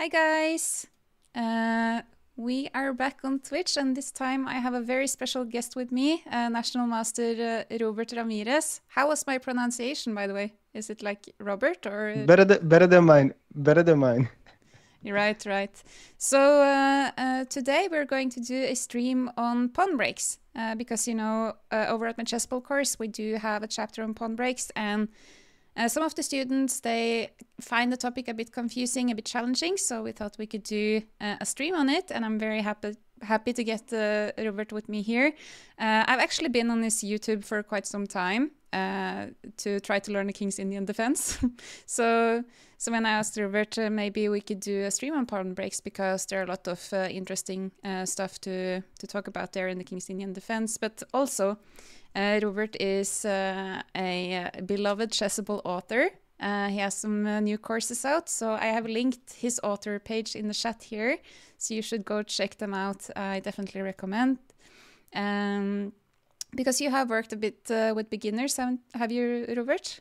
Hi guys! Uh, we are back on Twitch, and this time I have a very special guest with me, uh, National Master uh, Robert Ramirez. How was my pronunciation, by the way? Is it like Robert or? Better, th- better than mine. Better than mine. Right, right. So uh, uh, today we're going to do a stream on pawn breaks uh, because you know uh, over at my Chessable course we do have a chapter on pawn breaks and uh, some of the students they find the topic a bit confusing, a bit challenging. So we thought we could do uh, a stream on it, and I'm very happy happy to get Robert with me here. I've actually been on this YouTube for quite some time to try to learn the King's Indian defense. so so when I asked Robert, uh, maybe we could do a stream on pawn breaks because there are a lot of uh, interesting uh, stuff to to talk about there in the King's Indian defense. But also, uh, Robert is uh, a, a, beloved chessable author. Uh, he has some new courses out, so I have linked his author page in the chat here. So you should go check them out. I definitely recommend. Um, because you have worked a bit with beginners, have you, Robert?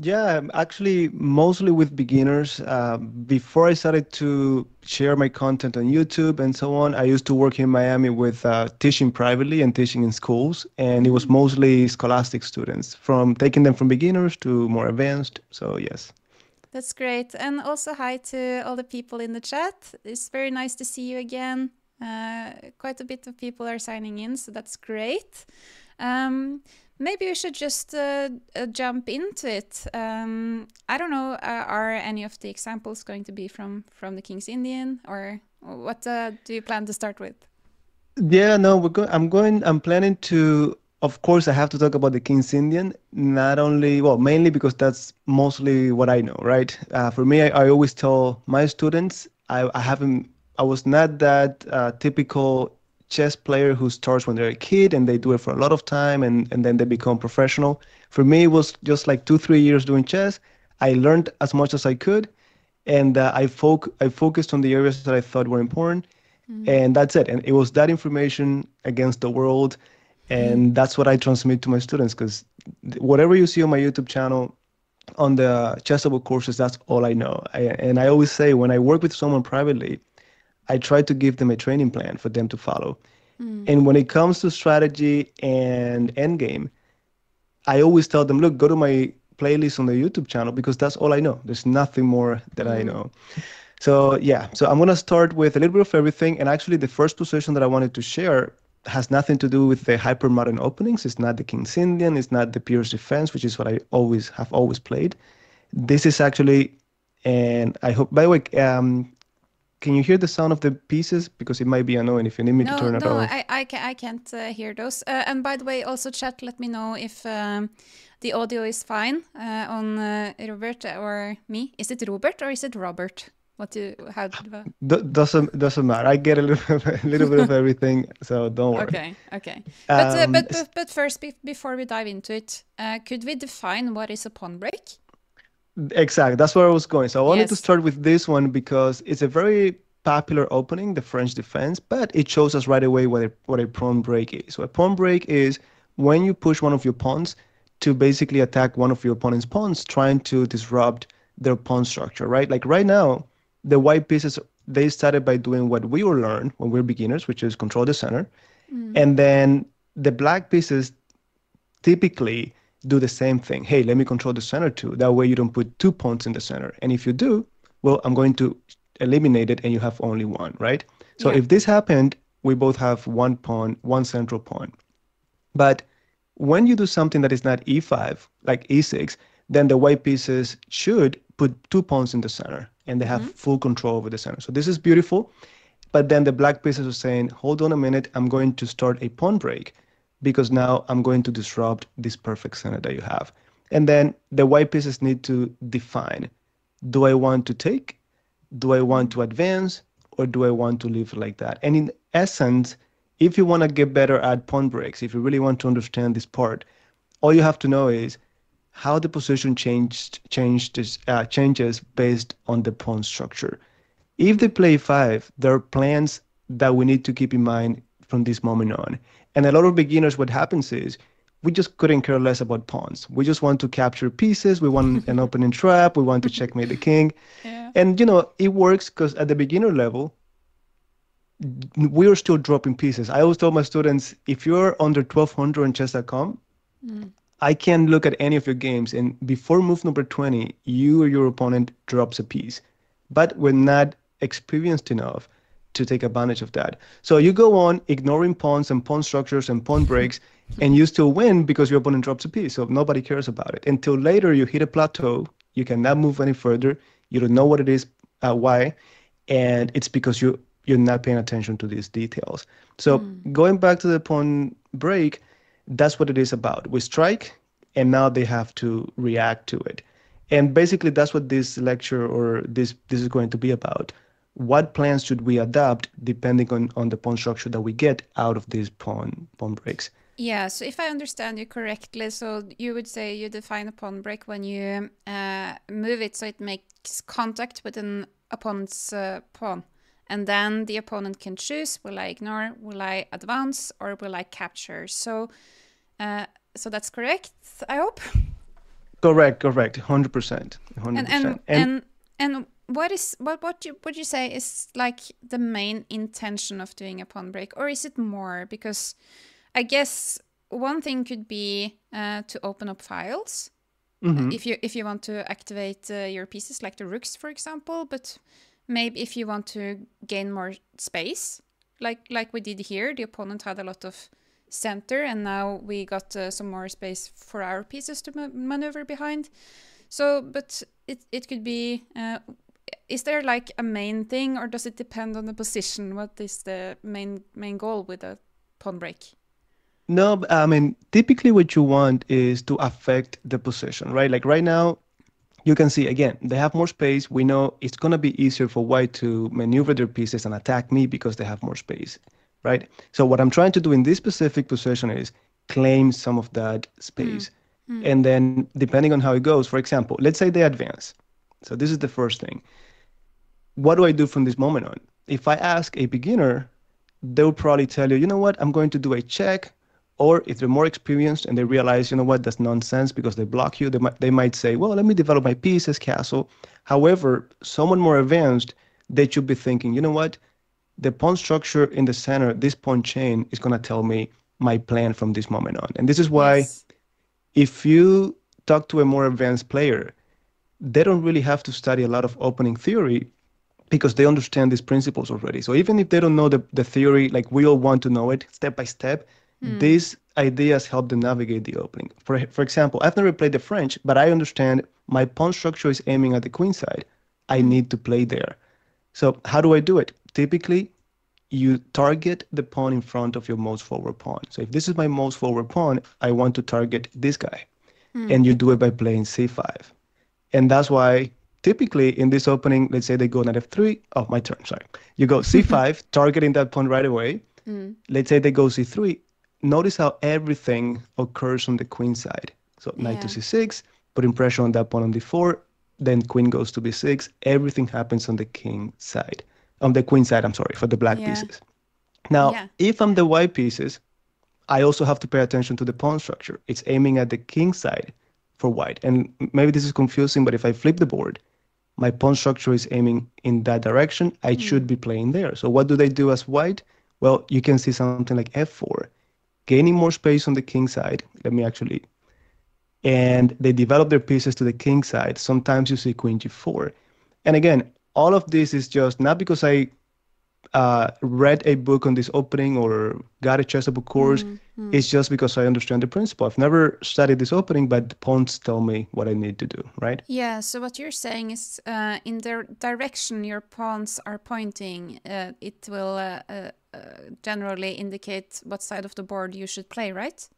Yeah, actually, mostly with beginners. Uh, before I started to share my content on YouTube and so on, I used to work in Miami with uh, teaching privately and teaching in schools, and it was mostly scholastic students, from taking them from beginners to more advanced. So yes. That's great, and also hi to all the people in the chat. It's very nice to see you again. Uh, quite a bit of people are signing in, so that's great. Um, maybe we should just uh, uh, jump into it. Um, I don't know. Uh, are any of the examples going to be from from the King's Indian, or what uh, do you plan to start with? Yeah, no, we're going. I'm going. I'm planning to. Of course, I have to talk about the King's Indian. Not only, well, mainly because that's mostly what I know, right? Uh, for me, I, I, always tell my students I, I haven't. I was not that uh, typical chess player who starts when they're a kid and they do it for a lot of time and, and then they become professional. For me, it was just like two, three years doing chess. I learned as much as I could and uh, I, foc- I focused on the areas that I thought were important. Mm-hmm. And that's it. And it was that information against the world. And mm-hmm. that's what I transmit to my students because whatever you see on my YouTube channel, on the chessable courses, that's all I know. I, and I always say when I work with someone privately, I try to give them a training plan for them to follow. Mm. And when it comes to strategy and endgame, I always tell them, look, go to my playlist on the YouTube channel because that's all I know. There's nothing more that mm. I know. So yeah, so I'm gonna start with a little bit of everything. And actually, the first position that I wanted to share has nothing to do with the hyper modern openings. It's not the King's Indian. It's not the Pirc Defense, which is what I always have always played. This is actually, and I hope. By the way, um, can you hear the sound of the pieces? Because it might be annoying if you need me no, to turn it no, off. No, I, I, can, I can't uh, hear those. Uh, and by the way, also chat, let me know if um, the audio is fine uh, on uh, Robert or me. Is it Robert or is it Robert? What do you, how D- doesn't doesn't matter. I get a little a little bit of everything, so don't worry. Okay, okay. Um, but, uh, but, but but first, be- before we dive into it, uh, could we define what is a pawn break? Exactly. That's where I was going. So I wanted yes. to start with this one because it's a very popular opening, the French defense, but it shows us right away what a, what a pawn break is. So a pawn break is when you push one of your pawns to basically attack one of your opponent's pawns, trying to disrupt their pawn structure, right? Like right now, the white pieces, they started by doing what we were learned when we we're beginners, which is control the center. Mm. And then the black pieces typically do the same thing. Hey, let me control the center too. That way you don't put two pawns in the center. And if you do, well, I'm going to eliminate it and you have only one, right? So yeah. if this happened, we both have one pawn, one central pawn. But when you do something that is not e5, like e6, then the white pieces should put two pawns in the center and they have mm-hmm. full control over the center. So this is beautiful. But then the black pieces are saying, hold on a minute, I'm going to start a pawn break because now I'm going to disrupt this perfect center that you have. And then the white pieces need to define, do I want to take? Do I want to advance? Or do I want to leave like that? And in essence, if you want to get better at pawn breaks, if you really want to understand this part, all you have to know is how the position changed, changed uh, changes based on the pawn structure. If they play five, there are plans that we need to keep in mind from this moment on. And a lot of beginners, what happens is we just couldn't care less about pawns. We just want to capture pieces. We want an opening trap. We want to checkmate the king. Yeah. And you know, it works because at the beginner level, we are still dropping pieces. I always tell my students, if you're under 1200 on chess.com, mm. I can look at any of your games, and before move number 20, you or your opponent drops a piece. But we're not experienced enough to take advantage of that. So you go on ignoring pawns and pawn structures and pawn breaks, and you still win because your opponent drops a piece. So nobody cares about it until later you hit a plateau. You cannot move any further. You don't know what it is, uh, why, and it's because you you're not paying attention to these details. So mm. going back to the pawn break, that's what it is about. We strike, and now they have to react to it. And basically, that's what this lecture or this this is going to be about what plans should we adopt depending on, on the pawn structure that we get out of these pawn pawn breaks? Yeah, so if I understand you correctly, so you would say you define a pawn break when you uh, move it so it makes contact with an opponent's uh, pawn. And then the opponent can choose, will I ignore, will I advance, or will I capture? So, uh, so that's correct, I hope? Correct, correct, 100%. 100%. And, and, and, and, and what is what what you would you say is like the main intention of doing a pawn break? Or is it more? Because i guess one thing could be uh, to open up files mm -hmm. if you if you want to activate uh, your pieces like the rooks for example but maybe if you want to gain more space like like we did here the opponent had a lot of center and now we got uh, some more space for our pieces to ma maneuver behind. So but it, it could be uh, is there like a main thing or does it depend on the position? What is the main main goal with a pawn break? No i mean typically what you want is to affect the position right? Like right now you can see again they have more space. We know it's going to be easier for white to maneuver their pieces and attack me because they have more space right? So what i'm trying to do in this specific position is claim some of that space. Mm. Mm. and then depending on how it goes for example let's say they advance so this is the first thing. What do I do from this moment on? If I ask a beginner, they'll probably tell you, you know what, I'm going to do a check. Or if they're more experienced and they realize, you know what, that's nonsense because they block you, they might, they might say, well, let me develop my pieces, castle. However, someone more advanced, they should be thinking, you know what, the pawn structure in the center, this pawn chain is going to tell me my plan from this moment on. And this is why yes. if you talk to a more advanced player, they don't really have to study a lot of opening theory because they understand these principles already. So even if they don't know the, the theory, like we all want to know it step by step, mm. these ideas help them navigate the opening. For, for example, I've never played the French, but I understand my pawn structure is aiming at the queen side. I mm. need to play there. So how do I do it? Typically, you target the pawn in front of your most forward pawn. So if this is my most forward pawn, I want to target this guy. Mm. And you do it by playing c5. And that's why typically in this opening, let's say they go knight f3. Oh, my turn, sorry. You go c5, targeting that pawn right away. Mm. Let's say they go c3. Notice how everything occurs on the queen side. So knight yeah. to c6, putting pressure on that pawn on d4. Then queen goes to b6. Everything happens on the king side. On the queen side, I'm sorry, for the black yeah. pieces. Now, yeah. if I'm the white pieces, I also have to pay attention to the pawn structure. It's aiming at the king side for white. And maybe this is confusing, but if I flip the board, my pawn structure is aiming in that direction. I mm. should be playing there. So what do they do as white? Well, you can see something like f4, gaining more space on the king side. Let me actually, and they develop their pieces to the king side. Sometimes you see queen g4. And again, all of this is just not because I uh, read a book on this opening or got a chessable course. Mm-hmm. It's just because I understand the principle. I've never studied this opening, but the pawns tell me what I need to do, right? Yeah. So what you're saying is, uh, in the direction your pawns are pointing, uh, it will uh, uh, uh, generally indicate what side of the board you should play, right?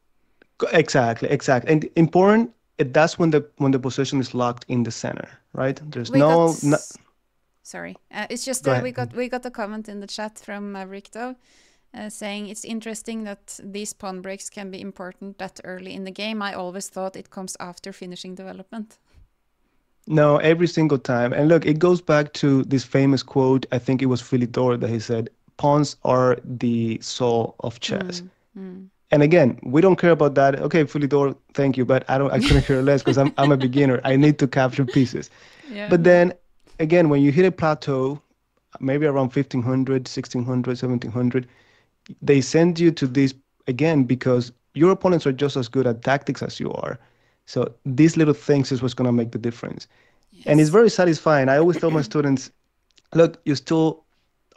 Exactly. Exactly. And important. That's when the when the position is locked in the center, right? There's we no. Sorry. Uh, it's just that we got we got a comment in the chat from Maverick though, uh, saying it's interesting that these pawn breaks can be important that early in the game. I always thought it comes after finishing development. No, every single time. And look, it goes back to this famous quote. I think it was Philidor that he said, "Pawns are the soul of chess." Mm, mm. And again, we don't care about that. Okay, Philidor, thank you, but I don't. I couldn't care less because I'm I'm a beginner. I need to capture pieces. Yeah. But then again, when you hit a plateau, maybe around 1500, 1600, 1700, they send you to this again because your opponents are just as good at tactics as you are. So these little things is what's going to make the difference. Yes. And it's very satisfying. I always tell my students, look, you still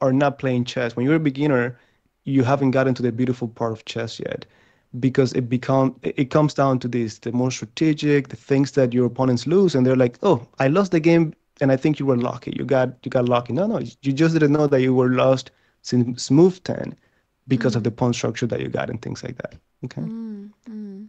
are not playing chess. When you're a beginner, you haven't gotten to the beautiful part of chess yet because it become it comes down to this the more strategic the things that your opponents lose and they're like oh i lost the game and i think you were lucky you got you got lucky no no you just didn't know that you were lost in smooth 10 because mm. of the pawn structure that you got and things like that okay mm, mm.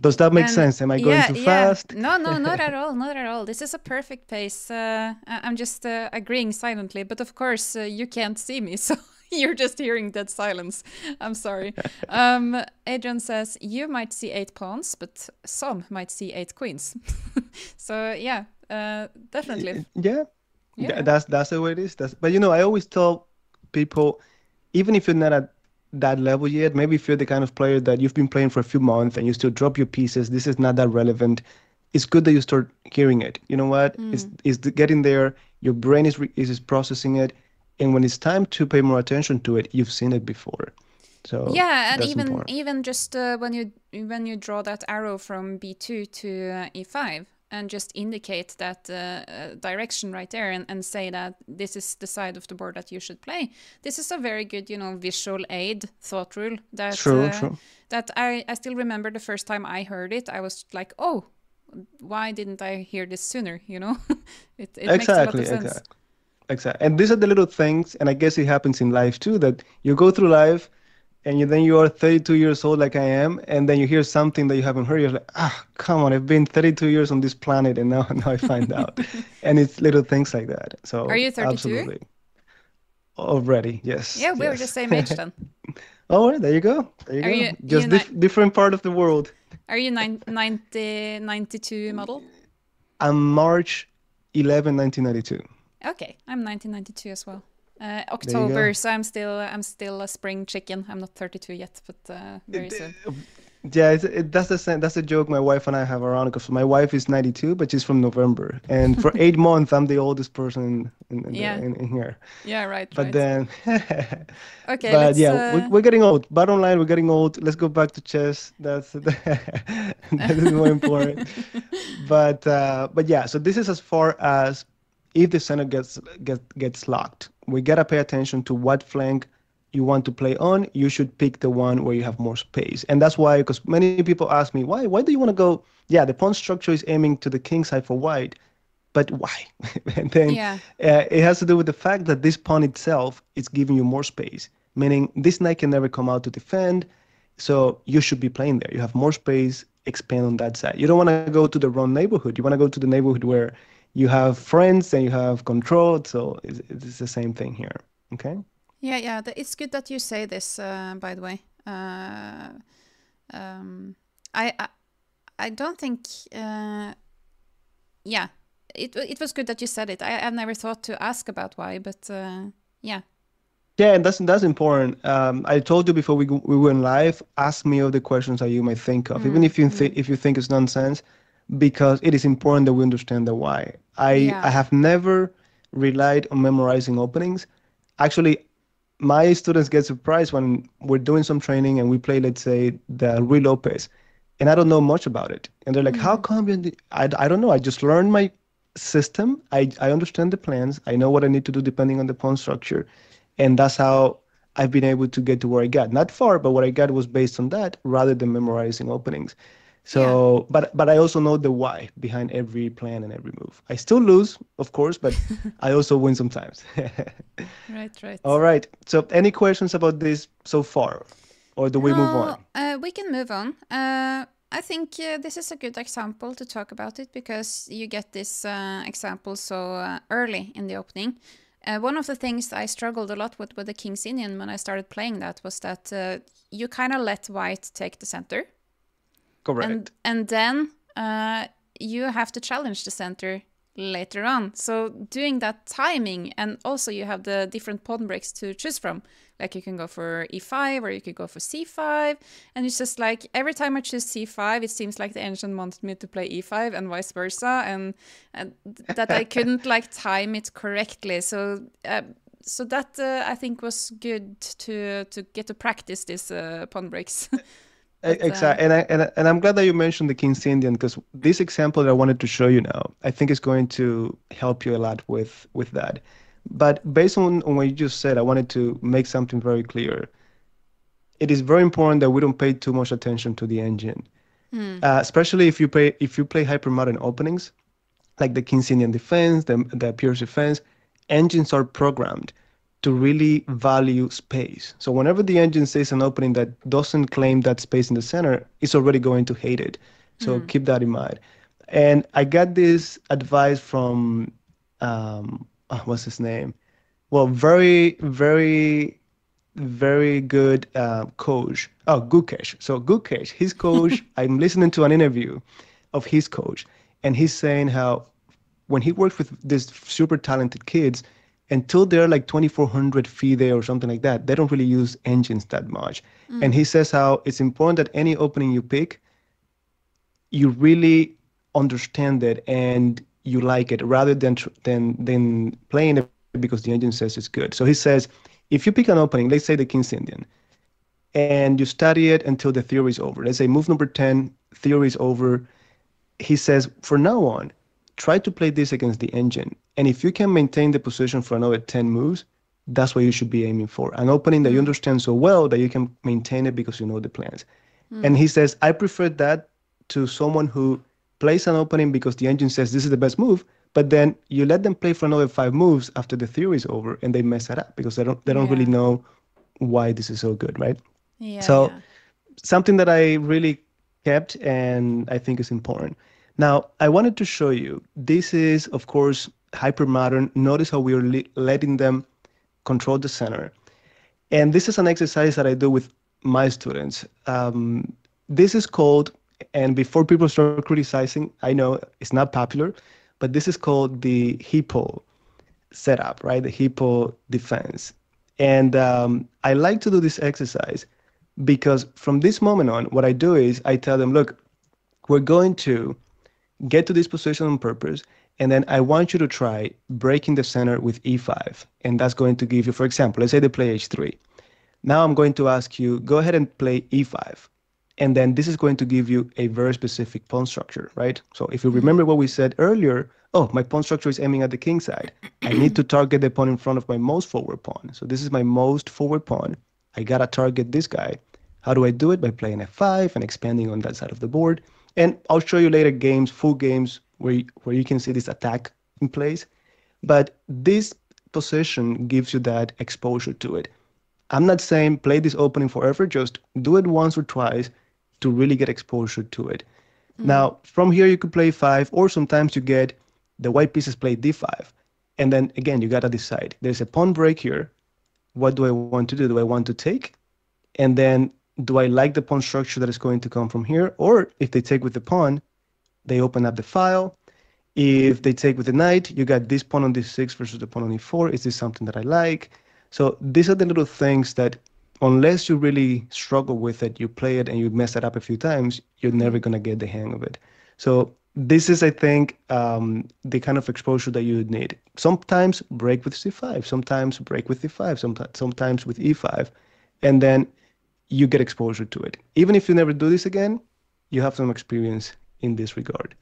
Does that make sense? Am I going yeah, too yeah. fast? No, no, not at all, not at all. This is a perfect pace. Uh, I'm just uh, agreeing silently, but of course uh, you can't see me, so you're just hearing dead silence. I'm sorry. Um, Adrian says you might see eight pawns, but some might see eight queens. so yeah, uh, definitely. Yeah. yeah, that's that's the way it is. That's but you know I always tell people, even if you're not at that level yet. Maybe if you're the kind of player that you've been playing for a few months and you still drop your pieces, this is not that relevant. It's good that you start hearing it. You know what? Mm. It's, it's getting there. Your brain is, re- is processing it, and when it's time to pay more attention to it, you've seen it before. So yeah, and even important. even just uh, when you when you draw that arrow from b2 to uh, e5, and just indicate that uh, uh, direction right there and, and say that this is the side of the board that you should play. This is a very good, you know, visual aid thought rule that true, uh, true. that I, I still remember the first time I heard it. I was like, oh, why didn't I hear this sooner? You know, it, it exactly, makes a lot of sense. Exactly. Exactly. And these are the little things, and I guess it happens in life too, that you go through life and you, then you are 32 years old like I am, and then you hear something that you haven't heard. You're like, ah, come on! I've been 32 years on this planet, and now now I find out. and it's little things like that. So are you 32? Absolutely. Already, yes. Yeah, we yes. were just same age then. oh, there you go. There you are go. You, just dif- different part of the world. Are you 90, 92 model? I'm March 11, 1992. Okay, I'm 1992 as well. Uh, October, so I'm still I'm still a spring chicken. I'm not 32 yet, but uh, very soon. Yeah, it's, it, that's the same, that's a joke my wife and I have around because my wife is 92, but she's from November, and for eight months I'm the oldest person in, in, yeah. the, in, in here. Yeah, right. But right. then, okay, but yeah, uh... we're, we're, getting old. Bottom line, we're getting old. Let's go back to chess. That's that is more important. but uh, but yeah, so this is as far as if the center gets gets gets locked we gotta pay attention to what flank you want to play on. You should pick the one where you have more space, and that's why because many people ask me why why do you want to go? Yeah, the pawn structure is aiming to the king side for white, but why? and then yeah. uh, it has to do with the fact that this pawn itself is giving you more space, meaning this knight can never come out to defend. So you should be playing there. You have more space, expand on that side. You don't want to go to the wrong neighborhood. You want to go to the neighborhood where you have friends and you have control. So it's, it's the same thing here. Okay. Yeah, yeah. It's good that you say this. Uh, by the way, uh, um, I, I, I don't think. Uh, yeah, it it was good that you said it. I, I've never thought to ask about why, but uh, yeah. Yeah, and that's that's important. Um, I told you before we we went live. Ask me all the questions that you might think of, mm, even if you mm. think if you think it's nonsense because it is important that we understand the why. I, yeah. I have never relied on memorizing openings. Actually, my students get surprised when we're doing some training and we play, let's say, the Ruy Lopez, and I don't know much about it. And they're like, mm-hmm. how come you, I, I don't know. I just learned my system. I, I understand the plans. I know what I need to do depending on the pawn structure. And that's how I've been able to get to where I got. Not far, but what I got was based on that rather than memorizing openings. So, yeah. but but I also know the why behind every plan and every move. I still lose, of course, but I also win sometimes. right, right. All right. So, any questions about this so far, or do we no, move on? Uh, we can move on. Uh, I think uh, this is a good example to talk about it because you get this uh, example so uh, early in the opening. Uh, one of the things I struggled a lot with with the King's Indian when I started playing that was that you kind of let white take the center Correct. And, and then uh, you have to challenge the center later on. So doing that timing, and also you have the different pawn breaks to choose from, Like you can go for e5 or you could go for c5. And it's just like every time I choose c5, it seems like the engine wanted me to play e5 and vice versa, and, and that I couldn't like time it correctly. So. Uh, so that uh, I think was good to to get to practice these uh, pawn breaks. Exactly, uh, and I, and and I'm glad that you mentioned the King's Indian because this example that I wanted to show you now, I think is going to help you a lot with with that. But based on, on what you just said, I wanted to make something very clear. It is very important that we don't pay too much attention to the engine, hmm. uh, especially if you play if you play hypermodern openings, like the King's Indian Defense, the the Pirc Defense. Engines are programmed to really value space. So whenever the engine sees an opening that doesn't claim that space in the center, it's already going to hate it. So mm. keep that in mind. And I got this advice from um, what's his name? Well, very, very, very good uh, coach. Oh, Gukesh. So Gukesh, his coach. I'm listening to an interview of his coach, and he's saying how when he works with these super talented kids, until they're like 2400 feet there or something like that, they don't really use engines that much. Mm. And he says how it's important that any opening you pick, you really understand it and you like it rather than than than playing it because the engine says it's good. So he says, if you pick an opening, let's say the King's Indian, and you study it until the theory is over. Let's say move number 10, theory is over. He says, for now on, try to play this against the engine. And if you can maintain the position for another 10 moves, that's what you should be aiming for. An opening that you mm. understand so well that you can maintain it because you know the plans. Mm. And he says, I prefer that to someone who plays an opening because the engine says this is the best move, but then you let them play for another five moves after the theory is over and they mess it up because they don't they don't yeah. really know why this is so good, right? Yeah. So yeah. something that I really kept and I think is important. Now, I wanted to show you, this is, of course, hyper modern. Notice how we are letting them control the center. And this is an exercise that I do with my students. Um, this is called, and before people start criticizing, I know it's not popular, but this is called the hippo setup, right? The hippo defense. And um, I like to do this exercise because from this moment on, what I do is I tell them, look, we're going to get to this position on purpose, and then I want you to try breaking the center with e5. And that's going to give you, for example, let's say they play h3. Now I'm going to ask you, go ahead and play e5. And then this is going to give you a very specific pawn structure, right? So if you mm-hmm. remember what we said earlier, oh, my pawn structure is aiming at the king side. I need to target the pawn in front of my most forward pawn. So this is my most forward pawn. I gotta target this guy. How do I do it? By playing f5 and expanding on that side of the board. And I'll show you later games, full games, where you, where you can see this attack in place. But this position gives you that exposure to it. I'm not saying play this opening forever, just do it once or twice to really get exposure to it. Mm. Now, from here, you could play five, or sometimes you get the white pieces play d5. And then again, you got to decide there's a pawn break here. What do I want to do? Do I want to take? And then do I like the pawn structure that is going to come from here? Or if they take with the pawn, they open up the file. If they take with the knight, you got this pawn on d6 versus the pawn on e4. Is this something that I like? So these are the little things that unless you really struggle with it, you play it and you mess it up a few times, you're never going to get the hang of it. So this is, I think, um, the kind of exposure that you would need. Sometimes break with c5, sometimes break with e5, sometimes, sometimes with e5. And then you get exposure to it. Even if you never do this again, you have some experience in this regard.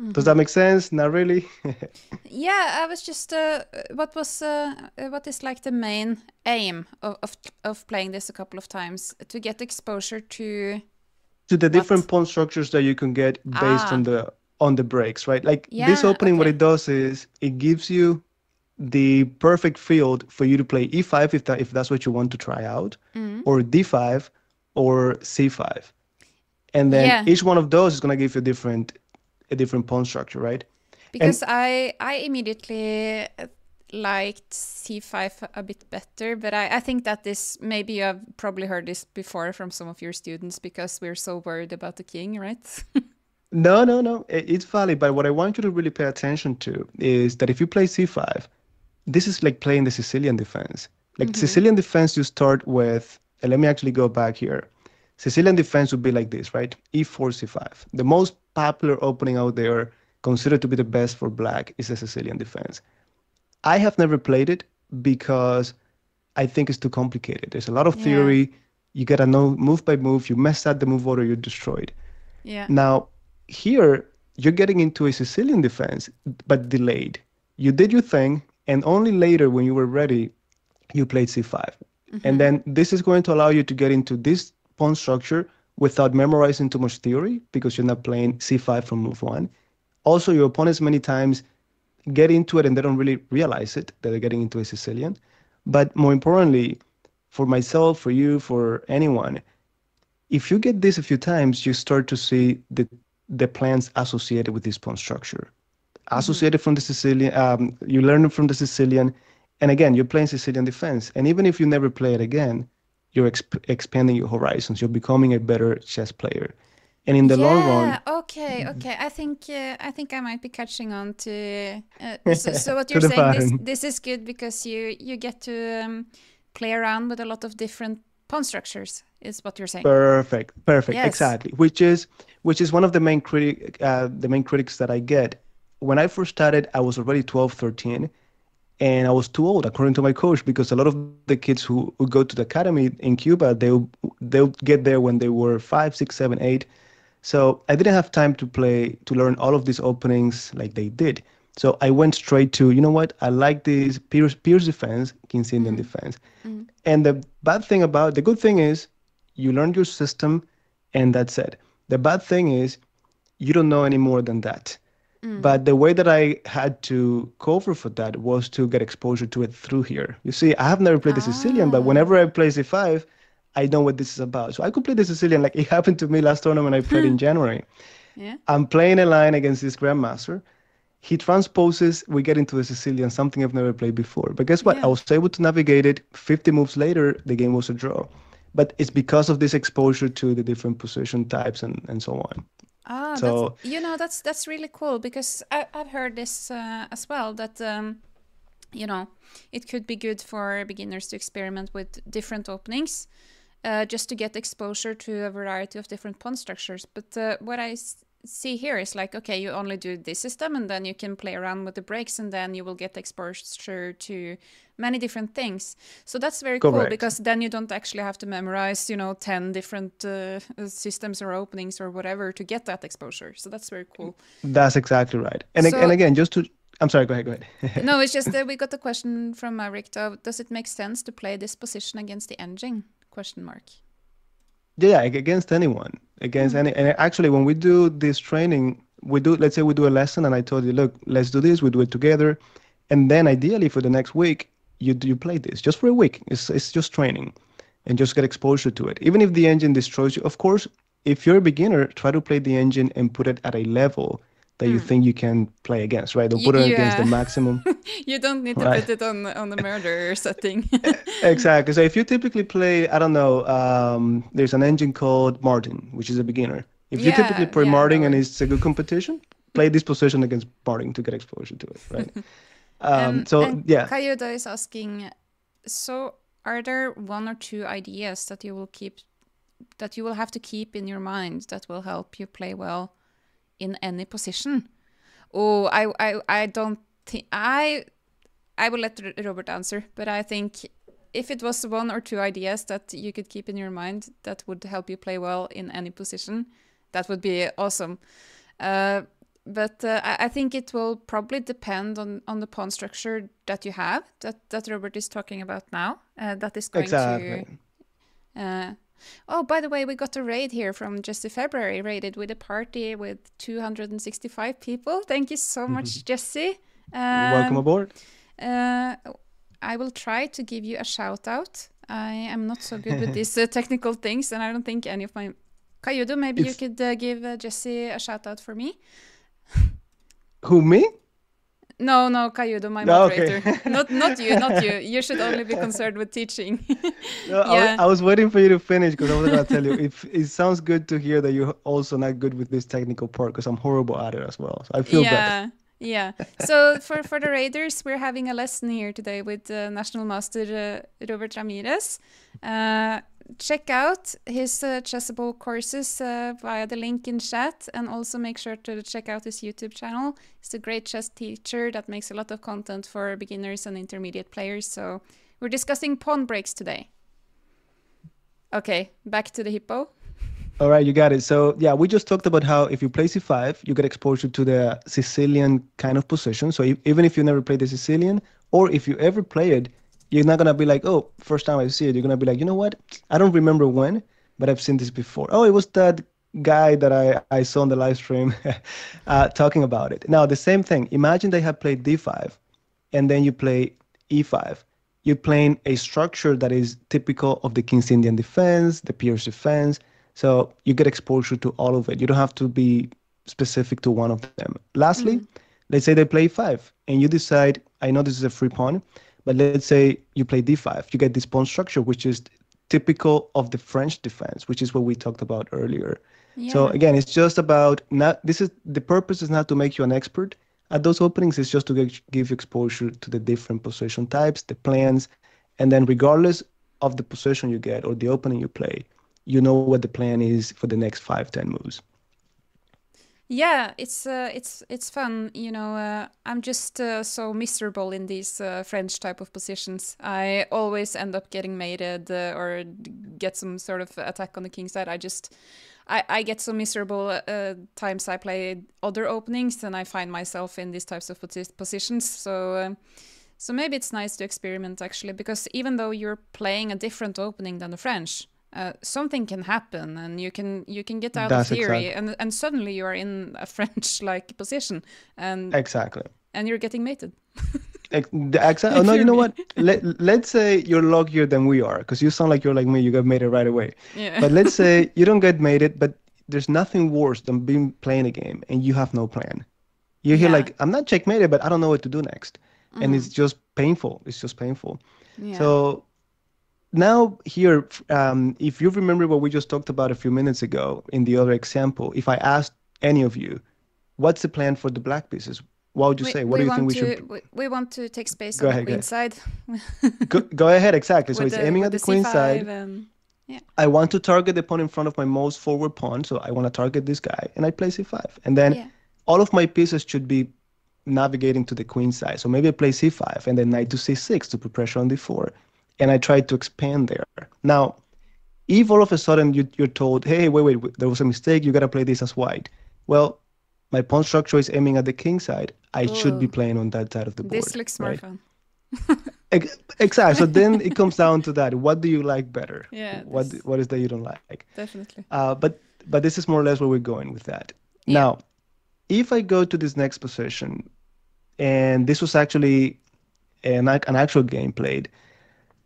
Mm-hmm. Does that make sense? Not really. yeah, I was just. Uh, what was uh, what is like the main aim of, of, of playing this a couple of times to get exposure to to the what? different pawn structures that you can get based ah. on the on the breaks, right? Like yeah, this opening, okay. what it does is it gives you the perfect field for you to play e5 if that if that's what you want to try out, mm. Or d5 or c5, and then yeah. each one of those is gonna give you a different a different pawn structure, right? Because and, I I immediately liked c5 a bit better, but I, I think that this maybe you have probably heard this before from some of your students because we're so worried about the king, right? no, no, no. It's valid, but what I want you to really pay attention to is that if you play c5, this is like playing the Sicilian defense. Like mm-hmm. Sicilian defense, you start with, let me actually go back here. Sicilian defense would be like this, right? E4, C5. The most popular opening out there, considered to be the best for black, is the Sicilian defense. I have never played it because I think it's too complicated. There's a lot of theory. Yeah. You gotta know move by move. You mess up the move order, you're destroyed. Yeah. Now, here, you're getting into a Sicilian defense, but delayed. You did your thing, and only later, when you were ready, you played c5. Mm-hmm. And then this is going to allow you to get into this pawn structure without memorizing too much theory because you're not playing c5 from move one. Also, your opponents many times get into it and they don't really realize it that they're getting into a Sicilian. But more importantly, for myself, for you, for anyone, if you get this a few times, you start to see the the plans associated with this pawn structure, mm-hmm. associated from the Sicilian. Um, you learn from the Sicilian, and again, you're playing Sicilian defense. And even if you never play it again, you're exp- expanding your horizons. You're becoming a better chess player. And in the yeah, long run, okay, okay. I think uh, I think I might be catching on to. Uh, so, so, what you're saying, this, this is good because you you get to um, play around with a lot of different pawn structures. Is what you're saying? Perfect, perfect, yes. exactly. Which is which is one of the main critic uh, the main critics that I get. When I first started, I was already 12, 13 and I was too old, according to my coach, because a lot of the kids who, who go to the academy in Cuba, they'll they'll get there when they were five, six, seven, eight. So I didn't have time to play to learn all of these openings like they did. So I went straight to, you know what, I like this Pirc, Pirc defense, King's Indian mm-hmm. defense. Mm-hmm. And the bad thing about the good thing is you learned your system and that's it. The bad thing is you don't know any more than that. Mm. But the way that I had to cover for that was to get exposure to it through here. You see, I have never played the Sicilian, but whenever I play C5, I know what this is about. So I could play the Sicilian like it happened to me last tournament I played in January. Yeah. I'm playing a line against this grandmaster. He transposes, we get into the Sicilian, something I've never played before. But guess what? Yeah. I was able to navigate it. 50 moves later, the game was a draw. But it's because of this exposure to the different position types and, and so on. Ah, so you know that's that's really cool because I, have heard this uh, as well that um, you know it could be good for beginners to experiment with different openings, uh, just to get exposure to a variety of different pawn structures. But uh, what I see here is like okay, you only do this system and then you can play around with the breaks and then you will get exposure to many different things. So that's very Correct. cool because then you don't actually have to memorize, you know, 10 different uh, systems or openings or whatever to get that exposure. So that's very cool. That's exactly right. And, so, and again, just to I'm sorry, go ahead, go ahead. no, it's just that we got a question from Eric. Does it make sense to play this position against the engine? Question mark. Yeah, against anyone, against mm. any. And actually, when we do this training, we do. Let's say we do a lesson, and I told you, look, let's do this. We do it together, and then ideally for the next week, you you play this just for a week. It's it's just training, and just get exposure to it. Even if the engine destroys you, of course, if you're a beginner, try to play the engine and put it at a level that you hmm. think you can play against, right? Don't put it yeah. against the maximum. you don't need to right? put it on on the murder setting. exactly. So if you typically play, I don't know, um, there's an engine called Martin, which is a beginner. If yeah, you typically play yeah, Martin and it's a good competition, play this position against Martin to get exposure to it, right? Um, um, so yeah. Kayuda is asking, so are there one or two ideas that you will keep, that you will have to keep in your mind that will help you play well in any position? Oh, I, I, I don't think I, I will let Robert answer, but I think if it was one or two ideas that you could keep in your mind that would help you play well in any position, that would be awesome. Uh, but uh, I, think it will probably depend on, on the pawn structure that you have that, that Robert is talking about now. Uh, that is going exactly. to. Uh, oh, by the way, we got a raid here from Jesse February, raided with a party with 265 people. Thank you so much, Jesse. Um, Welcome aboard. Uh, I will try to give you a shout out. I am not so good with these uh, technical things, and I don't think any of my. Kayudo, maybe it's... you could uh, give Jesse a shout out for me. Who me? No, no, Kayudo, my no, moderator. Okay. not not you, not you. You should only be concerned with teaching. no, yeah. I, I, was waiting for you to finish because I was gonna tell you. If it sounds good to hear that you're also not good with this technical part because I'm horrible at it as well. So I feel yeah. better. yeah. So for for the raiders, we're having a lesson here today with uh, National Master uh, Robert Ramirez. Uh, check out his uh, chessable courses uh, via the link in chat, and also make sure to check out his YouTube channel. He's a great chess teacher that makes a lot of content for beginners and intermediate players. So we're discussing pawn breaks today. Okay, back to the hippo. All right, you got it. So yeah, we just talked about how if you play c5, you get exposure to the Sicilian kind of position. So even if you never played the Sicilian, or if you ever play it, you're not gonna be like, oh, first time I see it. You're gonna be like, you know what? I don't remember when, but I've seen this before. Oh, it was that guy that I, I saw on the live stream uh, talking about it. Now the same thing. Imagine they have played d5, and then you play e5 you're playing a structure that is typical of the King's Indian defense, the Pirc defense. So you get exposure to all of it. You don't have to be specific to one of them. Lastly, mm-hmm. let's say they play five and you decide, I know this is a free pawn, but let's say you play d5. You get this pawn structure, which is typical of the French defense, which is what we talked about earlier. Yeah. So again, it's just about not, this is, the purpose is not to make you an expert at those openings It's just to get, give exposure to the different position types, the plans, and then regardless of the position you get or the opening you play, you know what the plan is for the next five, ten moves. Yeah, it's uh, it's it's fun. You know, uh, I'm just uh, so miserable in these uh, French type of positions. I always end up getting mated uh, or get some sort of attack on the king side. I just I, I get so miserable uh, times I play other openings and I find myself in these types of positions. So, uh, so maybe it's nice to experiment actually, because even though you're playing a different opening than the French, uh, something can happen and you can you can get out That's of theory exactly. and and suddenly you are in a French like position and exactly and you're getting mated. Exactly. Oh no, you know what? Let Let's say you're luckier than we are, because you sound like you're like me. You got made it right away. Yeah. But let's say you don't get mated but there's nothing worse than being playing a game and you have no plan. You're here yeah. like I'm not checkmated, but I don't know what to do next, mm-hmm. and it's just painful. It's just painful. Yeah. So now here, um, if you remember what we just talked about a few minutes ago in the other example, if I asked any of you, what's the plan for the black pieces? What would you we, say? What do you think we to, should? We, we want to take space go on ahead, the queen side. go, go, ahead, exactly. so it's the, aiming at the, the queen side. And, yeah. I want to target the pawn in front of my most forward pawn, so I want to target this guy, and I play c5. And then yeah. all of my pieces should be navigating to the queen side. So maybe I play c5, and then knight to c6 to put pressure on d4, and I try to expand there. Now, if all of a sudden you, you're told, hey, wait, wait, there was a mistake, you got to play this as white. Well, my pawn structure is aiming at the king side. I Ooh. should be playing on that side of the board. This looks more right? fun. exactly. So then it comes down to that. What do you like better? Yeah. What this... What is that you don't like? Definitely. Uh, but but this is more or less where we're going with that. Yeah. Now, if I go to this next position, and this was actually an an actual game played,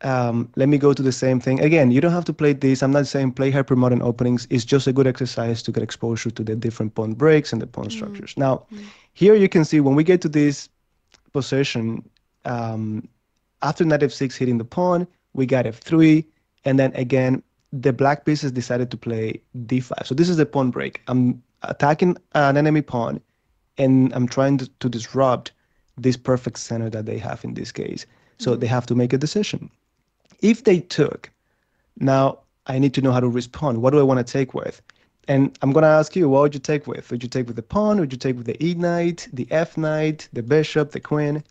um, let me go to the same thing. Again, you don't have to play this. I'm not saying play hypermodern openings. It's just a good exercise to get exposure to the different pawn breaks and the pawn mm. structures. Now, mm. here you can see when we get to this position, um, after knight f6 hitting the pawn, we got f3. And then again, the black pieces decided to play d5. So this is the pawn break. I'm attacking an enemy pawn, and I'm trying to, to disrupt this perfect center that they have in this case. So they have to make a decision. If they took, now I need to know how to respond. What do I want to take with? And I'm going to ask you, what would you take with? Would you take with the pawn? Would you take with the e knight, the f knight, the bishop, the queen?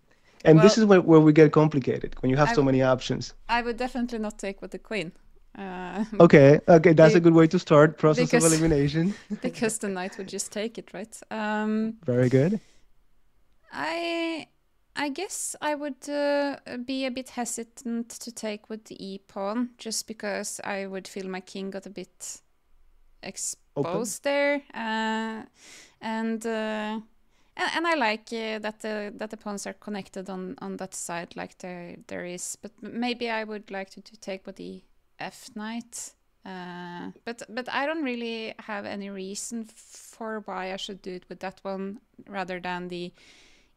And well, this is where, where we get complicated when you have I so many options. I would definitely not take with the queen. Uh, okay, okay, that's the, a good way to start process because, of elimination. because the knight would just take it, right? Um, Very good. I I guess I would uh, be a bit hesitant to take with the e pawn just because I would feel my king got a bit exposed Open. there, uh, and, uh, and, and I like uh, that the that the pawns are connected on on that side like there there is. But maybe I would like to, to take with the f knight. Uh, but but I don't really have any reason for why I should do it with that one rather than the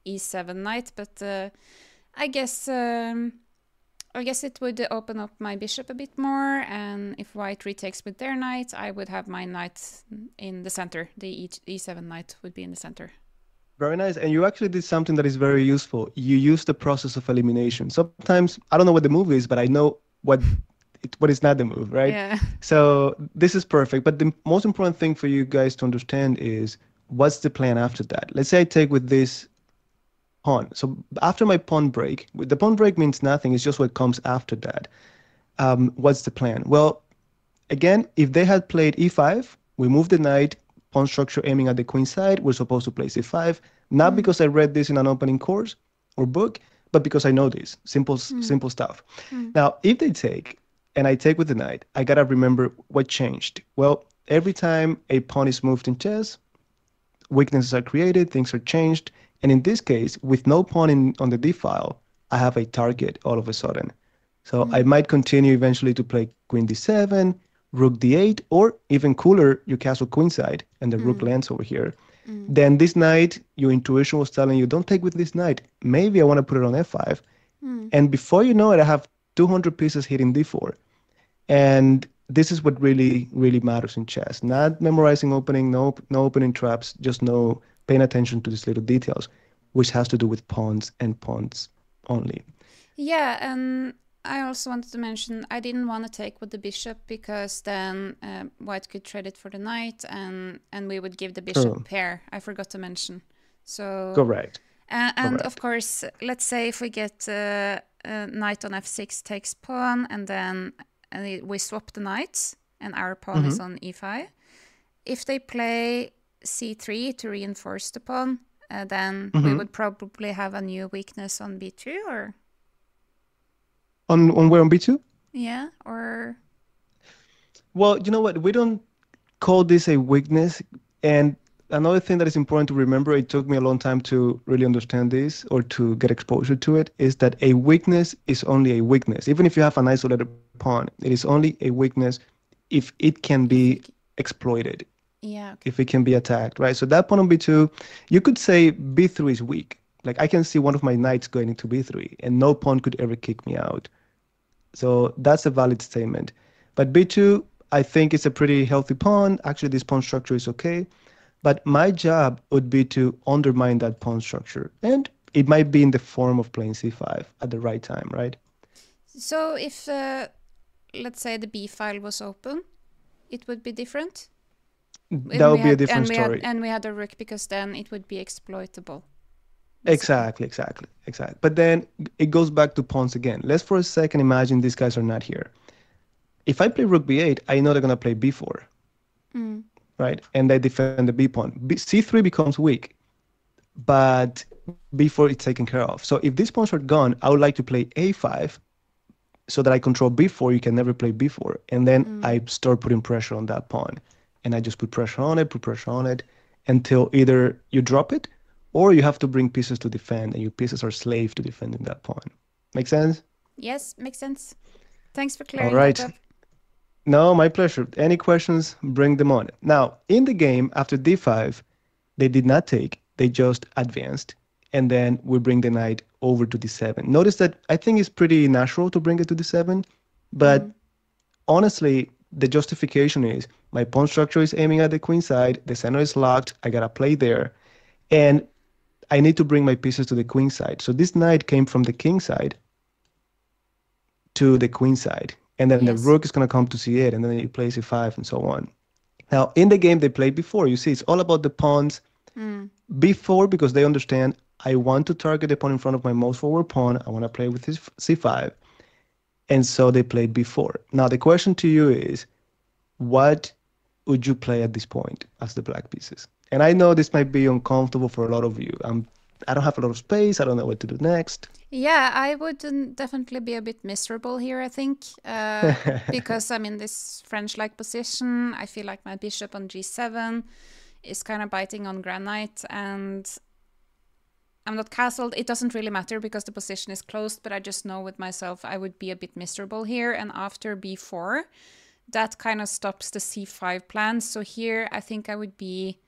e7 knight, but uh, I guess um, I guess it would open up my bishop a bit more, and if white retakes with their knight, I would have my knight in the center. The e- e7 knight would be in the center. Very nice. And you actually did something that is very useful. You use the process of elimination. Sometimes I don't know what the move is, but I know what it, what is not the move, right? Yeah. So this is perfect. But the most important thing for you guys to understand is what's the plan after that? Let's say I take with this pawn. So after my pawn break, the pawn break means nothing. It's just what comes after that. Um, what's the plan? Well, again, if they had played e5, we move the knight, pawn structure aiming at the queen side, we're supposed to play c5. Not mm. because I read this in an opening course or book, but because I know this. Simple, mm. simple stuff. Mm. Now, if they take, and I take with the knight, I gotta remember what changed. Well, every time a pawn is moved in chess, weaknesses are created, things are changed. And in this case, with no pawn in, on the d file, I have a target all of a sudden. So mm. I might continue eventually to play queen d7, rook d8, or even cooler, you castle queenside and the mm. rook lands over here. Mm. Then this knight, your intuition was telling you, don't take with this knight. Maybe I want to put it on f5. Mm. And before you know it, I have 200 pieces hitting d4. And this is what really, really matters in chess. Not memorizing opening, no, no opening traps, just no paying attention to these little details, which has to do with pawns and pawns only. Yeah, and I also wanted to mention I didn't want to take with the bishop because then uh, white could trade it for the knight and and we would give the bishop oh. pair. I forgot to mention. So correct. Uh, and correct. of course, let's say if we get uh, knight on f6 takes pawn and then and we swap the knights and our pawn mm -hmm. is on e5. If they play c3 to reinforce the pawn, uh, then mm -hmm. we mm-hmm. would probably have a new weakness on b2 or on on where on B2? Yeah, or well, you know what? We don't call this a weakness. And another thing that is important to remember, it took me a long time to really understand this or to get exposure to it, is that a weakness is only a weakness. Even if you have an isolated pawn, it is only a weakness if it can be exploited. Yeah. If it can be attacked, right? So that pawn on b2, you could say b3 is weak. Like I can see one of my knights going into b3, and no pawn could ever kick me out. So that's a valid statement. But b2, I think it's a pretty healthy pawn. Actually, this pawn structure is okay. But my job would be to undermine that pawn structure. And it might be in the form of playing c5 at the right time, right? So if, uh, let's say, the b file was open, it would be different? That would be had, a different and story. Had, and we had a rook because then it would be exploitable. Exactly, exactly, exactly. But then it goes back to pawns again. Let's for a second imagine these guys are not here. If I play rook b8, I know they're going to play b4, mm. right? And they defend the b pawn. B- c3 becomes weak, but b4 is taken care of. So if these pawns are gone, I would like to play a5 so that I control b4. You can never play b4. And then mm. I start putting pressure on that pawn. And I just put pressure on it, put pressure on it until either you drop it or you have to bring pieces to defend and your pieces are slave to defending that pawn. Make sense? Yes, makes sense. Thanks for clearing All right. No, my pleasure. Any questions, bring them on. Now, in the game, after d5, they did not take, they just advanced. And then we bring the knight over to d7. Notice that I think it's pretty natural to bring it to d7, but mm. honestly, the justification is my pawn structure is aiming at the queen side, the center is locked, I gotta play there. And I need to bring my pieces to the queen side. So this knight came from the king side to the queen side. And then yes. the rook is going to come to c8, and then you play c5 and so on. Now, in the game they played before, you see, it's all about the pawns mm. before because they understand I want to target the pawn in front of my most forward pawn. I want to play with his c5. And so they played before. Now, the question to you is what would you play at this point as the black pieces? And I know this might be uncomfortable for a lot of you. I'm I don't have a lot of space. I don't know what to do next. Yeah, I would definitely be a bit miserable here, I think, uh, because I'm in this French like position. I feel like my bishop on g7 is kind of biting on granite, and I'm not castled. It doesn't really matter because the position is closed, but I just know with myself I would be a bit miserable here. And after b4, that kind of stops the c5 plan. So here I think I would be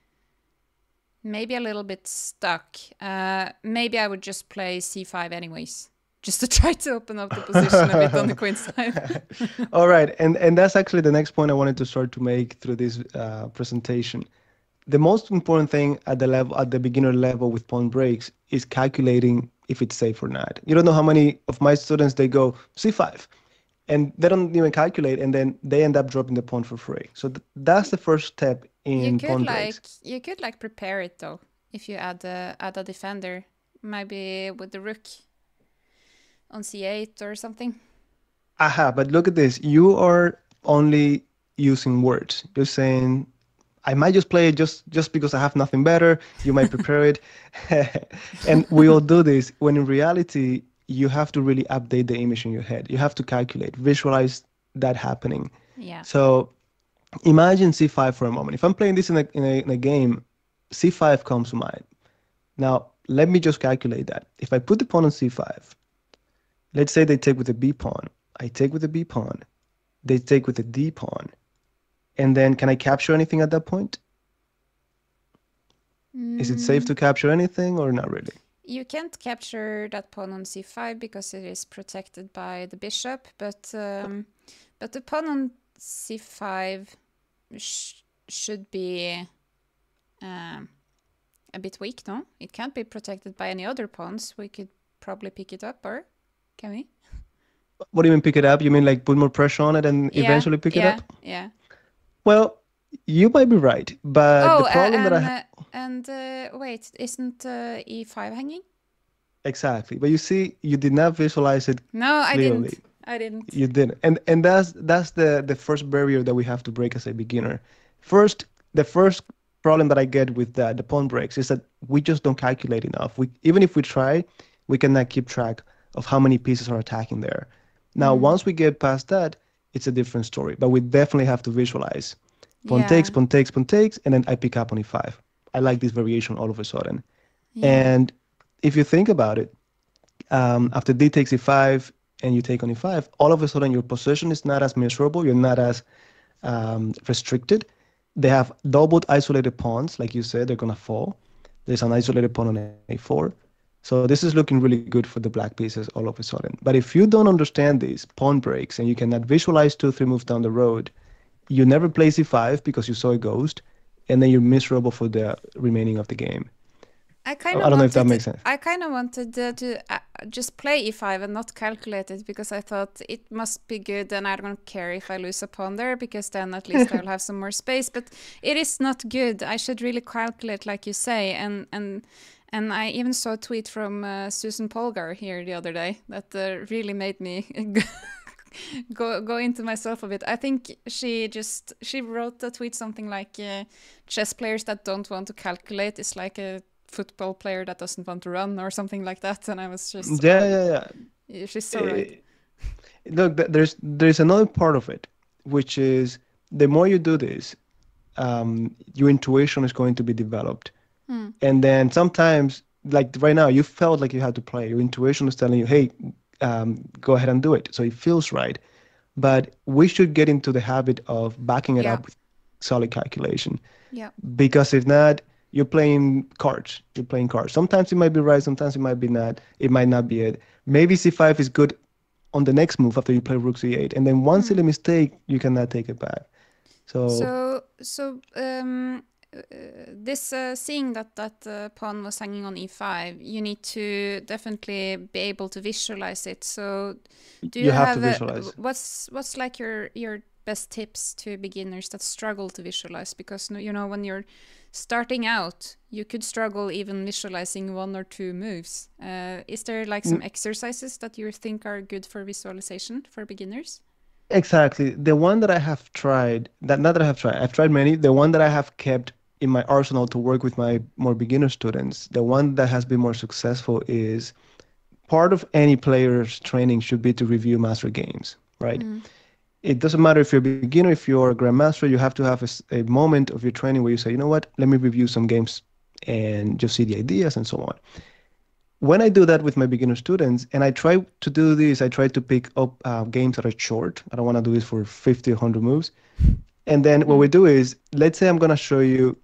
maybe a little bit stuck. Uh, maybe I would just play c5 anyways, just to try to open up the position a bit on the queen side. All right, and and that's actually the next point I wanted to start to make through this uh, presentation. the most important thing at the level at the beginner level with pawn breaks is calculating if it's safe or not. You don't know how many of my students they go c5 and they don't even calculate and then they end up dropping the pawn for free. So th- that's the first step in you could pawn like breaks. you could like prepare it though if you add a add a defender maybe with the rook on c8 or something. Aha, but look at this. You are only using words. You're saying I might just play it just just because I have nothing better. You might prepare it, and we all do this. When in reality, you have to really update the image in your head. You have to calculate, visualize that happening. Yeah. So imagine c5 for a moment. If I'm playing this in a, in a, in a game, c5 comes to mind. Now let me just calculate that. If I put the pawn on c5, let's say they take with the b pawn. I take with the b pawn. They take with the d pawn and then can I capture anything at that point? Is it safe to mm. capture anything or not really? You can't capture that pawn on c5 because it is protected by the bishop, but um, but the pawn on c5 sh should be um, a bit weak, no? It can't be protected by any other pawns. We could probably pick it up, or can we? What do you mean pick it up? You mean like put more pressure on it and Yeah, eventually pick yeah, it up? Yeah. Well, you might be right, but oh, the problem uh, that I and, uh, and uh, wait, isn't uh, e5 hanging? exactly, but you see, you did not visualize it No, I didn't. I didn't. You didn't, and and that's that's the the first barrier that we have to break as a beginner. First, the first problem that I get with that the pawn breaks is that we just don't calculate enough. We even if we try, we cannot keep track of how many pieces are attacking there. Now, Mm. once we get past that, it's a different story. But we definitely have to visualize. Pawn takes, Yeah. pawn takes, pawn takes, and then I pick up on e5. I like this variation all of a sudden. Yeah. And if you think about it, um, after d takes e5 and you take on e5, all of a sudden your position is not as miserable. You're not as um, restricted. They have doubled isolated pawns, like you said, they're gonna fall. There's an isolated pawn on a4. So this is looking really good for the black pieces all of a sudden. But if you don't understand these pawn breaks and you cannot visualize two, three moves down the road, you never play c5 because you saw a ghost, and then you're miserable for the remaining of the game. I kind of I don't know if that makes sense. I kind of wanted uh, to uh, just play e5 and not calculate it because I thought it must be good and I don't care if I lose a pawn there because then at least I'll have some more space. But it is not good. I should really calculate, like you say. And and and I even saw a tweet from uh, Susan Polgar here the other day that uh, really made me go go into myself a bit. I think she just she wrote a tweet something like uh, chess players that don't want to calculate is like a football player that doesn't want to run or something like that. And I was just Yeah, yeah, yeah. yeah, she's so right. Eh, Look, there's there's another part of it, which is the more you do this, um, your intuition is going to be developed, Hmm. and then sometimes, like right now, you felt like you had to play. Your intuition is telling you, "Hey, um, go ahead and do it." So it feels right, but we should get into the habit of backing it Yeah. up with solid calculation. Yeah. because if not you're playing cards. You're playing cards. Sometimes it might be right sometimes it might be not. It might not be it. Maybe c5 is good on the next move after you play rook c8 and then one silly mistake you cannot take it back. So, So so um this uh, seeing that that uh, pawn was hanging on e5, you need to definitely be able to visualize it. So do you, you have to a- what's what's like your your best tips to beginners that struggle to visualize? Because you know when you're starting out, you could struggle even visualizing one or two moves. Uh, is there like some exercises that you think are good for visualization for beginners? exactly the one that i have tried that not that i have tried i've tried many the one that i have kept in my arsenal to work with my more beginner students the one that has been more successful is part of any player's training should be to review master games right it doesn't matter if you're a beginner, if you're a grandmaster, you have to have a moment of your training where you say, you know what, let me review some games and just see the ideas and so on. When I do that with my beginner students, and I try to do this, I try to pick up uh, games that are short. I don't want to do this for 50 100 moves. And then what we do is, let's say I'm going to show you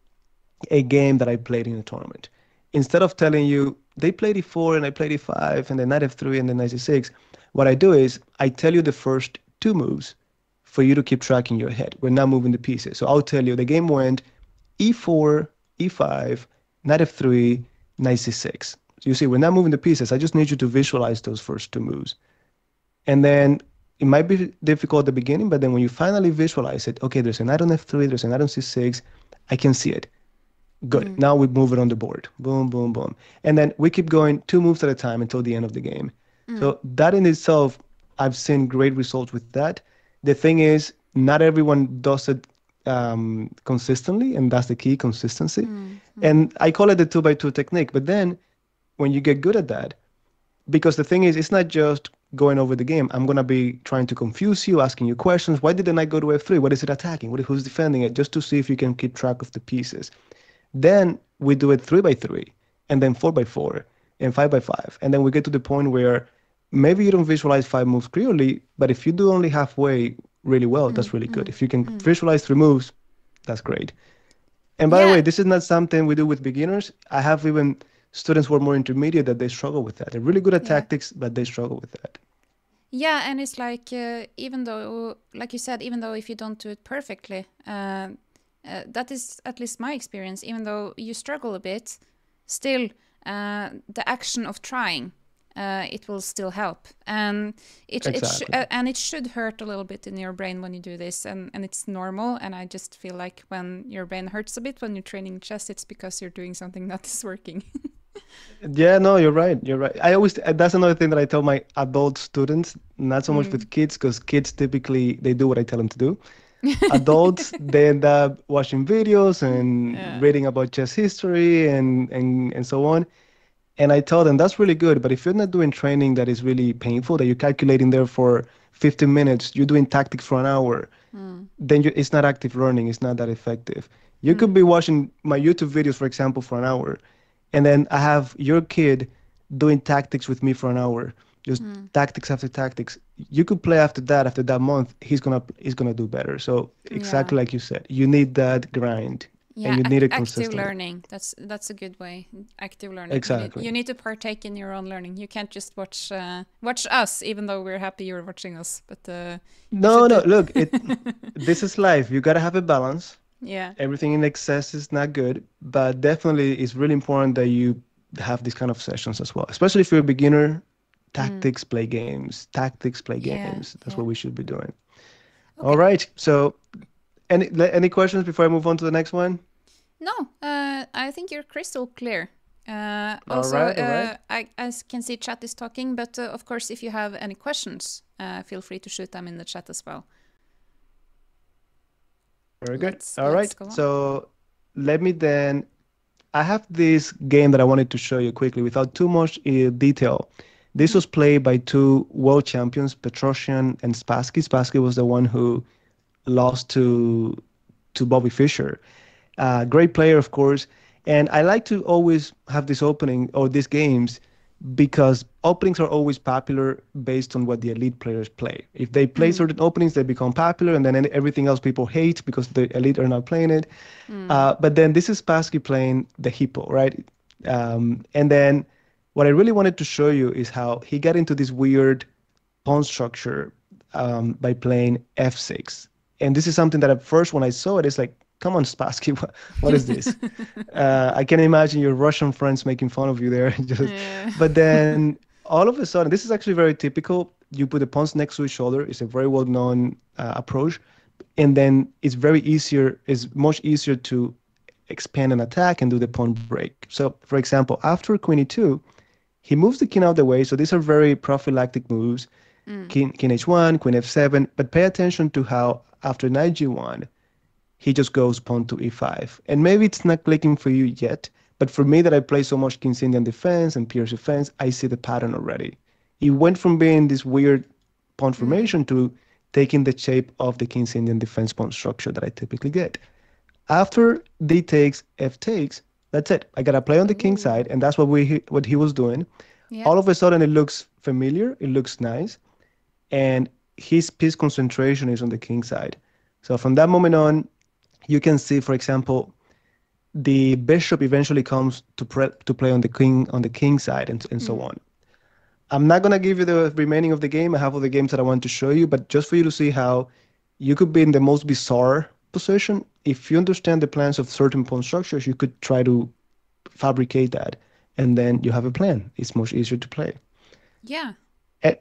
a game that I played in a tournament. Instead of telling you they played e4 and I played e5 and then knight f3 and then knight c6, what I do is I tell you the first two moves for you to keep track in your head. We're not moving the pieces. So I'll tell you the game went e4, e5, knight f3, knight c6. So you see, we're not moving the pieces. I just need you to visualize those first two moves. And then it might be difficult at the beginning, but then when you finally visualize it, okay, there's a knight on f3, there's a knight on c6, I can see it. Good. Mm. Now we move it on the board. Boom, boom, boom. And then we keep going two moves at a time until the end of the game. Mm. So that in itself, I've seen great results with that. The thing is, not everyone does it um, consistently, and that's the key consistency. Mm. And I call it the two by two technique. But then when you get good at that, because the thing is, it's not just going over the game. I'm gonna be trying to confuse you, asking you questions. Why didn't I go to f3? What is it attacking? What, who's defending it? Just to see if you can keep track of the pieces. Then we do it three by three, and then four by four, and five by five, and then we get to the point where maybe you don't visualize five moves clearly, but if you do only halfway really well, mm-hmm. that's really good. Mm, if you can mm-hmm. visualize three moves, that's great. And by yeah. the way, this is not something we do with beginners. I have even students who are more intermediate that they struggle with that. They're really good at yeah. tactics, but they struggle with that. Yeah, and it's like uh, even though, like you said, even though if you don't do it perfectly, uh, uh, that is at least my experience. Even though you struggle a bit, still uh, the action of trying uh, it will still help and it, exactly. it uh, and it should hurt a little bit in your brain when you do this and, and it's normal and i just feel like when your brain hurts a bit when you're training chess it's because you're doing something that is working yeah no you're right you're right i always that's another thing that i tell my adult students not so much mm. with kids because kids typically they do what i tell them to do adults they end up watching videos and yeah. reading about chess history and, and and so on and I tell them that's really good, but if you're not doing training that is really painful, that you're calculating there for 15 minutes, you're doing tactics for an hour, mm. then you, it's not active learning. It's not that effective. You mm. could be watching my YouTube videos, for example, for an hour, and then I have your kid doing tactics with me for an hour, just mm. tactics after tactics. You could play after that. After that month, he's gonna he's gonna do better. So exactly yeah. like you said, you need that grind yeah, and you need it active learning. That's that's a good way. Active learning. Exactly. You need, you need to partake in your own learning. You can't just watch uh, watch us, even though we're happy you're watching us. But uh, no, no. look, it, this is life. You gotta have a balance. Yeah. Everything in excess is not good, but definitely it's really important that you have these kind of sessions as well. Especially if you're a beginner. Tactics, mm. play games. Tactics, play yeah, games. That's yeah. what we should be doing. Okay. All right. So any any questions before I move on to the next one? No, uh, I think you're crystal clear. Uh, also, all right, all right. Uh, I, I, can see chat is talking, but uh, of course, if you have any questions, uh, feel free to shoot them in the chat as well. Very good. Let's, all let's right. So let me then. I have this game that I wanted to show you quickly without too much uh, detail. This was played by two world champions, Petrosian and Spassky. Spassky was the one who lost to to Bobby Fischer. Uh, great player, of course. And I like to always have this opening or these games because openings are always popular based on what the elite players play. If they play mm. certain openings, they become popular, and then everything else people hate because the elite are not playing it. Mm. Uh, but then this is Spassky playing the Hippo, right? Um, and then what I really wanted to show you is how he got into this weird pawn structure um, by playing f6 and this is something that at first when I saw it, it's like, come on, Spassky, what, what is this? uh, I can imagine your Russian friends making fun of you there. Just, yeah. But then all of a sudden, this is actually very typical. You put the pawns next to each other. It's a very well-known uh, approach, and then it's very easier. It's much easier to expand an attack and do the pawn break. So, for example, after queen e2, he moves the king out of the way. So these are very prophylactic moves. Mm. King, king h1, queen f7. But pay attention to how after knight g1, he just goes pawn to e5. And maybe it's not clicking for you yet, but for me that I play so much King's Indian defense and Pirc defense, I see the pattern already. It went from being this weird pawn mm. formation to taking the shape of the King's Indian defense pawn structure that I typically get. After d takes, f takes, that's it. I gotta play on the king side, and that's what we what he was doing. Yeah. All of a sudden, it looks familiar. It looks nice, and his piece concentration is on the king side. So from that moment on, you can see, for example, the bishop eventually comes to pre- to play on the king on the king side and, and mm. so on. I'm not gonna give you the remaining of the game. I have all the games that I want to show you, but just for you to see how you could be in the most bizarre position, if you understand the plans of certain pawn structures, you could try to fabricate that, and then you have a plan. It's much easier to play. Yeah. A-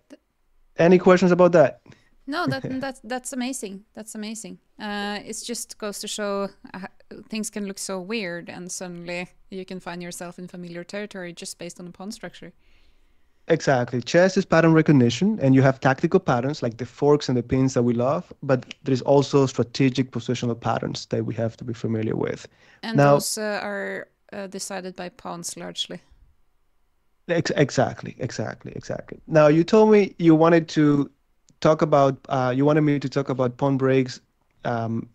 any questions about that? No, that that's that's amazing. That's amazing. Uh, it just goes to show uh, things can look so weird, and suddenly you can find yourself in familiar territory just based on the pawn structure. Exactly. Chess is pattern recognition, and you have tactical patterns like the forks and the pins that we love, but there's also strategic positional patterns that we have to be familiar with. And now, those uh, are uh, decided by pawns largely. Ex- exactly, exactly, exactly. Now, you told me you wanted to talk about, uh, you wanted me to talk about pawn breaks um,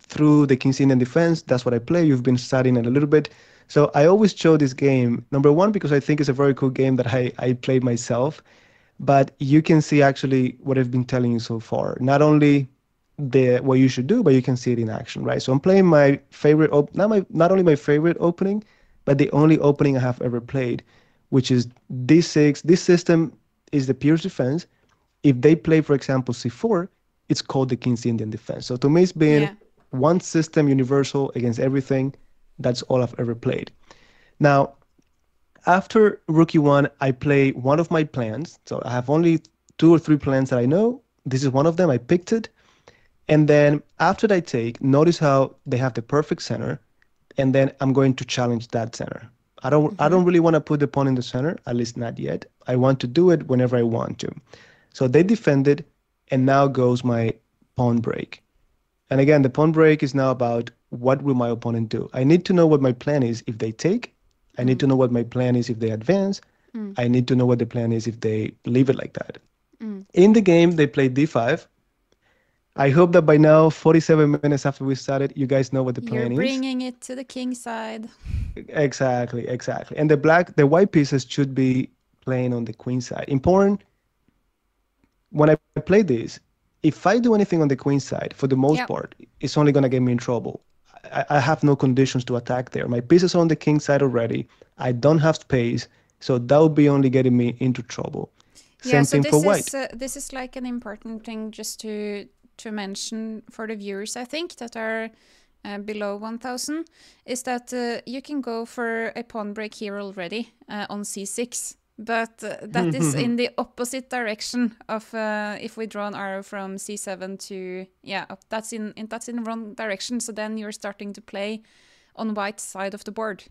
through the King's Indian defense. That's what I play. You've been studying it a little bit. So I always chose this game, number one, because I think it's a very cool game that I, I played myself. But you can see actually what I've been telling you so far. Not only the what you should do, but you can see it in action, right? So I'm playing my favorite, op- not my, not only my favorite opening, but the only opening I have ever played, which is D6. This system is the Pirc defense. If they play, for example, C4, it's called the King's Indian defense. So to me, it's been yeah. one system, universal against everything that's all I've ever played. Now, after Rook E1, I play one of my plans. So I have only two or three plans that I know. This is one of them. I picked it. And then after I take, notice how they have the perfect center. And then I'm going to challenge that center. I don't mm-hmm. I don't really want to put the pawn in the center, at least not yet. I want to do it whenever I want to. So they defended, and now goes my pawn break. And again, the pawn break is now about what will my opponent do? I need to know what my plan is if they take. I need to know what my plan is if they advance. Mm. I need to know what the plan is if they leave it like that. Mm. In the game, they play d5. I hope that by now, 47 minutes after we started, you guys know what the plan You're bringing is. it to the king side. Exactly, exactly. And the black, the white pieces should be playing on the queen side. Important. When I play this, if I do anything on the queen side, for the most yep. part, it's only gonna get me in trouble. I, I have no conditions to attack there. My pieces are on the king side already. I don't have space, so that would be only getting me into trouble. Same yeah, so thing for white. Is, uh, this is like an important thing just to to mention for the viewers. I think that are uh, below 1000 is that uh, you can go for a pawn break here already uh, on c6 but uh, that is in the opposite direction of uh, if we draw an arrow from c7 to yeah that's in, in, that's in the wrong direction. So then you're starting to play on white side of the board.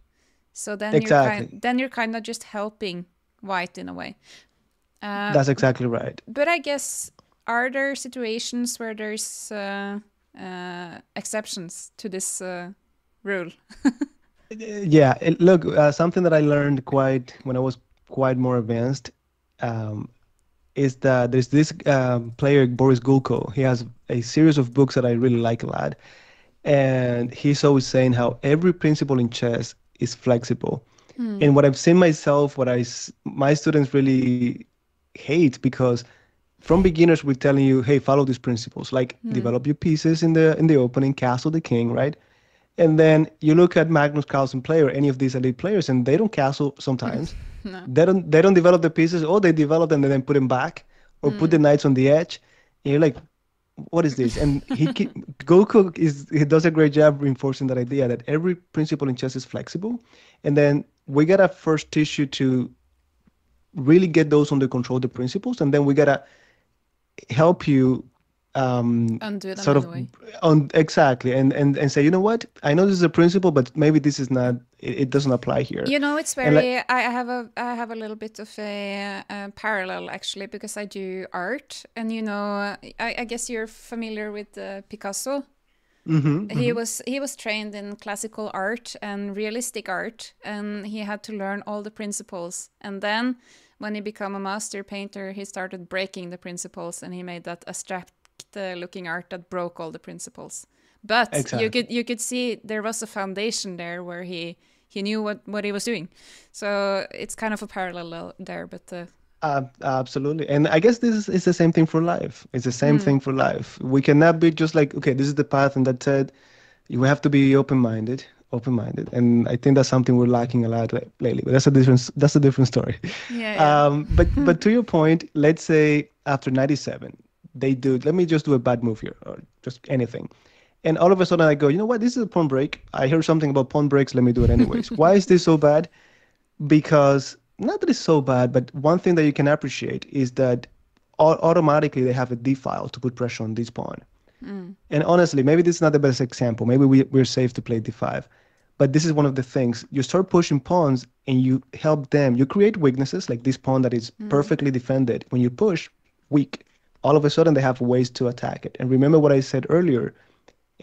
So then exactly. you're kind, then you're kind of just helping white in a way. Uh, that's exactly right. but i guess are there situations where there's uh, uh, exceptions to this uh, rule? Yeah it, look something that i learned quite when i was quite more advanced um, is that there's this um, player Boris Gulko. He has a series of books that I really like a lot, and he's always saying how every principle in chess is flexible. Mm. And what I've seen myself, what I my students really hate because from beginners we're telling you, hey, follow these principles, like mm. develop your pieces in the in the opening, castle the king, right? And then you look at Magnus Carlsen player, any of these elite players, and they don't castle sometimes. No. They don't they don't develop the pieces, or they develop them and then put them back, or mm. put the knights on the edge. And you're like, what is this? And he Gulko is he does a great job reinforcing that idea that every principle in chess is flexible, and then we gotta first teach you to really get those under control, the principles, and then we gotta help you um, undo sort of on exactly. And, and and say you know what? I know this is a principle but maybe this is not it, it doesn't apply here. You know it's very like, i have a i have a little bit of a, a, parallel actually because i do art. And you know i, I guess you're familiar with uh, picasso. Mm-hmm, he mm-hmm. was he was trained in classical art and realistic art and he had to learn all the principles. And then when he became a master painter he started breaking the principles and he made that abstract looking art that broke all the principles. But exactly. you could you could see there was a foundation there where he he knew what what he was doing. So it's kind of a parallel there, but. Uh, uh, absolutely, and I guess this is, is the same thing for life. It's the same mm. thing for life. We cannot be just like, okay, this is the path, and that's it. You have to be open-minded open-minded and i think that's something we're lacking a lot lately but that's a different that's a different story yeah, yeah. Um, but but to your point let's say after 97 they do let me just do a bad move here or just anything and all of a sudden I go, you know what? This is a pawn break. I hear something about pawn breaks. Let me do it anyways. Why is this so bad? Because not that it's so bad, but one thing that you can appreciate is that automatically they have a d file to put pressure on this pawn. Mm. And honestly, maybe this is not the best example. Maybe we, we're safe to play d5. But this is one of the things. You start pushing pawns and you help them. You create weaknesses like this pawn that is mm. perfectly defended. When you push, weak. All of a sudden, they have ways to attack it. And remember what I said earlier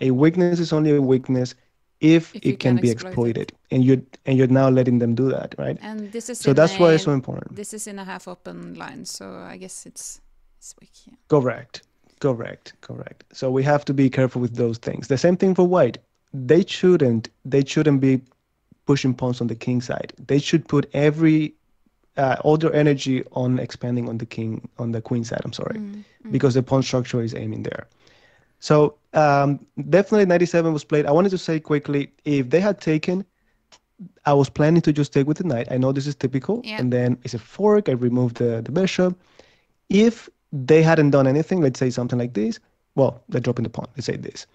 a weakness is only a weakness if, if it can, can be exploited it. and you're and you're now letting them do that right? And this is so that's a, why it's so important. this is in a half open line so i guess it's it's weak yeah. correct. Correct. Correct. So we have to be careful with those things. The same thing for white. They shouldn't they shouldn't be pushing pawns on the king side. They should put every uh, all their energy on expanding on the king on the queen side i'm sorry mm, mm. because the pawn structure is aiming there so um, definitely 97 was played. I wanted to say quickly, if they had taken, I was planning to just take with the knight. I know this is typical. Yeah. And then it's a fork. I removed the, the bishop. If they hadn't done anything, let's say something like this, well, they're dropping the pawn. Let's say this.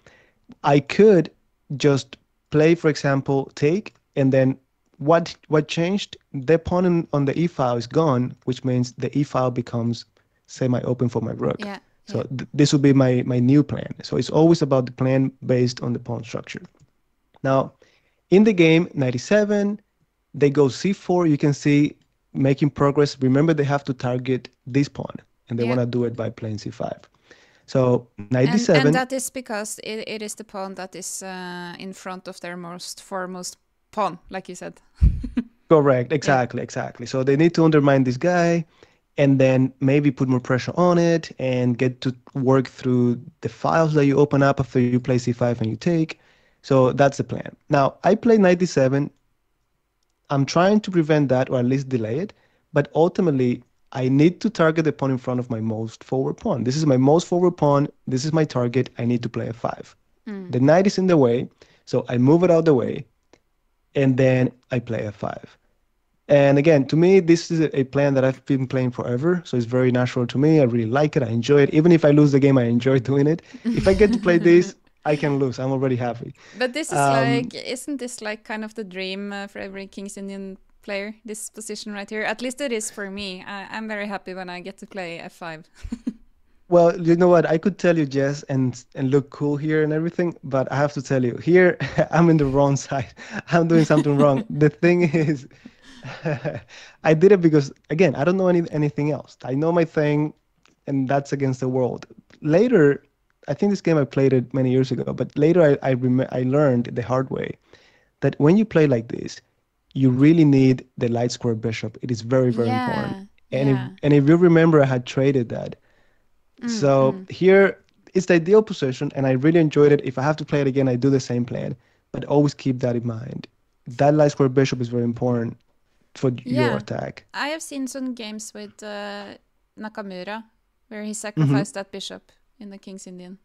I could just play, for example, take, and then what what changed? The pawn on the e file is gone, which means the e file becomes semi-open for my rook. Yeah. So th- this would be my, my new plan. So it's always about the plan based on the pawn structure. Now, in the game, 97, they go c4. You can see making progress. Remember, they have to target this pawn, and they yeah. want to do it by playing c5. So 97. And, and that is because it, it is the pawn that is uh, in front of their most foremost pawn, like you said. Correct. Exactly. Yeah. Exactly. So they need to undermine this guy and then maybe put more pressure on it and get to work through the files that you open up after you play c5 and you take. So that's the plan. Now, I play 97. I'm trying to prevent that or at least delay it, but ultimately, I need to target the pawn in front of my most forward pawn. This is my most forward pawn. This is my target. I need to play a 5. Mm. The knight is in the way, so I move it out the way, and then I play f5. And again, to me, this is a plan that I've been playing forever. So it's very natural to me. I really like it. I enjoy it. Even if I lose the game, I enjoy doing it. If I get to play this, I can lose. I'm already happy. But this is um, like, isn't this like kind of the dream uh, for every King's Indian player? This position right here. At least it is for me. I, am very happy when I get to play f5. well, you know what? I could tell you Jess and and look cool here and everything, but I have to tell you here, I'm in the wrong side. I'm doing something wrong. The thing is I did it because again, I don't know any, anything else. I know my thing, and that's against the world. Later, I think this game I played it many years ago, but later I I, rem- I learned the hard way that when you play like this, you really need the light square bishop. It is very very yeah, important. And yeah. if, and if you remember, I had traded that. Mm, so mm. here it's the ideal position, and I really enjoyed it. If I have to play it again, I do the same plan, but always keep that in mind. That light square bishop is very important for yeah. your attack. I have seen some games with uh, Nakamura where he sacrificed mm-hmm. that bishop in the King's Indian.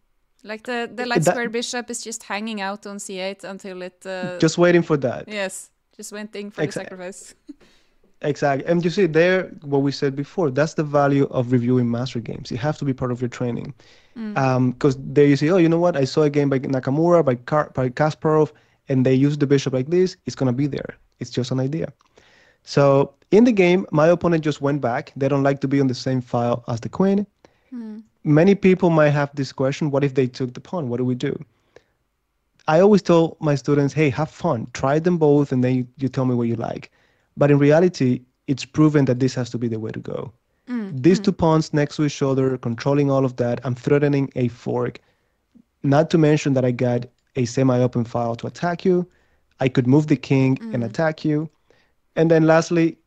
Like the, the light that, square bishop is just hanging out on c8 until it. Uh, just waiting for that. Yes, just waiting for exactly. the sacrifice. exactly. And you see, there, what we said before, that's the value of reviewing master games. You have to be part of your training. Because mm. um, there you say, oh, you know what? I saw a game by Nakamura, by, Kar- by Kasparov, and they used the bishop like this. It's going to be there. It's just an idea. So in the game, my opponent just went back. They don't like to be on the same file as the queen. Hmm. Many people might have this question, what if they took the pawn? What do we do? I always tell my students, hey, have fun. Try them both and then you, you tell me what you like. But in reality, it's proven that this has to be the way to go. Mm, These mm. two pawns next to each other, controlling all of that. I'm threatening a fork. Not to mention that I got a semi-open file to attack you. I could move the king mm. and attack you. And then lastly,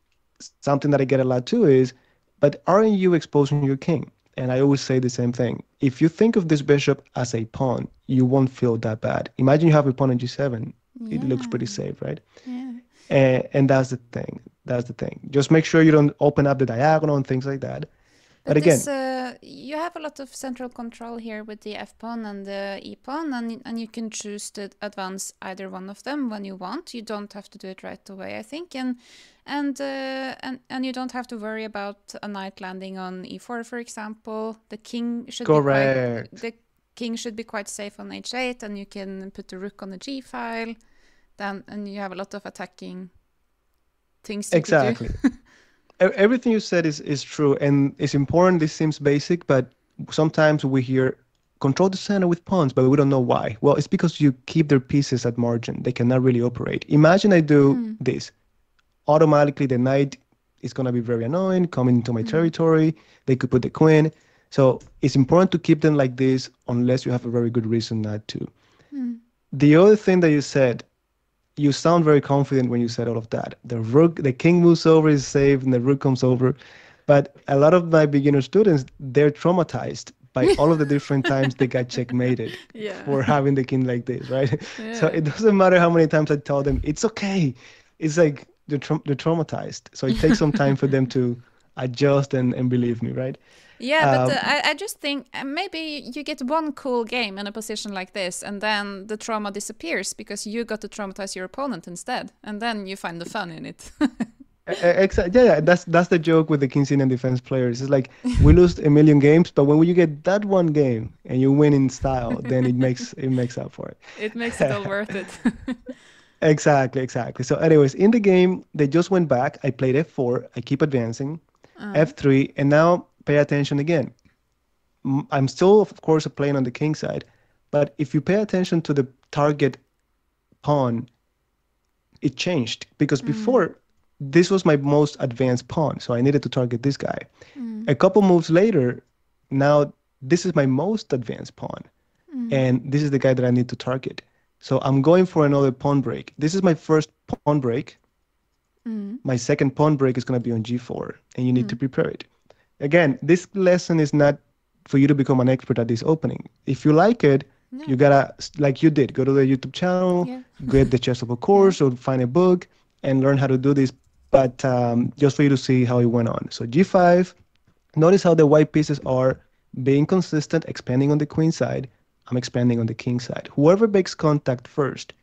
something that I get a lot too is, but aren't you exposing your king? And I always say the same thing. If you think of this bishop as a pawn, you won't feel that bad. Imagine you have a pawn on g7. Yeah. It looks pretty safe, right? Yeah. And, and that's the thing. That's the thing. Just make sure you don't open up the diagonal and things like that. But, but again, this, uh, you have a lot of central control here with the f pawn and the e pawn, and and you can choose to advance either one of them when you want. You don't have to do it right away, I think, and and uh, and and you don't have to worry about a knight landing on e4, for example. The king should correct. Be quite, the king should be quite safe on h8, and you can put the rook on the g file. Then and you have a lot of attacking things. exactly. Everything you said is is true, and it's important. This seems basic, but sometimes we hear control the center with pawns, but we don't know why. Well, it's because you keep their pieces at margin. They cannot really operate. Imagine I do mm. this. Automatically, the knight is going to be very annoying, coming into my mm. territory. They could put the queen. So it's important to keep them like this unless you have a very good reason not to. Mm. The other thing that you said, you sound very confident when you said all of that. The rook, the king moves over is safe, and the rook comes over. But a lot of my beginner students, they're traumatized by all of the different times they got checkmated yeah. for having the king like this, right? Yeah. So it doesn't matter how many times I tell them it's okay. It's like they're, tra- they're traumatized. So it takes some time for them to adjust and, and believe me, right? Yeah, but um, uh, I, I just think uh, maybe you get one cool game in a position like this, and then the trauma disappears because you got to traumatize your opponent instead, and then you find the fun in it. Exactly. Yeah, yeah, that's that's the joke with the Kings Indian defense players. It's like we lose a million games, but when you get that one game and you win in style, then it makes it makes up for it. It makes it all worth it. exactly, exactly. So, anyways, in the game, they just went back. I played f4. I keep advancing, uh-huh. f3, and now pay attention again. I'm still, of course, playing on the king side, but if you pay attention to the target pawn, it changed because mm. before this was my most advanced pawn, so I needed to target this guy. Mm. A couple moves later, now this is my most advanced pawn, mm. and this is the guy that I need to target. So I'm going for another pawn break. This is my first pawn break. Mm. My second pawn break is going to be on g4, and you need to mm. prepare it. Again, this lesson is not for you to become an expert at this opening. If you like it, no. you gotta like you did go to the YouTube channel, yeah. get the chessable course, or find a book and learn how to do this but um, just for you to see how it went on. So g5, notice how the white pieces are being consistent, expanding on the queen side. I'm expanding on the king side. Whoever makes contact first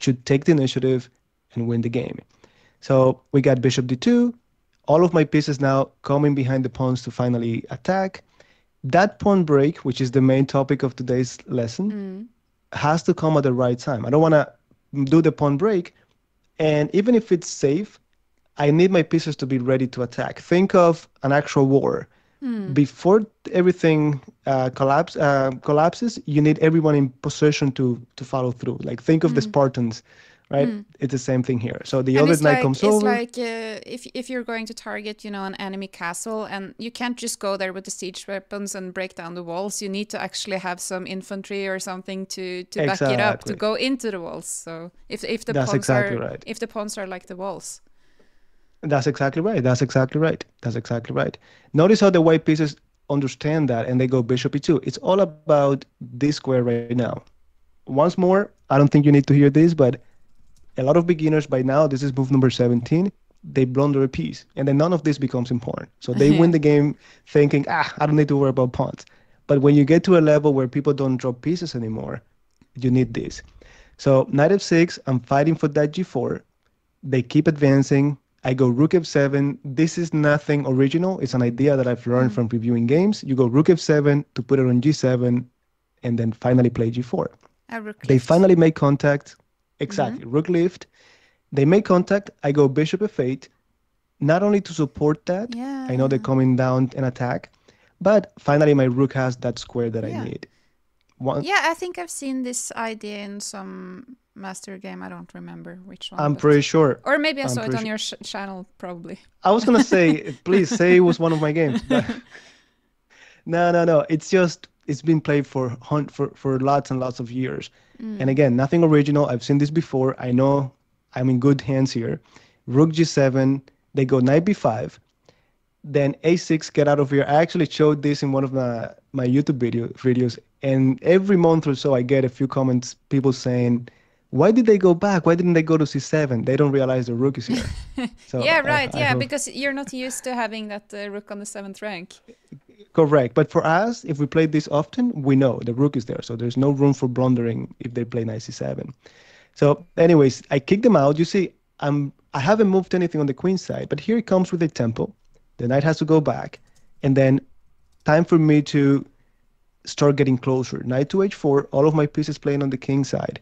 should take the initiative and win the game. So we got bishop d2. All of my pieces now coming behind the pawns to finally attack. That pawn break, which is the main topic of today's lesson, mm. has to come at the right time. I don't want to do the pawn break. And even if it's safe, I need my pieces to be ready to attack. Think of an actual war. Hmm. Before everything uh, collapse, uh, collapses, you need everyone in position to to follow through. Like think of mm. the hmm. Spartans, right? Mm. It's the same thing here. So the and other knight like, comes it's over. It's like uh, if if you're going to target, you know, an enemy castle, and you can't just go there with the siege weapons and break down the walls. You need to actually have some infantry or something to to exactly. back it up to go into the walls. So if if the That's pawns exactly are right. if the pawns are like the walls. That's exactly right. That's exactly right. That's exactly right. Notice how the white pieces understand that and they go bishop e2. It's all about this square right now. Once more, I don't think you need to hear this, but a lot of beginners by now, this is move number 17, they blunder a piece and then none of this becomes important. So they win the game thinking, ah, I don't need to worry about pawns. But when you get to a level where people don't drop pieces anymore, you need this. So knight f6, I'm fighting for that g4. They keep advancing. I go rook f7. This is nothing original. It's an idea that I've learned mm. from reviewing games. You go rook f7 to put it on g7 and then finally play g4. they finally make contact. Exactly. Mm-hmm. Rook lift. They make contact. I go bishop f8, not only to support that. Yeah. I know they're coming down and attack, but finally my rook has that square that yeah. I need. One, yeah, I think I've seen this idea in some master game. I don't remember which one. I'm pretty sure. Or maybe I I'm saw it on your sh- channel, probably. I was gonna say, please say it was one of my games. But no, no, no. It's just it's been played for hunt for for lots and lots of years. Mm. And again, nothing original. I've seen this before. I know I'm in good hands here. Rook g7. They go knight b5. Then a6. Get out of here. I actually showed this in one of my my YouTube video videos. And every month or so, I get a few comments, people saying why did they go back? Why didn't they go to c7? They don't realize the rook is here. So yeah, right. I, yeah, because you're not used to having that uh, rook on the seventh rank. Correct. But for us, if we play this often, we know the rook is there. So there's no room for blundering if they play knight c7. So, anyways, I kick them out. You see, I'm I haven't moved anything on the queen side, but here it comes with a tempo. The knight has to go back, and then time for me to start getting closer. Knight to h4, all of my pieces playing on the king side.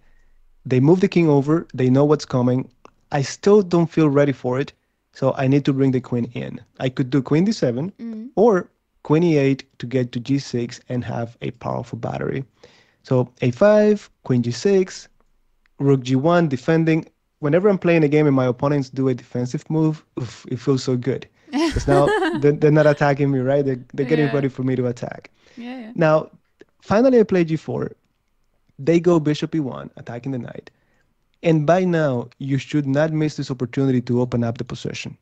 They move the king over, they know what's coming. I still don't feel ready for it, so I need to bring the queen in. I could do queen d7 mm. or queen e8 to get to g6 and have a powerful battery. So a5, queen g6, rook g1, defending. Whenever I'm playing a game and my opponents do a defensive move, oof, it feels so good. Because now they're, they're, not attacking me, right? They're, they're getting yeah. ready for me to attack. Yeah, yeah. Now, finally, I play g4. They go bishop e1, attacking the knight. And by now, you should not miss this opportunity to open up the position.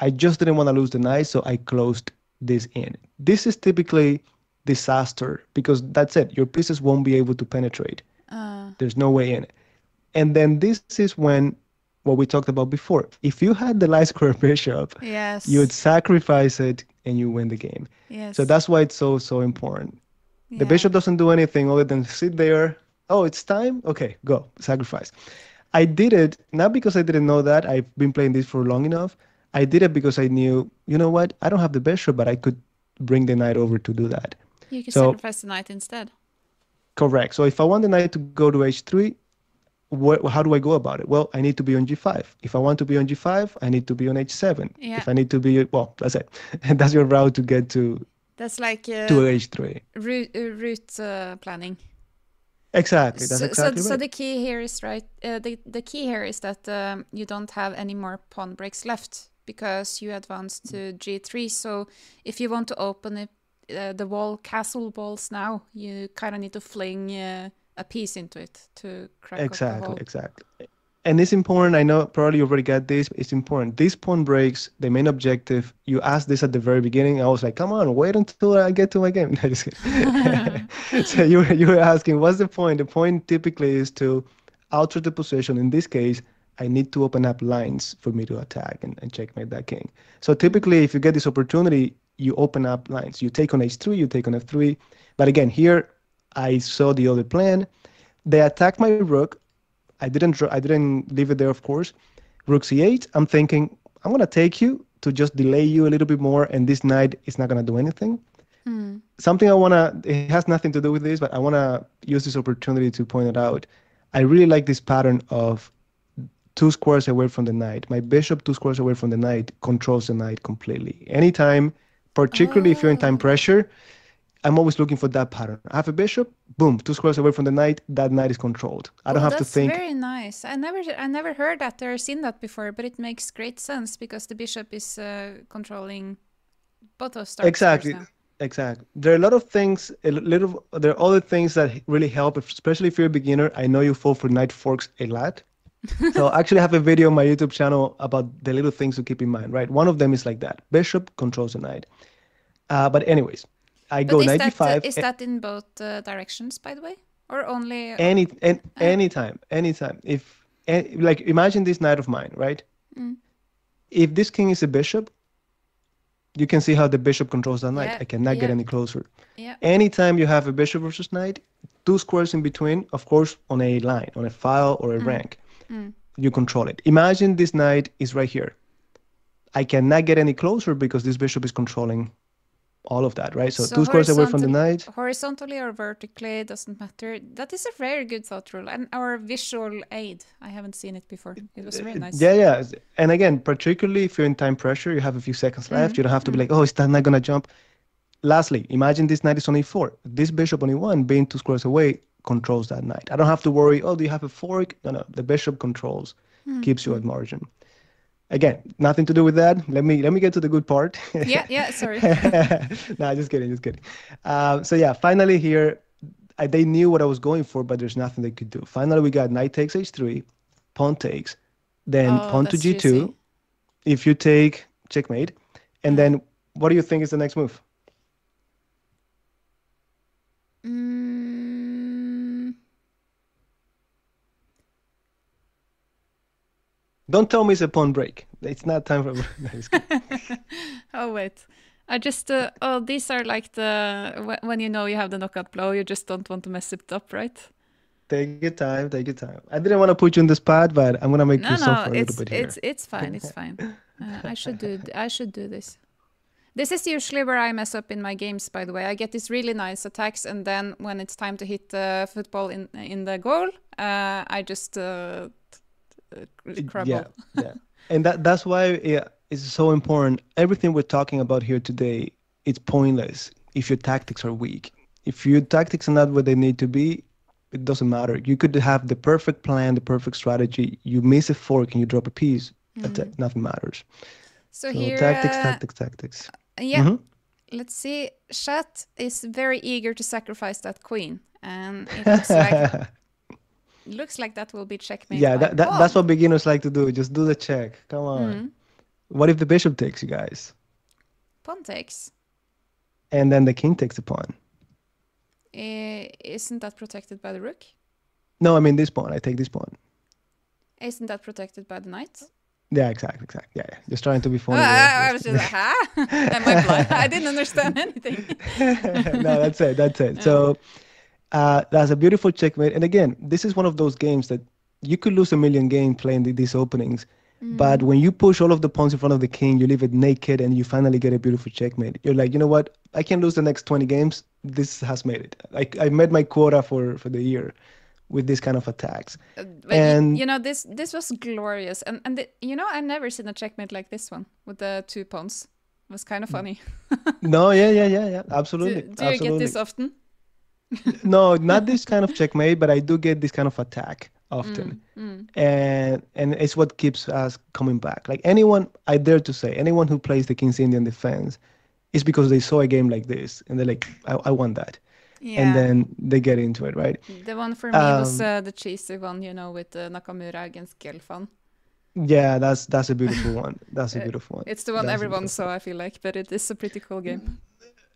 I just didn't want to lose the knight, so I closed this in. This is typically disaster because that's it. Your pieces won't be able to penetrate. Uh. There's no way in. And then this is when what we talked about before. If you had the light square bishop, yes. you would sacrifice it and you win the game. Yes. So that's why it's so so important. Yeah. The bishop doesn't do anything other than sit there. Oh, it's time. Okay, go sacrifice. I did it not because I didn't know that. I've been playing this for long enough. I did it because I knew, you know what? I don't have the bishop, but I could bring the knight over to do that. You can so, sacrifice the knight instead. Correct. So if I want the knight to go to h3, what, how do I go about it? Well, I need to be on g5. If I want to be on g5, I need to be on h7. Yeah. If I need to be, well, that's it. And that's your route to get to that's like uh, to h3. Route, uh, route uh, planning. Exactly. That's so, exactly so, right. so the key here is right. Uh, the the key here is that um, you don't have any more pawn breaks left because you advanced to g3. So if you want to open it, uh, the wall castle walls now, you kind of need to fling uh, a piece into it to crack exactly exactly. And it's important i know probably you already got this it's important. This pawn breaks the main objective you asked this at the very beginning i was like come on wait until i get to my game. So you were, you were asking what's the point? The point typically is to alter the position in this case i need to open up lines for me to attack and, and checkmate that king so typically if you get this opportunity you open up lines you take on h3 you take on f3 but again here I saw the other plan. They attacked my rook. I didn't I didn't leave it there, of course. Rook c8. I'm thinking I'm gonna take you to just delay you a little bit more, and this knight is not gonna do anything. Mm. Something I wanna it has nothing to do with this, but I wanna use this opportunity to point it out. I really like this pattern of two squares away from the knight. My bishop two squares away from the knight controls the knight completely. Anytime, particularly oh. if you're in time oh. pressure, I'm always looking for that pattern. I have a bishop, boom, two squares away from the knight. That knight is controlled. I don't have to think. That's very nice. I never, I never heard that or seen that before, but it makes great sense because the bishop is uh, controlling both of stars. Exactly. Exactly. There are a lot of things. A little. There are other things that really help, especially if you're a beginner. I know you fall for knight forks a lot. So I actually have a video on my YouTube channel about the little things to keep in mind. Right. One of them is like that. Bishop controls the knight. Uh, but anyways, I but go is 95. That, uh, is that in both uh, directions, by the way, or only any any uh, anytime, anytime? If any, like imagine this knight of mine, right? Mm. If this king is a bishop, you can see how the bishop controls the knight. Yeah. I cannot yeah. get any closer. Yeah. Anytime you have a bishop versus knight, two squares in between, of course, on a line, on a file or a mm. rank, mm. you control it. Imagine this knight is right here. I cannot get any closer because this bishop is controlling all of that, right? So, so two squares away from the knight. Horizontally or vertically doesn't matter. That is a very good thought rule and our visual aid. I haven't seen it before. It was very nice. Yeah, yeah. And again, particularly if you're in time pressure, you have a few seconds left. Mm-hmm. You don't have to mm-hmm. be like, oh, is that not gonna jump? Lastly, imagine this knight is on e4. This bishop on e1, being two squares away, controls that knight. I don't have to worry. Oh, do you have a fork? No, no. The bishop controls, mm-hmm. keeps you at margin again nothing to do with that let me let me get to the good part yeah yeah sorry no just kidding just kidding uh, so yeah finally here I, they knew what i was going for but there's nothing they could do finally we got knight takes h3 pawn takes then oh, pawn to g2 juicy. if you take checkmate and then what do you think is the next move Don't tell me it's a pawn break. It's not time for. oh wait, I just uh, oh these are like the when you know you have the knockout blow, you just don't want to mess it up, right? Take your time. Take your time. I didn't want to put you in the spot, but I'm gonna make no, you suffer a little bit here. it's it's fine. It's fine. Uh, I should do I should do this. This is usually where I mess up in my games, by the way. I get these really nice attacks, and then when it's time to hit the football in in the goal, uh, I just uh, Yeah, yeah, and that that's why yeah, it's so important. Everything we're talking about here today, it's pointless if your tactics are weak. If your tactics are not what they need to be, it doesn't matter. You could have the perfect plan, the perfect strategy. You miss a fork and you drop a piece. Mm. Nothing matters. So, so here, tactics, uh, tactics, tactics. Yeah. Mm -hmm. Let's see. Shat is very eager to sacrifice that queen, and it looks like looks like that will be checkmate. Yeah, that, that that's what beginners like to do. Just do the check. Come on. Mm. What if the bishop takes, you guys? Pawn takes. And then the king takes the pawn. Uh, isn't that protected by the rook? No, I mean this pawn. I take this pawn. Isn't that protected by the knight? Yeah, exactly, exactly. Yeah, yeah. Just trying to be funny. Oh, I, I, was just like, huh? Am I blind? I didn't understand anything. no, that's it. That's it. So uh, that's a beautiful checkmate. And again, this is one of those games that you could lose a million games playing the, these openings. Mm. But when you push all of the pawns in front of the king, you leave it naked, and you finally get a beautiful checkmate. You're like, you know what? I can lose the next 20 games. This has made it. I, I met my quota for, for the year with this kind of attacks. Uh, and you, you, know this this was glorious, and and the, you know I've never seen a checkmate like this one with the two pawns. It was kind of funny. no, yeah, yeah, yeah, yeah, absolutely. Do, do you absolutely. get this often? no, not this kind of checkmate, but I do get this kind of attack often, mm, mm. and and it's what keeps us coming back. Like anyone, I dare to say, anyone who plays the King's Indian defense, is because they saw a game like this and they're like, I, I want that. Yeah. And then they get into it, right? The one for me um, was uh, the cheesy one, you know, with uh, Nakamura against Gelfand. Yeah, that's that's a beautiful one. That's a beautiful one. It's the one that's everyone saw, I feel like, but it is a pretty cool game.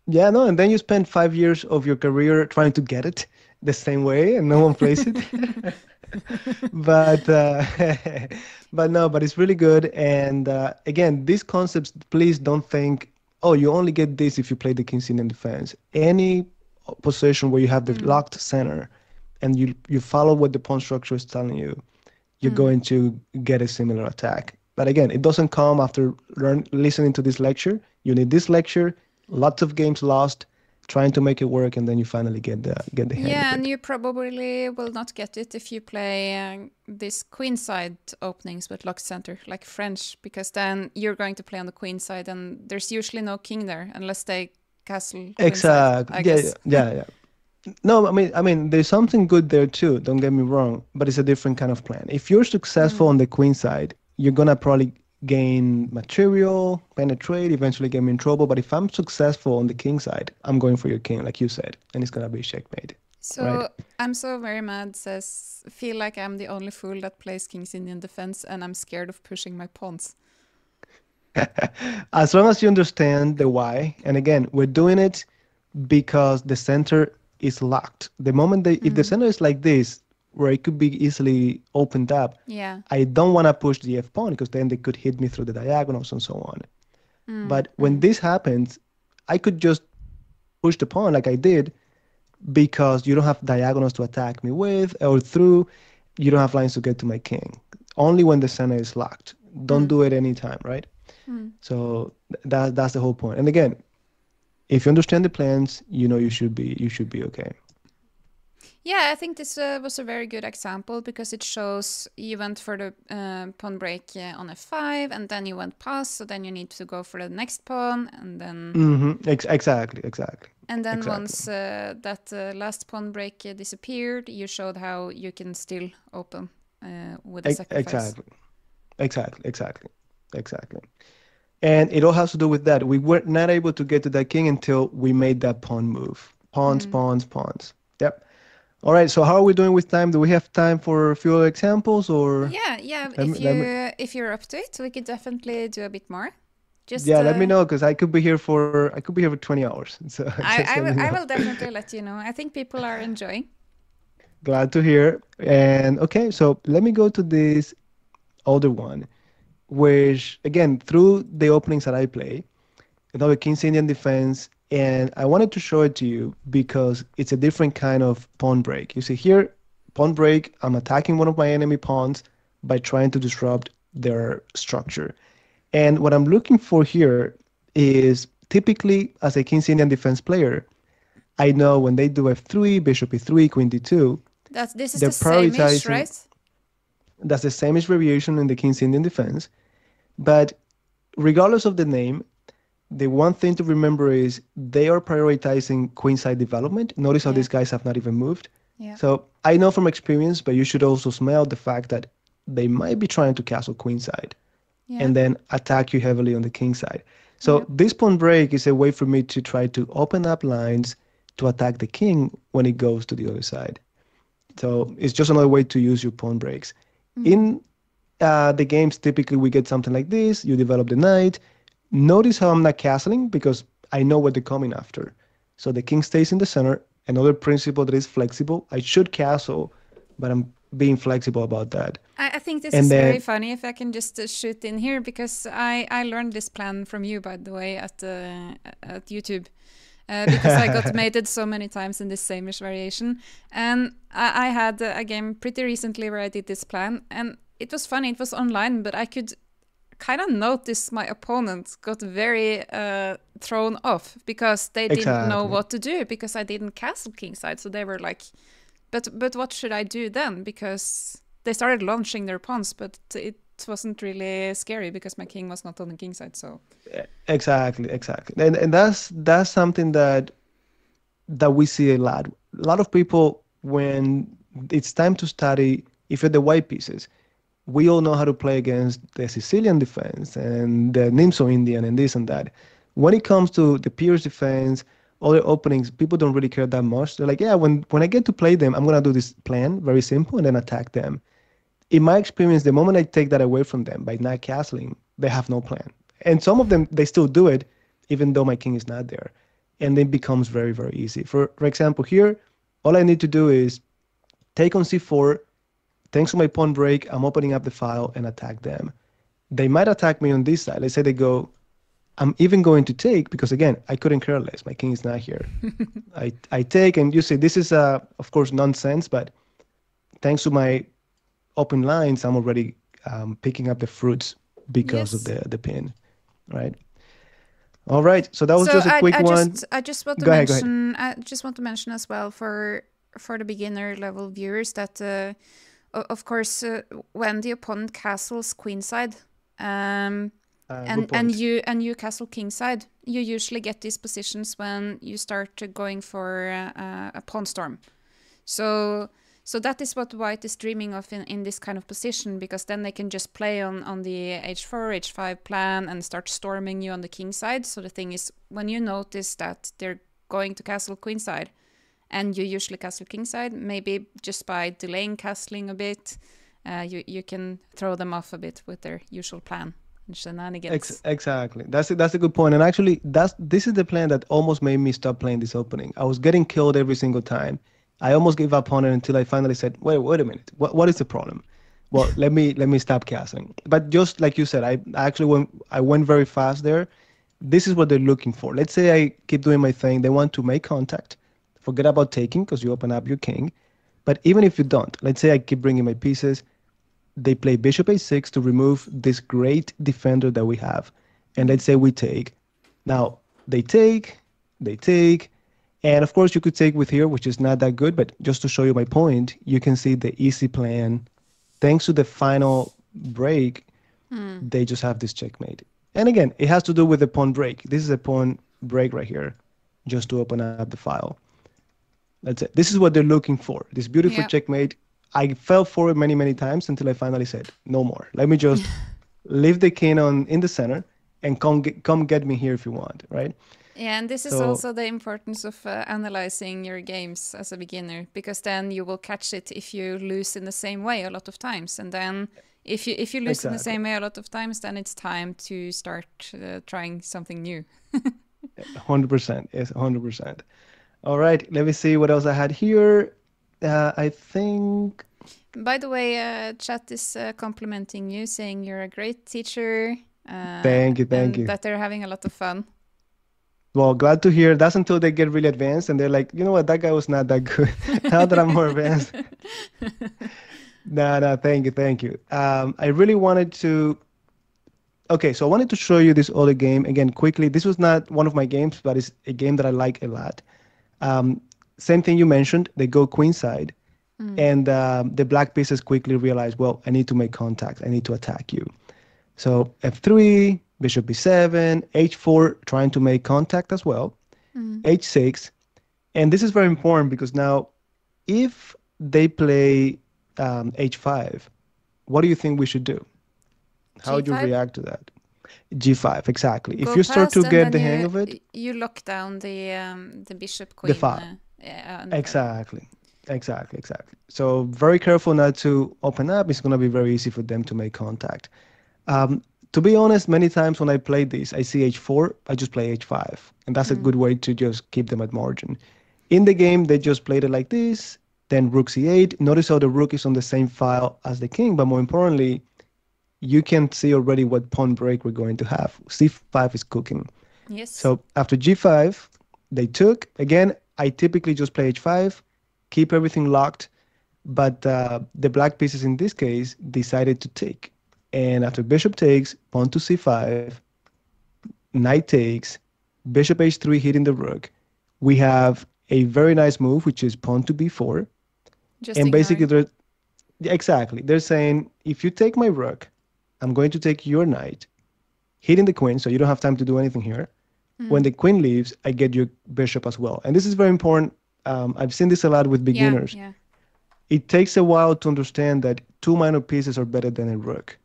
Yeah, no, and then you spend five years of your career trying to get it the same way, and no one plays it. but uh, but no, but it's really good. And uh, again, these concepts, please don't think, oh, you only get this if you play the King's Indian defense. Any position where you have the mm. locked center, and you you follow what the pawn structure is telling you, you're mm. going to get a similar attack. But again, it doesn't come after learn listening to this lecture. You need this lecture lots of games lost trying to make it work and then you finally get the get the yeah and you probably will not get it if you play uh, this queen side openings with lock center like french because then you're going to play on the queen side and there's usually no king there unless they castle exactly yeah, yeah yeah yeah. No i mean i mean there's something good there too don't get me wrong but it's a different kind of plan. If you're successful mm. on the queen side you're gonna probably gain material, penetrate, eventually get me in trouble. But if I'm successful on the king side, I'm going for your king, like you said, and it's gonna be checkmate. So right? I'm so very mad. Says feel like I'm the only fool that plays King's Indian defense, and I'm scared of pushing my pawns. as long as you understand the why, and again, we're doing it because the center is locked. The moment they, mm. if the mm. center is like this, where it could be easily opened up. Yeah. I don't want to push the F pawn because then they could hit me through the diagonals and so on. Mm. But when mm. this happens, I could just push the pawn like I did because you don't have diagonals to attack me with or through. You don't have lines to get to my king. Only when the center is locked. Don't mm. do it anytime, right? Mm. So that that's the whole point. And again, if you understand the plans, you know you should be you should be okay. Yeah, I think this uh, was a very good example because it shows you went for the uh, pawn break uh, on f5 and then you went pass, so then you need to go for the next pawn and then. Mm-hmm. Ex- exactly, exactly. And then exactly. once uh, that uh, last pawn break uh, disappeared, you showed how you can still open with a sacrifice. Exactly, exactly, exactly, exactly. And it all has to do with that. We were not able to get to that king until we made that pawn move. Pawns, mm. pawns, pawns. Yep. All right. So how are we doing with time? Do we have time for a few examples, or? Yeah, yeah. Let if me, you me... if you're up to it, we could definitely do a bit more. Just yeah, uh, let me uh, know because I could be here for I could be here for twenty hours. So I, I will, I will definitely let you know. I think people are enjoying. Glad to hear. And okay, so let me go to this older one, which again through the openings that I play, another King's Indian defense and I wanted to show it to you because it's a different kind of pawn break. You see here, pawn break, I'm attacking one of my enemy pawns by trying to disrupt their structure. And what I'm looking for here is typically, as a King's Indian defense player, I know when they do f3, bishop e3, queen d2. That's this is the same right? That's the Sämisch variation in the King's Indian defense. But regardless of the name, the one thing to remember is they are prioritizing queenside development. Notice how yeah. these guys have not even moved. Yeah. So I know from experience, but you should also smell the fact that they might be trying to castle queenside yeah. and then attack you heavily on the king side. So yep. this pawn break is a way for me to try to open up lines to attack the king when it goes to the other side. So it's just another way to use your pawn breaks. Mm-hmm. In uh, the games, typically we get something like this. You develop the knight. Notice how I'm not castling because I know what they're coming after. So the king stays in the center. Another principle that is flexible. I should castle, but I'm being flexible about that. I, I think this and is then, very funny. If I can just uh, shoot in here, because I I learned this plan from you, by the way, at uh, at YouTube. Uh, because I got mated so many times in this Sämisch variation. And I, I had a game pretty recently where I did this plan, and it was funny. It was online, but I could kind of noticed my opponent got very uh, thrown off because they exactly. didn't know what to do because I didn't castle kingside. So they were like, "But but what should I do then?" Because they started launching their pawns, but it wasn't really scary because my king was not on the king side. So exactly, exactly, and and that's that's something that that we see a lot. A lot of people when it's time to study, if you're the white pieces, we all know how to play against the Sicilian defense and the Nimzo Indian and this and that. When it comes to the Pirc defense, other openings, people don't really care that much. They're like, yeah, when when I get to play them, I'm gonna do this plan, very simple, and then attack them in my experience, the moment I take that away from them by not castling, they have no plan. And some of them, they still do it, even though my king is not there. And it becomes very, very easy. For, for example, here, all I need to do is take on c4. Thanks to my pawn break, I'm opening up the file and attack them. They might attack me on this side. Let's say they go, I'm even going to take because again, I couldn't care less. My king is not here. I I take and you say this is uh of course nonsense, but thanks to my open lines, I'm already um, picking up the fruits because yes. of the the pin, right? All right, so that was so just a quick I, I one. Just, I just want to go mention. Ahead, I just want to mention as well for for the beginner level viewers that, uh, of course, uh, when the opponent castles queenside, um, uh, and and you and you castle kingside, you usually get these positions when you start going for uh, a pawn storm. So so that is what white is dreaming of in, in this kind of position, because then they can just play on, on the h4, h5 plan and start storming you on the king side. So the thing is, when you notice that they're going to castle queen side, and you usually castle kingside. maybe just by delaying castling a bit, uh, you, you can throw them off a bit with their usual plan and shenanigans. Ex- exactly. That's a, that's a good point. And actually, that's this is the plan that almost made me stop playing this opening. I was getting killed every single time I almost gave up on it until I finally said, "Wait, wait a minute. What what is the problem?" Well, let me let me stop casting. But just like you said, I actually went I went very fast there. This is what they're looking for. Let's say I keep doing my thing. They want to make contact. Forget about taking because you open up your king. But even if you don't, let's say I keep bringing my pieces. They play bishop a6 to remove this great defender that we have. And let's say we take. Now, they take, they take, and of course, you could take with here, which is not that good, but just to show you my point, you can see the easy plan. Thanks to the final break, mm. they just have this checkmate. And again, it has to do with the pawn break. This is a pawn break right here, just to open up the file. That's it. This is what they're looking for. This beautiful checkmate. I fell for it many, many times until I finally said, no more. Let me just leave the king on in the center and come get, come get me here if you want, right? Yeah, and this is so, also the importance of uh, analyzing your games as a beginner because then you will catch it if you lose in the same way a lot of times, and then if you if you lose exactly. in the same way a lot of times, then it's time to start uh, trying something new. Hundred percent, yes, hundred percent. All right, let me see what else I had here. Uh, I think. By the way, uh, chat is uh, complimenting you, saying you're a great teacher. Uh, thank you, thank you. That they're having a lot of fun. Well, glad to hear. That's until they get really advanced and they're like, you know what, that guy was not that good. now that I'm more advanced. no, no, thank you, thank you. Um, I really wanted to. Okay, so I wanted to show you this other game again quickly. This was not one of my games, but it's a game that I like a lot. Um, same thing you mentioned. They go queenside, mm. and um, the black pieces quickly realize, well, I need to make contact. I need to attack you. So f3, bishop b7, h4, trying to make contact as well, mm. h6, and this is very important because now, if they play um, h5, what do you think we should do? How G5? would you react to that? G5, exactly. Go if you start to get the hang of it, you lock down the um, the bishop queen. The file. Uh, yeah, exactly. Exactly, exactly. So very careful not to open up. It's going to be very easy for them to make contact. Um, to be honest, many times when I play this, I see h4, I just play h5, and that's mm. a good way to just keep them at margin. In the game, they just played it like this, then rook c8. Notice how the rook is on the same file as the king, but more importantly, you can see already what pawn break we're going to have. c5 is cooking. Yes. So after g5, they took. Again, I typically just play h5, keep everything locked, but uh, the black pieces in this case decided to take. And after bishop takes, pawn to c5, knight takes, bishop h3 hitting the rook, we have a very nice move, which is pawn to b4. Just and basically, they're, exactly, they're saying, if you take my rook, I'm going to take your knight, hitting the queen, so you don't have time to do anything here. Mm. When the queen leaves, I get your bishop as well. And this is very important. Um, I've seen this a lot with beginners. Yeah, yeah. It takes a while to understand that two minor pieces are better than a rook.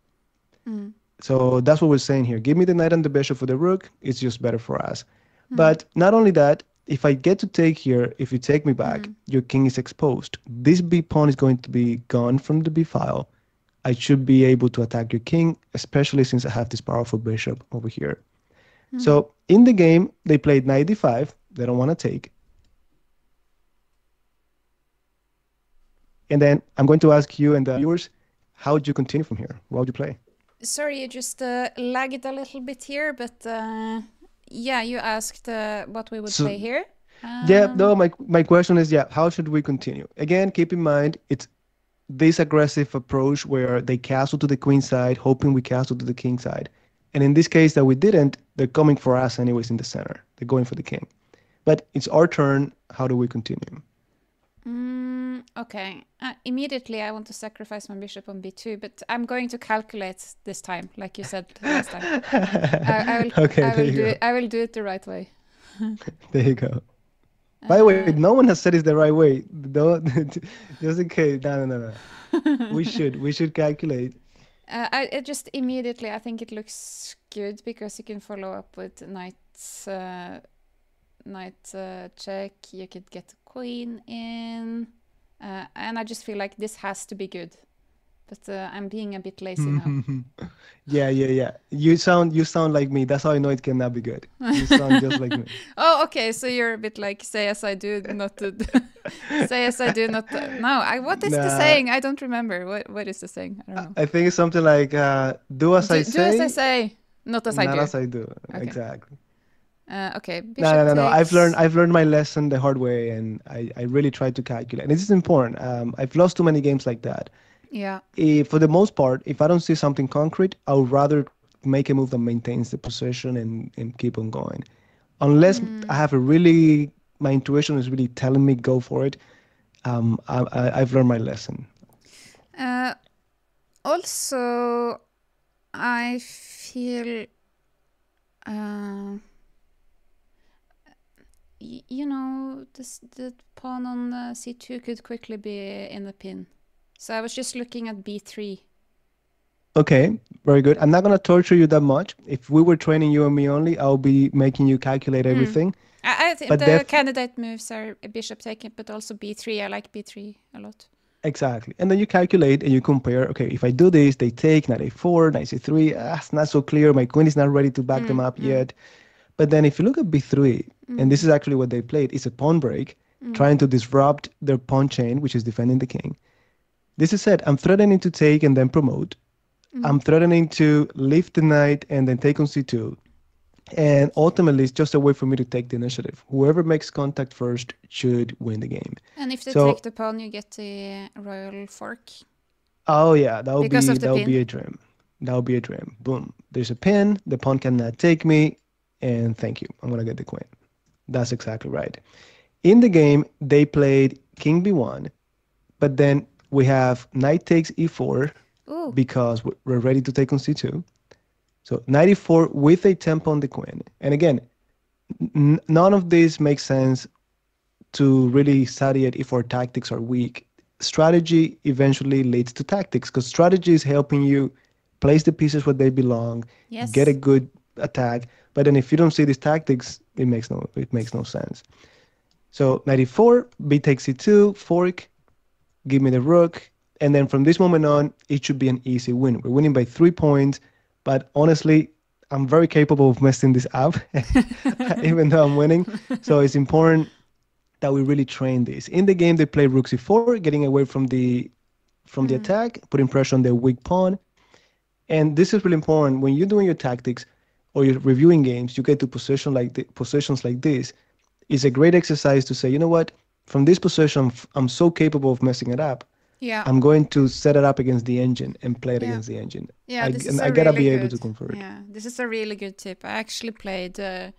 Mm. So that's what we're saying here. Give me the knight and the bishop for the rook. It's just better for us. Mm. But not only that, if I get to take here, if you take me back, mm. your king is exposed. This b pawn is going to be gone from the b file. I should be able to attack your king, especially since I have this powerful bishop over here. Mm. So in the game, they played knight d5. They don't want to take. And then I'm going to ask you and the viewers, how would you continue from here? What would you play? Sorry, you just uh, lagged a little bit here, but uh, yeah, you asked uh, what we would so, play here. Um, yeah, no, my my question is, yeah, how should we continue? Again, keep in mind it's this aggressive approach where they castle to the queen side, hoping we castle to the king side. And in this case that we didn't, they're coming for us anyways in the center. They're going for the king. But it's our turn. How do we continue? Mm, okay. Uh, immediately, I want to sacrifice my bishop on b2, but I'm going to calculate this time, like you said last time. I, I, will, okay, I will do go. it. I will do it the right way. there you go. By the way, no one has said it's the right way. Don't, just in case. No, no, no, no. we should. We should calculate. Uh, I it just immediately. I think it looks good because you can follow up with knight, uh, knight uh, check. You could get queen in. Uh, and I just feel like this has to be good. But uh, I'm being a bit lazy now. yeah, yeah, yeah. You sound you sound like me. That's how I know it cannot be good. You sound just like me. Oh, okay. So you're a bit like say as I do, not to say as I do, not. To... No, I, what is nah. the saying? I don't remember. What what is the saying? I don't know. I think it's something like uh, "Do as do, I say." Do as I say, not as I do. Not as I do. Okay. Exactly. Uh, okay. Bishop no, no, no, no. I've learned I've learned my lesson the hard way, and I, I really try to calculate. And this is important. Um, I've lost too many games like that. Yeah. If, for the most part, if I don't see something concrete, I would rather make a move that maintains the position and, and keep on going. Unless mm. I have a really my intuition is really telling me go for it. Um, I, have learned my lesson. Uh, also, I feel. Uh, you know, this, the pawn on uh, c2 could quickly be in the pin. So I was just looking at b3. Okay, very good. I'm not going to torture you that much. If we were training you and me only, I'll be making you calculate hmm. everything. Mm. I, I think but the candidate moves are bishop taking, but also b3. I like b3 a lot. Exactly. And then you calculate and you compare, okay, if I do this, they take knight a4, knight c3. Ah, it's not so clear. My queen is not ready to back mm, them up mm. yet. But then if you look at b3, mm. and this is actually what they played, it's a pawn break, trying to disrupt their pawn chain, which is defending the king. This is it. I'm threatening to take and then promote. Mm. I'm threatening to lift the knight and then take on c2. And ultimately, it's just a way for me to take the initiative. Whoever makes contact first should win the game. And if they so, take the pawn, you get the royal fork. Oh yeah, that would be that would be a dream. That would be a dream. Boom. There's a pin. The pawn cannot take me. And thank you. I'm going to get the queen. That's exactly right. In the game, they played king b1, but then we have knight takes e4 Ooh. because we're ready to take on c2. So knight e4 with a tempo on the queen. And again, none of this makes sense to really study it if our tactics are weak. Strategy eventually leads to tactics because strategy is helping you place the pieces where they belong, yes. get a good attack. But then if you don't see these tactics, it makes no it makes no sense. So 94, b takes c2, fork, give me the rook, and then from this moment on, it should be an easy win. We're winning by three points, but honestly, I'm very capable of messing this up, even though I'm winning. So it's important that we really train this. In the game, they play rook c4, getting away from the from the mm-hmm. attack, putting pressure on their weak pawn. And this is really important when you're doing your tactics or you're reviewing games. You get to position like the, positions like this. It's a great exercise to say, you know what? From this position, I'm so capable of messing it up. Yeah. I'm going to set it up against the engine and play it yeah. against the engine. Yeah, I, this is I gotta really be good, able to convert. Yeah, this is a really good tip. I actually played. Uh,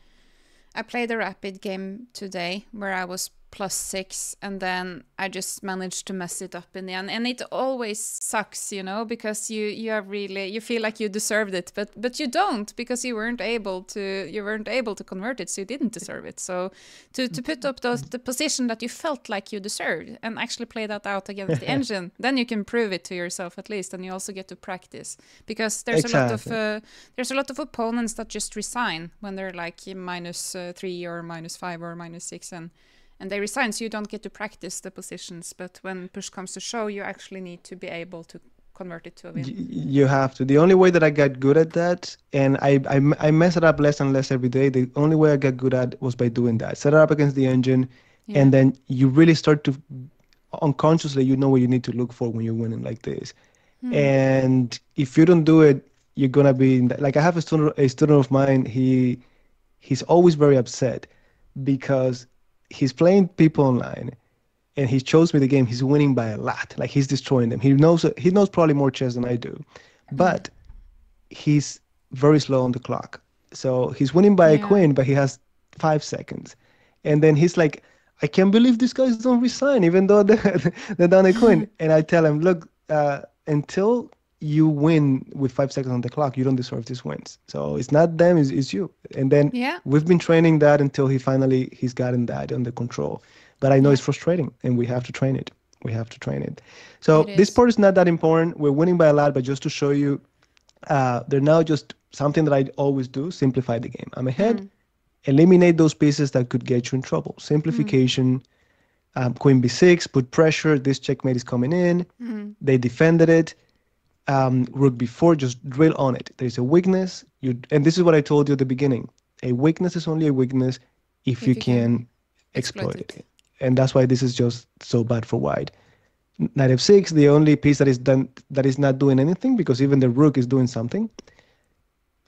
I played a rapid game today where I was plus six and then i just managed to mess it up in the end. And it always sucks you know because you you are really you feel like you deserved it but but you don't because you weren't able to you weren't able to convert it so you didn't deserve it. So to to put up those the position that you felt like you deserved and actually play that out against the engine then you can prove it to yourself at least and you also get to practice. Because there's exactly. a lot of uh, there's a lot of opponents that just resign when they're like minus, uh, three or minus five or minus six and and they resign so you don't get to practice the positions but when push comes to show you actually need to be able to convert it to a win you have to the only way that i got good at that and I, I i mess it up less and less every day the only way i got good at was by doing that set it up against the engine yeah. and then you really start to unconsciously you know what you need to look for when you're winning like this hmm. and if you don't do it you're gonna be like i have a student a student of mine he he's always very upset because he's playing people online and he shows me the game he's winning by a lot. Like he's destroying them. He knows he knows probably more chess than i do but he's very slow on the clock. So he's winning by yeah. a queen but he has five seconds. And then he's like i can't believe these guys don't resign even though they're, they're down a queen. And i tell him look uh, until you win with five seconds on the clock, you don't deserve these wins. So it's not them, it's, it's you. And then yeah. we've been training that until he finally he's gotten that under control. But I know it's frustrating, and we have to train it. We have to train it. So it this part is not that important. We're winning by a lot, but just to show you, uh, they're now just something that I always do: simplify the game. I'm ahead. Mm. Eliminate those pieces that could get you in trouble. Simplification. Mm. Um, queen b6, put pressure. This checkmate is coming in. Mm. They defended it um, rook b4, just drill on it. There's a weakness, you, and this is what I told you at the beginning. A weakness is only a weakness if, if you, you, can, can exploit, exploit it. it. And that's why this is just so bad for white. Knight f6, the only piece that is done that is not doing anything because even the rook is doing something.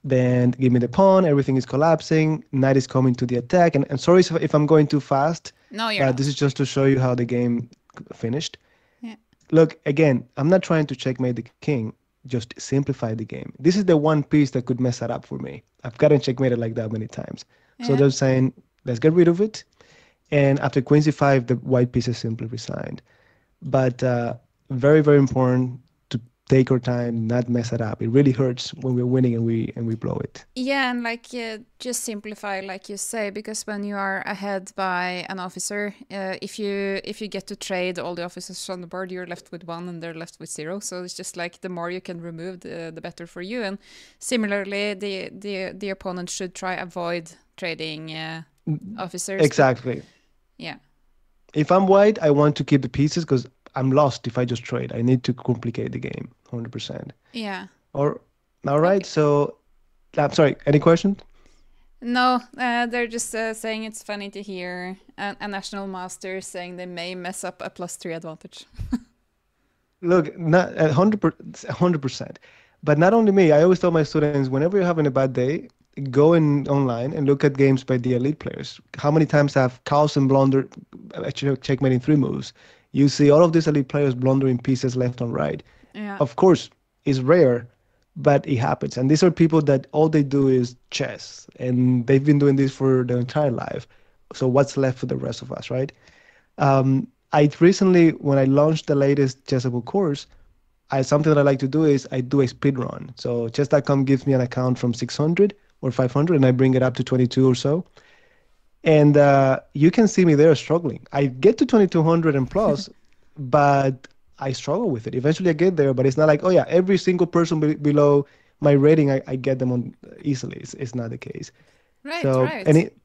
Then give me the pawn, everything is collapsing, knight is coming to the attack. And, and sorry if, I'm going too fast. No, you're uh, This is just to show you how the game finished. Look, again, I'm not trying to checkmate the king, just simplify the game. This is the one piece that could mess that up for me. I've gotten checkmated like that many times. Yeah. So they're saying, let's get rid of it. And after queen c5, the white piece is simply resigned. But uh, very, very important take our time, not mess it up. It really hurts when we're winning and we and we blow it. Yeah, and like uh, just simplify, like you say, because when you are ahead by an officer, uh, if you if you get to trade all the officers on the board, you're left with one and they're left with zero. So it's just like the more you can remove, the, the better for you. And similarly, the the the opponent should try avoid trading uh, officers. Exactly. yeah. If I'm white, I want to keep the pieces because I'm lost if I just trade. I need to complicate the game, hundred percent. Yeah. Or all right. Okay. So, I'm sorry. Any questions? No, uh, they're just uh, saying it's funny to hear a, a, national master saying they may mess up a plus three advantage. Look, not hundred percent, but not only me. I always tell my students whenever you're having a bad day, go in online and look at games by the elite players. How many times have Carlsen blundered, actually checkmating three moves? You see all of these elite players blundering pieces left and right. Yeah. Of course, it's rare, but it happens. And these are people that all they do is chess, and they've been doing this for their entire life. So what's left for the rest of us, right? Um, I recently, when I launched the latest Chessable course, I something that I like to do is I do a speed run. So chess.com gives me an account from 600 or 500, and I bring it up to 22 or so. And uh, you can see me there struggling. I get to 2200 and plus, but I struggle with it. Eventually, I get there, but it's not like, oh yeah, every single person be- below my rating, I, I get them on easily. It's, it's not the case. Right, so, right. And it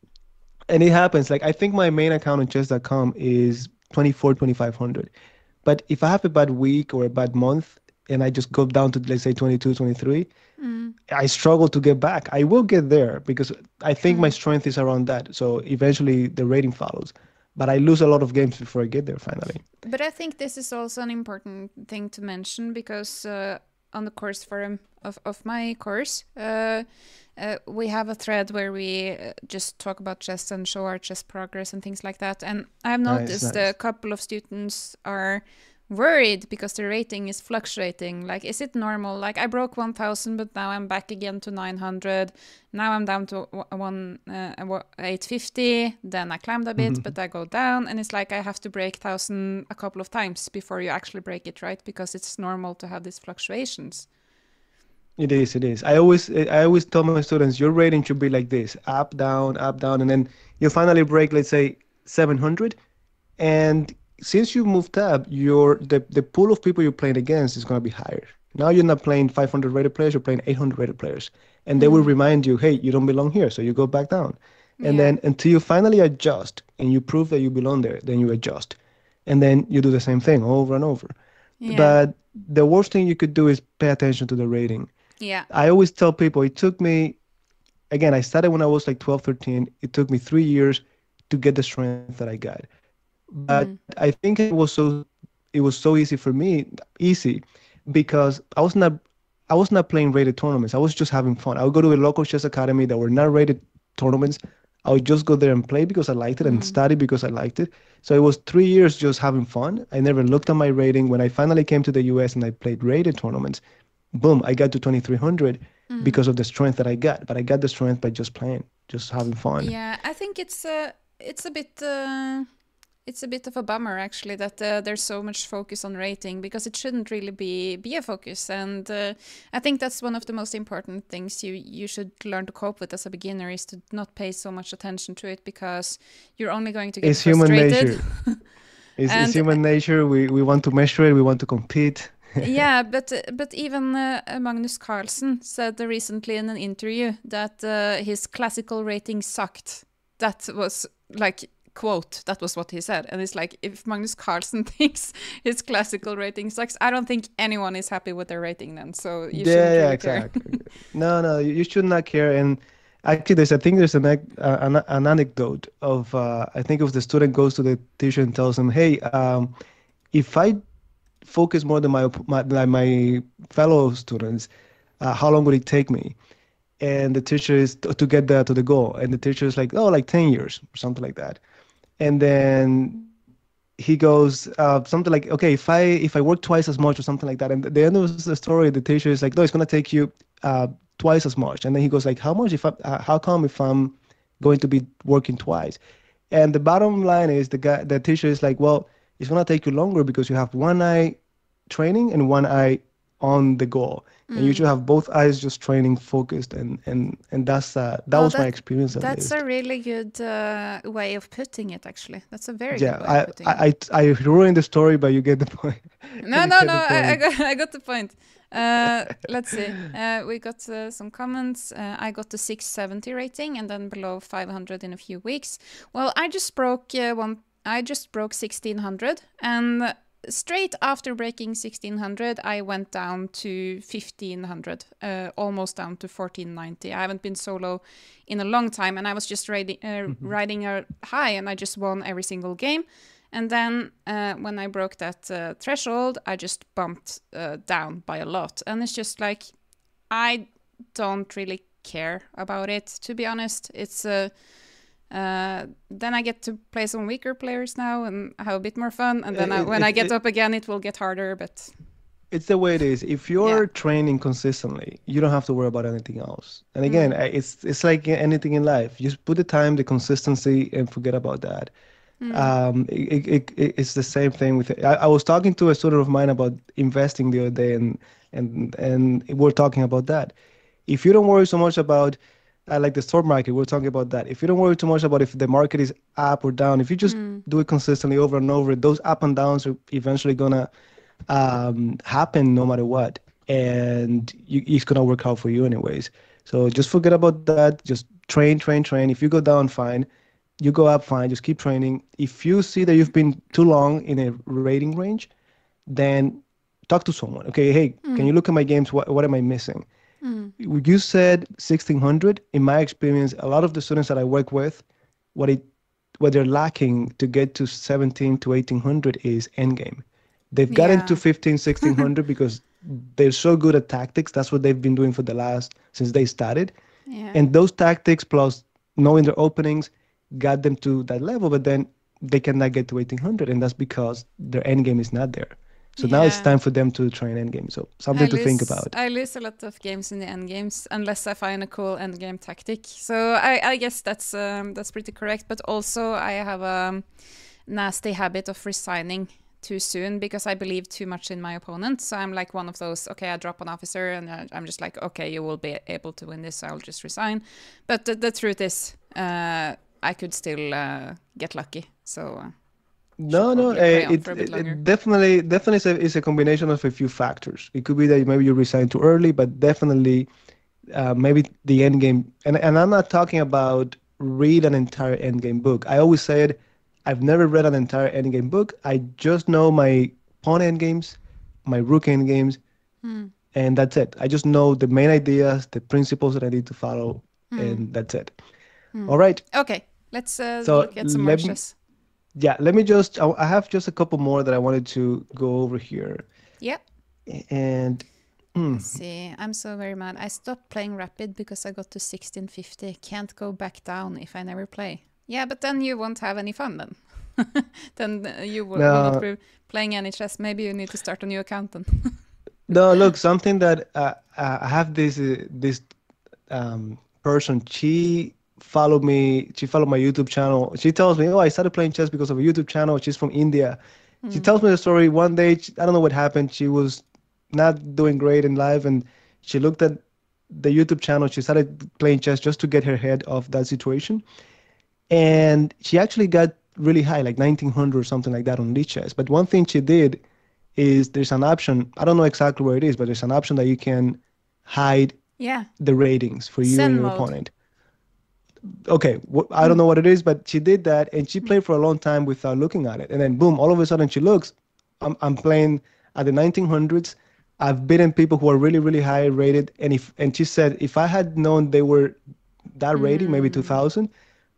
and it happens. Like I think my main account on chess.com is 24, 2500. But if I have a bad week or a bad month, and I just go down to let's say 22, 23, mm. I struggle to get back. I will get there because I think mm. my strength is around that. So eventually the rating follows but I lose a lot of games before I get there finally. But I think this is also an important thing to mention because uh, on the course forum of, of my course, uh, uh, we have a thread where we uh, just talk about chess and show our chess progress and things like that. And I've noticed nice, nice. a couple of students are worried because the rating is fluctuating. Like, is it normal? Like, I broke 1000, but now I'm back again to 900. Now I'm down to one uh, 850. Then I climbed a bit, mm-hmm. but I go down. And it's like I have to break 1000 a couple of times before you actually break it, right? Because it's normal to have these fluctuations. It is. It is. I always, I always tell my students, your rating should be like this: up, down, up, down, and then you finally break, let's say, 700, and since you moved up, your the, the pool of people you're playing against is going to be higher. Now you're not playing 500 rated players, you're playing 800 rated players. And they mm. will remind you, hey, you don't belong here, so you go back down. And yeah. then until you finally adjust and you prove that you belong there, then you adjust. And then you do the same thing over and over. Yeah. But the worst thing you could do is pay attention to the rating. Yeah. I always tell people it took me, again, I started when I was like 12, 13. It took me three years to get the strength that I got but mm. I think it was so it was so easy for me, easy, because I was not I was not playing rated tournaments. I was just having fun. I would go to a local chess academy that were not rated tournaments. I would just go there and play because I liked it and mm. study because I liked it. So it was three years just having fun. I never looked at my rating. When I finally came to the US and I played rated tournaments, boom, I got to 2300 mm. because of the strength that I got. But I got the strength by just playing, just having fun. Yeah, I think it's a, it's a bit. Uh it's a bit of a bummer actually that uh, there's so much focus on rating because it shouldn't really be be a focus. And uh, i think that's one of the most important things you you should learn to cope with as a beginner is to not pay so much attention to it because you're only going to get it's frustrated. human nature. It's, it's, human nature. We, we want to measure it. We want to compete. Yeah, but but even uh, Magnus Carlsen said recently in an interview that uh, his classical rating sucked. That was like quote that was what he said. And it's like if magnus carlsen thinks his classical rating sucks i don't think anyone is happy with their rating then. So you yeah, yeah really exactly. No no you should not care. And actually there's i think there's an, uh, an, an anecdote of uh, i think if the student goes to the teacher and tells him hey um, if i focus more than my my, my fellow students uh, how long would it take me? And the teacher is to, to get there to the goal. And the teacher is like oh like 10 years or something like that and then he goes uh, something like okay if i if i work twice as much or something like that. And the end of the story the teacher is like no it's going to take you uh, twice as much. And then he goes like how much if I, uh, how come if i'm going to be working twice? And the bottom line is the guy the teacher is like well it's going to take you longer because you have one eye training and one eye on the goal. Mm. and you should have both eyes just training focused and and and that's uh, that oh, was that, my experience that's a really good uh, way of putting it actually. That's a very yeah, good way I, of putting I, it. I, I ruined the story but you get the point. No no no I, I, got, I got the point. Uh, let's see. Uh, we got uh, some comments. Uh, I got the 670 rating and then below 500 in a few weeks. Well I just broke one I just broke 1600 and straight after breaking 1600, I went down to 1500, uh, almost down to 1490. I haven't been solo in a long time, and I was just riding, uh, mm-hmm. riding a high, and I just won every single game. And then uh, when I broke that uh, threshold, I just bumped uh, down by a lot. And it's just like, I don't really care about it, to be honest. It's a uh, uh, then I get to play some weaker players now and have a bit more fun. And then I, when it, I get it, up again, it will get harder. But it's the way it is. If you're yeah. training consistently, you don't have to worry about anything else. And again, mm. it's it's like anything in life. Just put the time, the consistency, and forget about that. Mm. Um, it, it, it, it's the same thing with. I, I was talking to a student of mine about investing the other day, and and and we're talking about that. If you don't worry so much about uh, like the stock market, we're talking about that. If you don't worry too much about if the market is up or down, if you just mm. do it consistently over and over, those up and downs are eventually gonna um, happen no matter what, and you, it's gonna work out for you anyways. So just forget about that. Just train, train, train. If you go down, fine. You go up, fine. Just keep training. If you see that you've been too long in a rating range, then talk to someone. Okay, hey, mm. can you look at my games? What what am I missing? Mm. You said 1600. In my experience, a lot of the students that I work with, what it what they're lacking to get to 17 to 1800 is endgame. They've gotten yeah. to 15, 1600 because they're so good at tactics. That's what they've been doing for the last since they started. Yeah. And those tactics plus knowing their openings got them to that level, but then they cannot get to 1800, and that's because their end game is not there. So yeah. now it's time for them to train end game. So something I to lose, think about. I lose a lot of games in the end games unless I find a cool end game tactic. So I, I guess that's um, that's pretty correct. But also I have a nasty habit of resigning too soon because I believe too much in my opponent. So I'm like one of those, okay, I drop an officer and I'm just like, okay, you will be able to win this, so I'll just resign. But the, the truth is, uh, I could still uh, get lucky. So. Uh, no, no, uh, it, it, definitely, definitely is a, is a, combination of a few factors. It could be that maybe you resign too early, but definitely, uh, maybe the end game. And and I'm not talking about read an entire end game book. I always said I've never read an entire endgame book. I just know my pawn endgames, my rook endgames, mm. and that's it. I just know the main ideas, the principles that I need to follow, mm. and that's it. Mm. All right. Okay, let's uh, so look at some more Yeah, let me just. I have just a couple more that I wanted to go over here. Yep. And. Mm. See, I'm so very mad. I stopped playing Rapid because I got to 1650. Can't go back down if I never play. Yeah, but then you won't have any fun then. then uh, you will, no. not be playing any chess. Maybe you need to start a new account then. no, look, something that uh, uh, I have this uh, this um, person. She followed me. She followed my YouTube channel. She tells me, "Oh, I started playing chess because of a YouTube channel." She's from India. Mm. She hmm. tells me the story. One day, she, I don't know what happened. She was not doing great in life, and she looked at the YouTube channel. She started playing chess just to get her head off that situation and she actually got really high, like 1900 or something like that on Lichess. But one thing she did is there's an option. I don't know exactly where it is, but there's an option that you can hide yeah. the ratings for you and your mode. opponent. Okay, wh- I don't know what it is, but she did that and she played for a long time without looking at it. And then boom, all of a sudden she looks. I'm I'm playing at the 1900s. I've beaten people who are really really high rated, and if and she said if I had known they were that rating, mm. maybe 2000,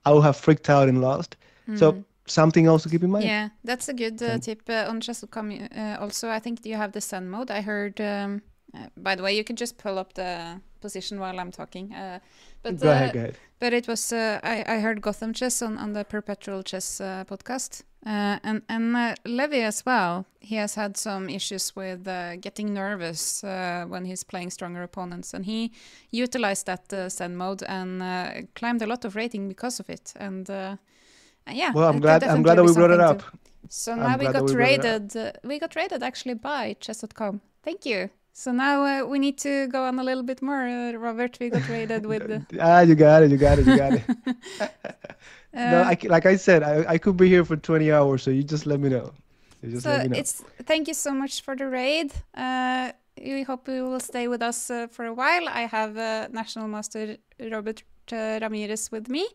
I would have freaked out and lost. Mm. So something else to keep in mind. Yeah, that's a good uh, tip uh, on chess.com. Uh, also, I think you have the Zen mode. I heard. Um, uh, by the way, you can just pull up the position while I'm talking. Uh, but go ahead, uh, go ahead. But it was uh, I, I heard Gotham Chess on, on the Perpetual Chess uh, podcast, uh, and and Levy as well. He has had some issues with getting nervous when he's playing stronger opponents, and he utilized that Zen mode and climbed a lot of rating because of it. And yeah. Well, I'm glad. I'm glad that we brought it up. So now I'm we got we rated. Uh, we got rated actually by chess.com. Thank you. So now uh, we need to go on a little bit more, uh, Robert. We got rated with. ah, you got it. You got it. You got it. no, I, like I said, I, I could be here for 20 hours, so you just let me know. Just so me know. it's thank you so much for the raid. Uh, we hope you will stay with us uh, for a while. I have uh, National Master Robert uh, Ramirez with me,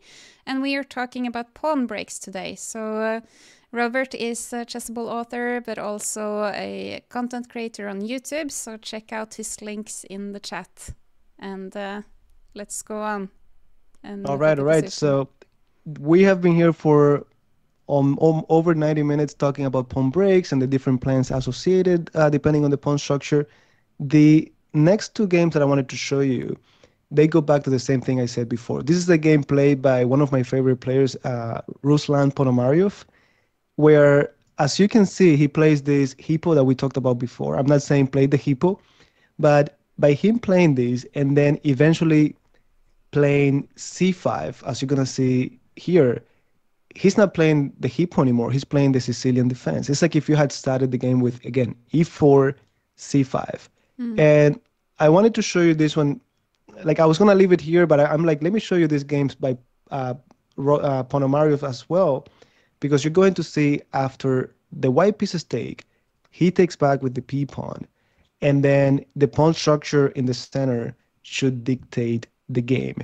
and we are talking about pawn breaks today. So, uh, Robert is a Chessable author, but also a content creator on YouTube. So, check out his links in the chat. And uh, let's go on. And all right, all right. So, we have been here for um, um, over 90 minutes talking about pawn breaks and the different plans associated uh, depending on the pawn structure. The next two games that I wanted to show you they go back to the same thing I said before. This is a game played by one of my favorite players, uh, Ruslan Ponomariov, where as you can see, he plays this hippo that we talked about before. I'm not saying play the hippo, but by him playing this and then eventually playing c5, as you're gonna see here, he's not playing the hippo anymore. He's playing the Sicilian defense. It's like if you had started the game with again e4, c5, mm. and I wanted to show you this one. Like I was gonna leave it here, but I, am like, let me show you these games by uh, uh, Ponomariov as well, because you're going to see after the white pieces take, he takes back with the p pawn, and then the pawn structure in the center should dictate the game.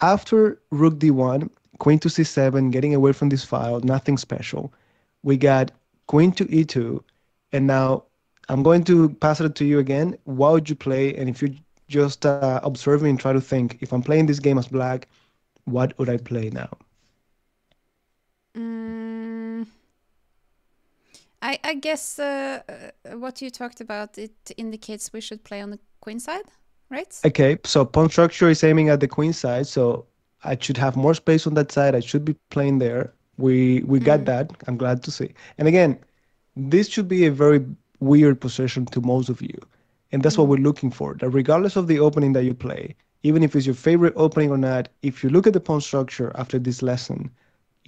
After rook d1, queen to c7, getting away from this file, nothing special. We got queen to e2, and now I'm going to pass it to you again. What would you play? And if you just uh, observe me and try to think, if I'm playing this game as black, what would I play now? Mm, I I guess uh, uh, what you talked about it indicates we should play on the queen side, right? Okay, so pawn structure is aiming at the queen side, so I should have more space on that side. I should be playing there. We we got mm. that. I'm glad to see. And again, this should be a very weird position to most of you, and that's mm. what we're looking for. That regardless of the opening that you play, even if it's your favorite opening or not, if you look at the pawn structure after this lesson,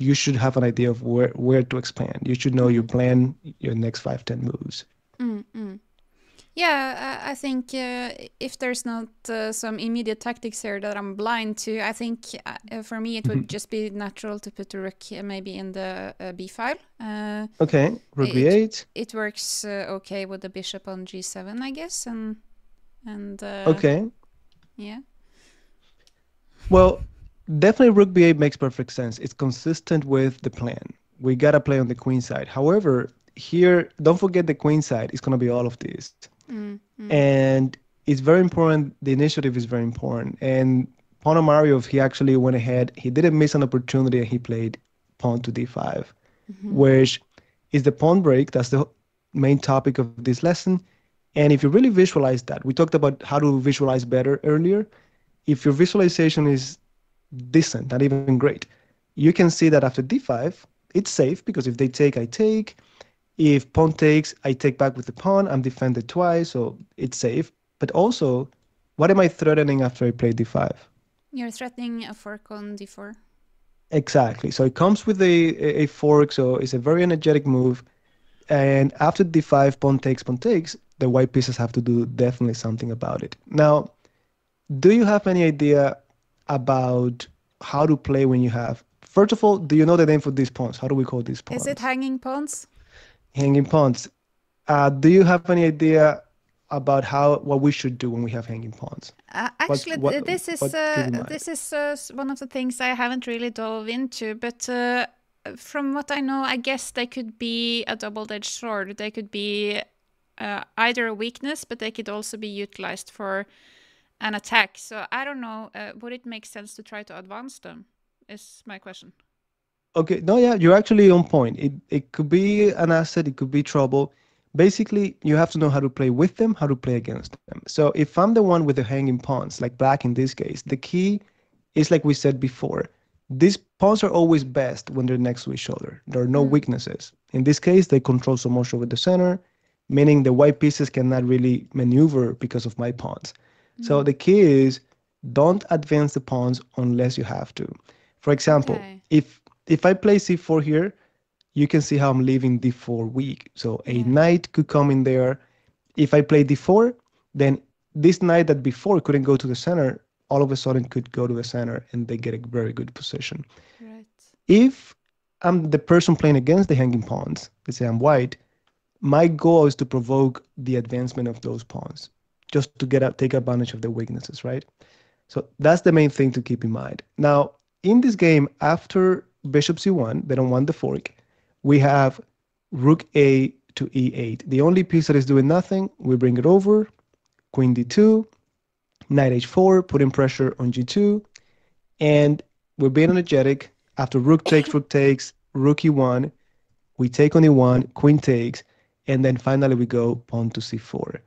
you should have an idea of where, where to expand. You should know your plan, your next five, ten moves. Mm-hmm. Yeah, I think uh, if there's not uh, some immediate tactics here that I'm blind to, I think uh, for me it would mm-hmm. just be natural to put the rook uh, maybe in the uh, b file. Uh, okay, rook b8. It works okay with the bishop on g7, I guess, and and okay, yeah. Well, definitely rook b8 makes perfect sense. It's consistent with the plan. We gotta play on the queen side. However, here, don't forget the queen side is gonna be all of this, mm-hmm. and it's very important. The initiative is very important. And Ponomariov, he actually went ahead. He didn't miss an opportunity, and he played pawn to d5, mm-hmm. which is the pawn break. That's the main topic of this lesson. And if you really visualize that, we talked about how to visualize better earlier if your visualization is decent, not even great, you can see that after d5, it's safe because if they take, I take. If pawn takes, I take back with the pawn. I'm defended twice, so it's safe. But also, what am I threatening after I play d5? You're threatening a fork on d4. Exactly. So it comes with a, a fork, so it's a very energetic move. And after d5, pawn takes, pawn takes, the white pieces have to do definitely something about it. Now, do you have any idea about how to play when you have first of all do you know the name for these pawns? How do we call these pawns is it hanging pawns? Hanging pawns. Uh, do you have any idea about how what we should do when we have hanging pawns? Uh, actually what, what, this is uh, this is uh, one of the things i haven't really dove into but uh, from what i know i guess they could be a double-edged sword. They could be uh, either a weakness but they could also be utilized for an attack. So I don't know. Uh, would it make sense to try to advance them? Is my question. Okay. No, yeah, you're actually on point. It it could be an asset. It could be trouble. Basically, you have to know how to play with them, how to play against them. So if I'm the one with the hanging pawns, like black in this case, the key is like we said before. These pawns are always best when they're next to each other. There are no mm. weaknesses. In this case, they control so much over the center, meaning the white pieces cannot really maneuver because of my pawns. So mm-hmm. the key is don't advance the pawns unless you have to. For example, okay. if if I play c4 here, you can see how I'm leaving d4 weak. So a yeah. knight could come in there. If I play d4, then this knight that before couldn't go to the center, all of a sudden could go to the center and they get a very good position. Right. If I'm the person playing against the hanging pawns, let's say I'm white, my goal is to provoke the advancement of those pawns just to get out, take advantage of the weaknesses, right? So that's the main thing to keep in mind. Now, in this game, after bishop c1, they don't want the fork, we have rook a to e8. The only piece that is doing nothing, we bring it over, queen d2, knight h4, putting pressure on g2, and we're being energetic. After rook takes, rook takes, rook e1, we take on e1, queen takes, and then finally we go pawn to c4.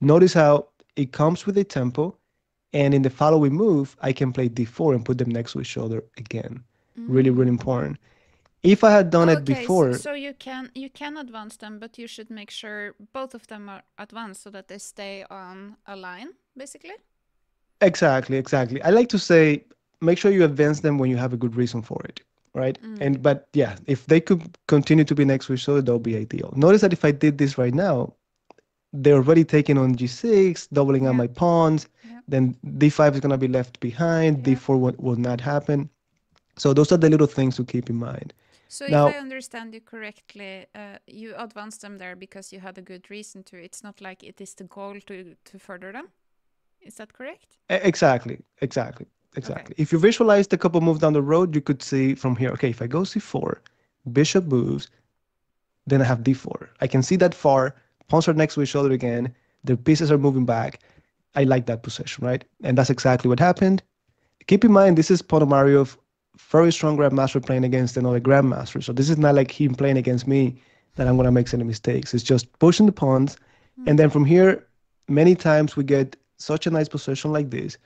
Notice how it comes with a tempo, and in the following move, I can play d4 and put them next to each other again. Mm. Really, really important. If I had done okay, it before, so, so you can you can advance them, but you should make sure both of them are advanced so that they stay on a line, basically. exactly, exactly. I like to say, make sure you advance them when you have a good reason for it, right? Mm. And but yeah, if they could continue to be next to each other, that'll be ideal. Notice that if I did this right now, they're already taking on g6, doubling Yeah. up my pawns. Yeah. Then d5 is gonna be left behind. Yeah. d4 will, will not happen. So those are the little things to keep in mind. So Now- if I understand you correctly, uh, you advanced them there because you had a good reason to. It's not like it is the goal to to further them. Is that correct? Exactly, exactly, exactly. If you visualize the couple moves down the road, you could see from here, okay, if I go c4, bishop moves, then I have d4. I can see that far, pawns are next to each other again, their pieces are moving back. I like that position, right? And that's exactly what happened. Keep in mind, this is Ponomariov, very strong grandmaster playing against another grandmaster. So this is not like him playing against me that I'm gonna make any mistakes. It's just pushing the pawns, mm-hmm. and then from here, many times we get such a nice position like this,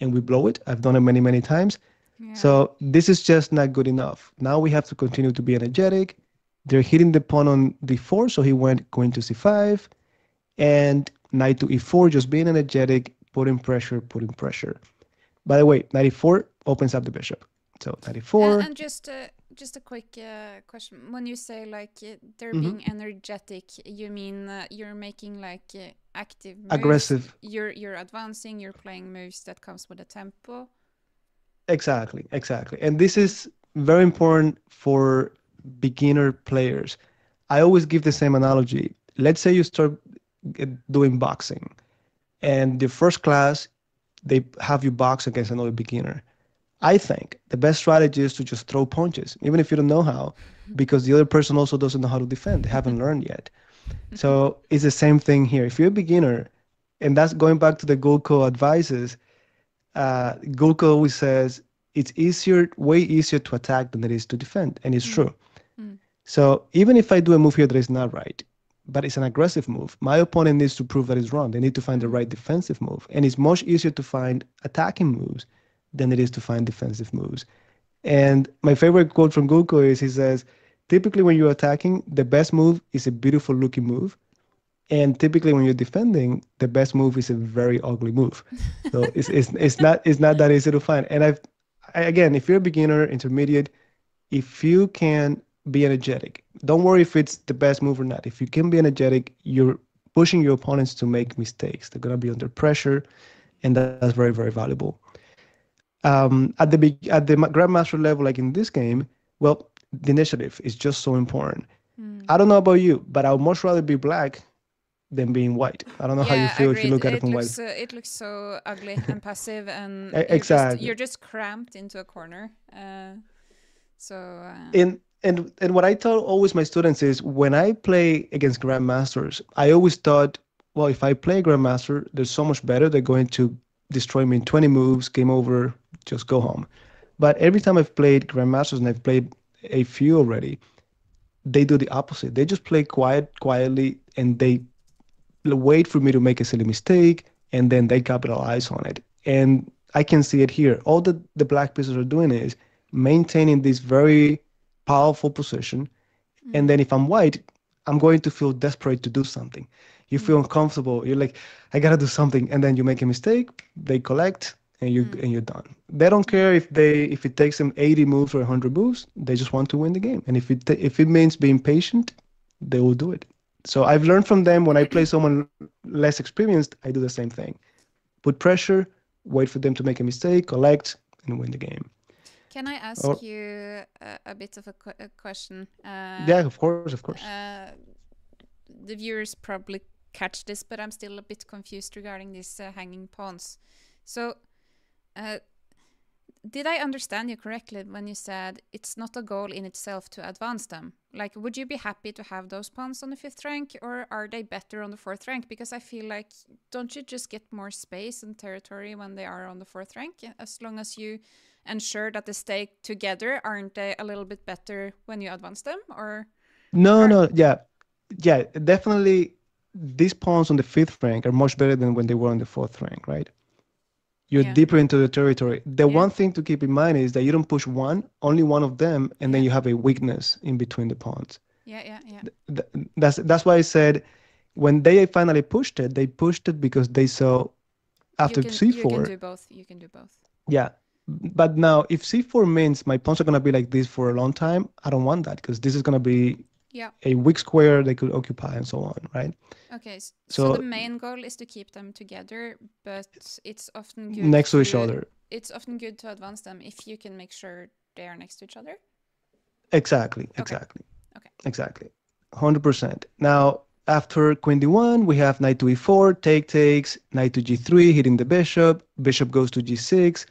and we blow it. I've done it many, many times. Yeah. So this is just not good enough. Now we have to continue to be energetic. They're hitting the pawn on d4, so he went queen to c5, and knight to e4, just being energetic, putting pressure, putting pressure. By the way, knight e4 opens up the bishop. So knight e4. And, and just uh, just a quick uh, question: When you say like uh, they're Mhm. being energetic, you mean uh, you're making like uh, active, moves, Aggressive. You're you're advancing. You're playing moves that comes with a tempo. Exactly, exactly. And this is very important for beginner players. I always give the same analogy. Let's say you start doing boxing, and the first class, they have you box against another beginner. I think the best strategy is to just throw punches, even if you don't know how, because the other person also doesn't know how to defend. They haven't learned yet. So it's the same thing here. If you're a beginner, and that's going back to the Gulko advices, uh, Gulko always says it's easier, way easier to attack than it is to defend, and it's true. So even if I do a move here that is not right, but it's an aggressive move, my opponent needs to prove that it's wrong. They need to find the right defensive move, and it's much easier to find attacking moves than it is to find defensive moves. And my favorite quote from Gulko is he says, typically when you're attacking, the best move is a beautiful looking move. And typically when you're defending, the best move is a very ugly move. So it's, it's, it's not it's not that easy to find. And I've I, again, if you're a beginner, intermediate, if you can be energetic, don't worry if it's the best move or not. If you can be energetic, you're pushing your opponents to make mistakes. They're gonna be under pressure, and that's very very valuable. Um, at the big at the ma- grandmaster level, like in this game, well, the initiative is just so important. Mm. I don't know about you, but I would much rather be black than being white. I don't know how you Yeah, feel if you look at it it from white. uh, it looks so ugly and passive, and you're just- you're just cramped into a corner. Uh, so uh, and and and what I tell always my students is when I play against grandmasters, I always thought, well, if I play grandmaster, they're so much better. They're going to destroy me in 20 moves, game over, just go home. But every time I've played grandmasters and I've played a few already, they do the opposite. They just play quiet, quietly, and they wait for me to make a silly mistake, and then they capitalize on it. And I can see it here. All that the black pieces are doing is maintaining this very powerful position. And mm. then if I'm white, I'm going to feel desperate to do something. You mm. feel uncomfortable. You're like, I gotta do something, and then you make a mistake. They collect, and you mm. and you're done. They don't care if they if it takes them 80 moves or 100 moves. They just want to win the game. And if it if it means being patient, they will do it. So I've learned from them. When I play someone less experienced, I do the same thing. Put pressure, wait for them to make a mistake, collect, and win the game. Can I ask Or- you a, a bit of a, que- a question? Uh, yeah, of course, of course. Uh, the viewers probably catch this, but I'm still a bit confused regarding these uh, hanging pawns. So, uh, did I understand you correctly when you said it's not a goal in itself to advance them? Like, would you be happy to have those pawns on the fifth rank, or are they better on the fourth rank? Because I feel like, don't you just get more space and territory when they are on the fourth rank? As long as you ensure that they stay together, aren't they a little bit better when you advance them? Or No, Or- no, yeah, yeah, definitely. These pawns on the fifth rank are much better than when they were on the fourth rank, right? You're Yeah. deeper into the territory. The Yeah. one thing to keep in mind is that you don't push one, only one of them, and then you have a weakness in between the pawns. Yeah, yeah, yeah. Th- That's that's why I said when they finally pushed it, they pushed it because they saw after you can, you c4. can do both. You can do both. Yeah. But now if c4 means my pawns are gonna be like this for a long time, I don't want that because this is gonna be Yeah. a weak square they could occupy and so on, right? Okay. So, So- the main goal is to keep them together, but it's often good Next to each other. It's often good to advance them if you can make sure they are next to each other. Exactly, exactly. Okay. Exactly. 100%. Now, after queen d1, we have knight to e4, take takes, knight to g3, hitting the bishop, bishop goes to g6.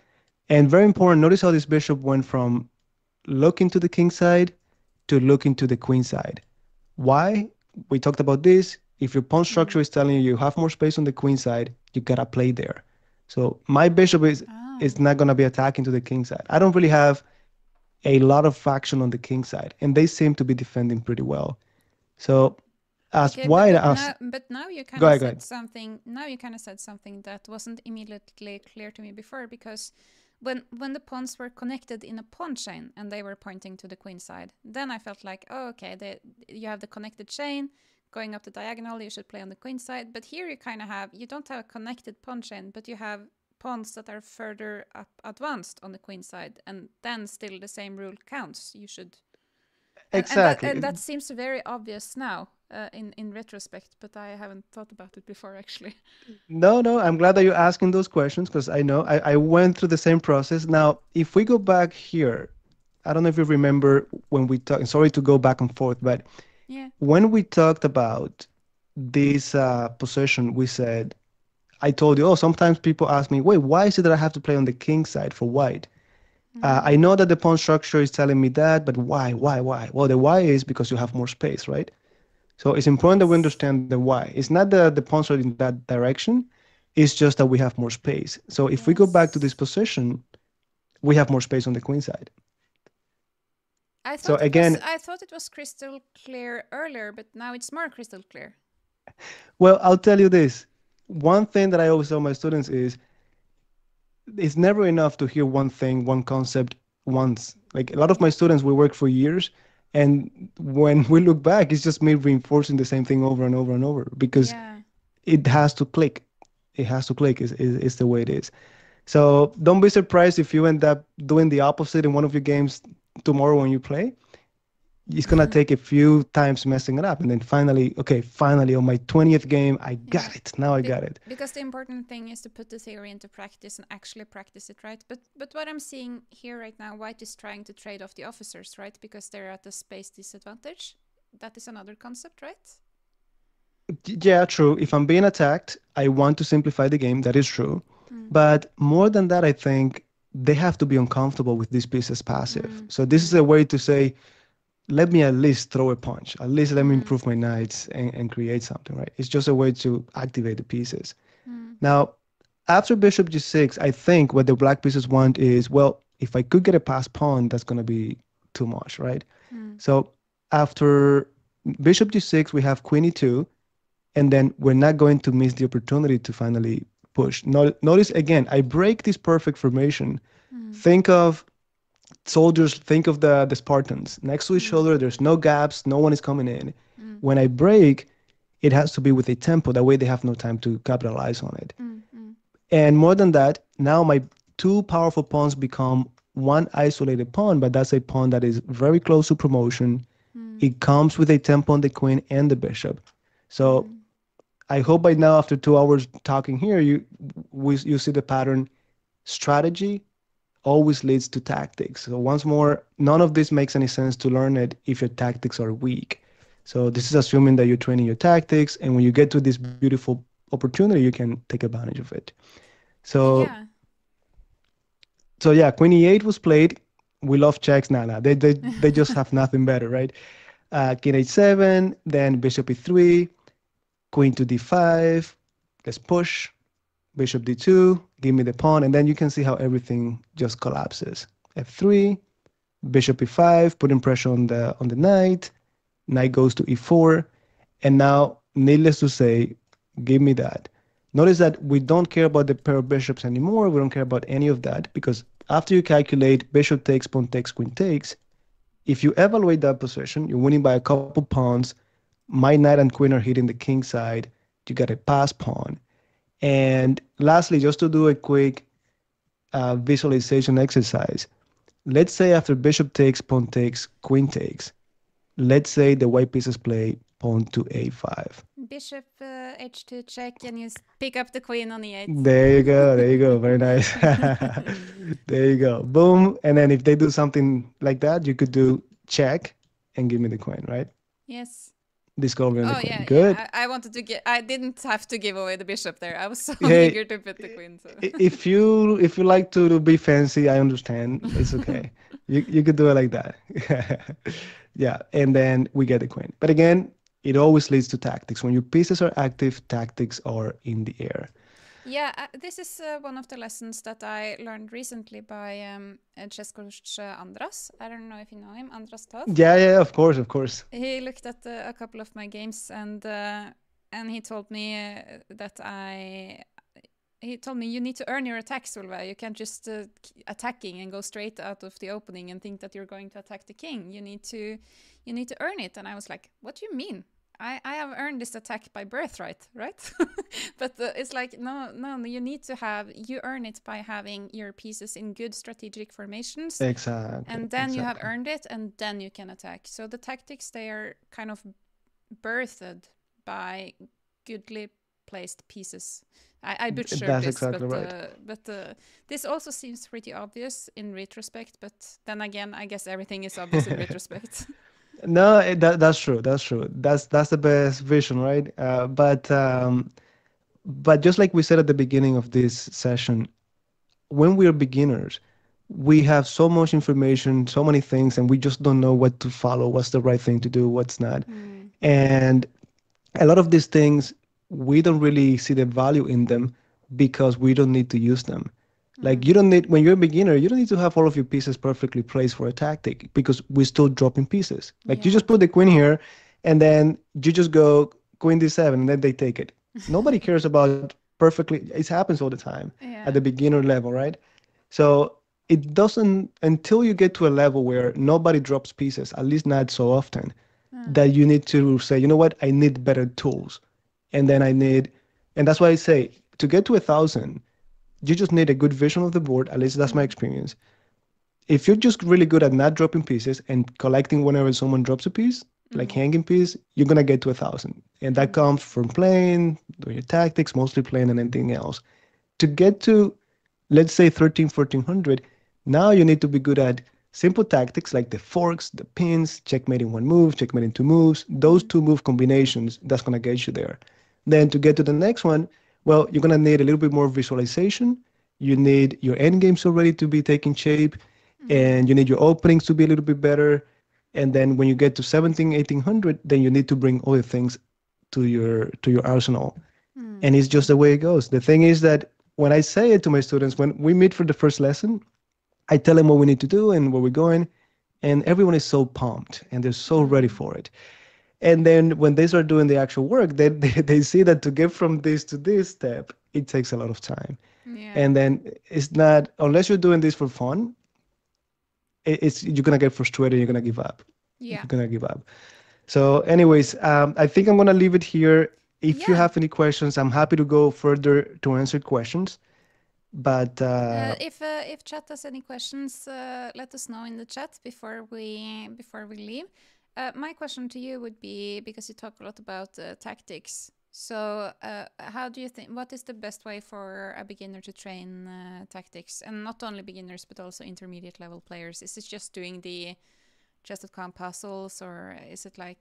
And very important, notice how this bishop went from looking to the king side to look into the queen side. Why? We talked about this. If your pawn structure is telling you you have more space on the queen side, you gotta play there. So my bishop is Ah. is not gonna be attacking to the king side. I don't really have a lot of faction on the king side, and they seem to be defending pretty well. So as Okay, white but, as now, but now you kind of said something. Now you kind of said something that wasn't immediately clear to me before because when when the pawns were connected in a pawn chain and they were pointing to the queen side, then I felt like, oh, okay, they, you have the connected chain going up the diagonal. You should play on the queen side. But here you kind of have you don't have a connected pawn chain, but you have pawns that are further up advanced on the queen side, and then still the same rule counts. You should and- exactly. And that, and that seems very obvious now uh, in in retrospect, but I haven't thought about it before actually. No, no, I'm glad that you're asking those questions because I know I, I went through the same process. Now, if we go back here, I don't know if you remember when we talked, sorry to go back and forth, but Yeah. when we talked about this uh, possession, we said, I told you, oh, sometimes people ask me, wait, why is it that I have to play on the king side for white? Uh, I know that the pawn structure is telling me that, but why, why, why? Well, the why is because you have more space, right? So it's important that we understand the why. It's not that the pawns are in that direction. It's just that we have more space. So if we go back to this position, we have more space on the queen side. I So thought it again- was, I thought it was crystal clear earlier, but now it's more crystal clear. Well, I'll tell you this. One thing that I always tell my students is it's never enough to hear one thing, one concept once. Like a lot of my students, we work for years. And when we look back, it's just me reinforcing the same thing over and over and over because Yeah. it has to click. It has to click. Is is is the way it is. So don't be surprised if you end up doing the opposite in one of your games tomorrow when you play. It's gonna take a few times messing it up, and then finally, okay, finally on my twentieth game, I got it. Now I got it. Because the important thing is to put the theory into practice and actually practice it, right? But but what I'm seeing here right now, White is trying to trade off the officers, right? Because they're at a space disadvantage. That is another concept, right? Yeah, true. If I'm being attacked, I want to simplify the game. That is true. Mm. But more than that, I think they have to be uncomfortable with this piece as passive. Mm. So this is a way to say, let me at least throw a punch. At least let me Mm. improve my knights and, and create something, right? It's just a way to activate the pieces. Mm. Now, after bishop g6, I think what the black pieces want is, well, if I could get a pass pawn, that's going to be too much, right? Mm. So after bishop g6, we have queen e2, and then we're not going to miss the opportunity to finally push. No, notice again, I break this perfect formation. Mm. Think of soldiers, think of the, the Spartans next to each Mm. other. There's no gaps, no one is coming in. Mm. When I break, it has to be with a tempo. That way they have no time to capitalize on it. Mm. Mm. And more than that, now my two powerful pawns become one isolated pawn, but that's a pawn that is very close to promotion. Mm. It comes with a tempo on the queen and the bishop. So Mm. I hope by now, after two hours talking here, you we, you see the pattern. Strategy always leads to tactics. So once more, none of this makes any sense to learn it if your tactics are weak. So this is assuming that you're training your tactics, and when you get to this beautiful opportunity, you can take advantage of it. So yeah. so yeah, Queen E8 was played. We love checks. Nah, nah, they they they just have nothing better, right? Uh, King H7, then Bishop E3, Queen to D5. Let's push. Bishop D2. Give me the pawn, and then you can see how everything just collapses. F3, Bishop E5, putting pressure on the on the knight. Knight goes to E4, and now, needless to say, give me that. Notice that we don't care about the pair of bishops anymore. We don't care about any of that because after you calculate bishop takes, pawn takes, queen takes, if you evaluate that position, you're winning by a couple pawns. My knight and queen are hitting the king side. You got a pass pawn. And lastly, just to do a quick uh, visualization exercise, let's say after bishop takes, pawn takes, queen takes, let's say the white pieces play pawn to a5. Bishop uh, h2 check, and you pick up the queen on the 8 There you go. There you go. Very nice. there you go. Boom. And then if they do something like that, you could do check and give me the queen, right? Yes. Discovery on oh. Yeah, Good. Yeah. I, I, wanted to get. I didn't have to give away the bishop there. I was so hey, eager to put the queen. So. if you if you like to, to be fancy, I understand. It's okay. you you could do it like that. yeah, and then we get the queen. But again, it always leads to tactics. When your pieces are active, tactics are in the air. Yeah, uh, this is uh, one of the lessons that I learned recently by um, chess uh, Andras. I don't know if you know him, Andras Toth. Yeah, yeah, of course, of course. He looked at uh, a couple of my games and uh, and he told me uh, that I. He told me you need to earn your attacks, Solveig. You can't just attacking and go straight out of the opening and think that you're going to attack the king. You need to, you need to earn it. And I was like, what do you mean? I, I have earned this attack by birthright, right? but uh, it's like, no, no, you need to have, you earn it by having your pieces in good strategic formations. Exactly. And then exactly. you have earned it, and then you can attack. So the tactics, they are kind of birthed by goodly placed pieces. I, I butchered That's this, exactly but, right. uh, but uh, this also seems pretty obvious in retrospect. But then again, I guess everything is obvious in retrospect. No, that, that's true. That's true. That's that's the best vision, right? Uh, but um, but just like we said at the beginning of this session, when we are beginners, we have so much information, so many things, and we just don't know what to follow, what's the right thing to do, what's not. Mm. And a lot of these things, we don't really see the value in them because we don't need to use them. Like you don't need when you're a beginner, you don't need to have all of your pieces perfectly placed for a tactic because we're still dropping pieces. Like yeah. you just put the queen here, and then you just go queen d7, and then they take it. Nobody cares about perfectly. It happens all the time yeah. at the beginner level, right? So it doesn't until you get to a level where nobody drops pieces, at least not so often, mm. that you need to say, you know what, I need better tools, and then I need, and that's why I say to get to a thousand you just need a good vision of the board. At least that's my experience. If you're just really good at not dropping pieces and collecting whenever someone drops a piece, mm-hmm. like hanging piece, you're gonna get to a thousand. And that comes from playing, doing your tactics, mostly playing and anything else. To get to, let's say 13, 1400, now you need to be good at simple tactics like the forks, the pins, checkmate in one move, checkmate in two moves. Those two move combinations, that's gonna get you there. Then to get to the next one, well, you're going to need a little bit more visualization. You need your end games already to be taking shape, mm-hmm. and you need your openings to be a little bit better. And then when you get to 17, 1800, then you need to bring other things to your to your arsenal. Mm. And it's just the way it goes. The thing is that when I say it to my students, when we meet for the first lesson, I tell them what we need to do and where we're going, and everyone is so pumped and they're so ready mm. for it and then when they start doing the actual work they, they, they see that to get from this to this step it takes a lot of time. Yeah. and then it's not unless you're doing this for fun it's you're gonna get frustrated you're gonna give up. Yeah. You're gonna give up. So anyways um, i think i'm gonna leave it here. If yeah. you have any questions i'm happy to go further to answer questions. But uh, uh, if uh, if chat has any questions uh, let us know in the chat before we before we leave uh, my question to you would be because you talk a lot about uh, tactics. So, uh, how do you think? What is the best way for a beginner to train uh, tactics, and not only beginners but also intermediate level players? Is it just doing the chess.com puzzles, or is it like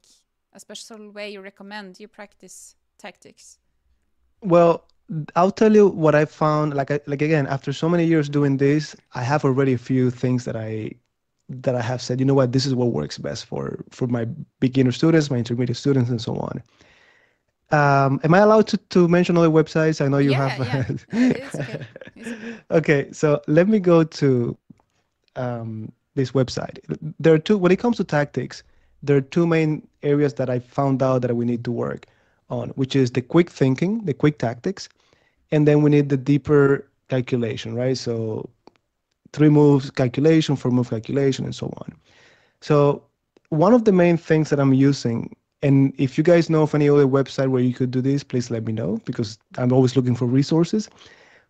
a special way you recommend you practice tactics? Well, I'll tell you what I found. Like, like again, after so many years doing this, I have already a few things that I that I have said, you know what, this is what works best for for my beginner students, my intermediate students, and so on. Um, am I allowed to, to mention other websites? I know you yeah, have. Yeah. it's okay. It's okay. okay, so let me go to um, this website. There are two. When it comes to tactics, there are two main areas that I found out that we need to work on, which is the quick thinking, the quick tactics, and then we need the deeper calculation, right? So three moves calculation, four move calculation, and so on. So one of the main things that I'm using, and if you guys know of any other website where you could do this, please let me know because I'm always looking for resources.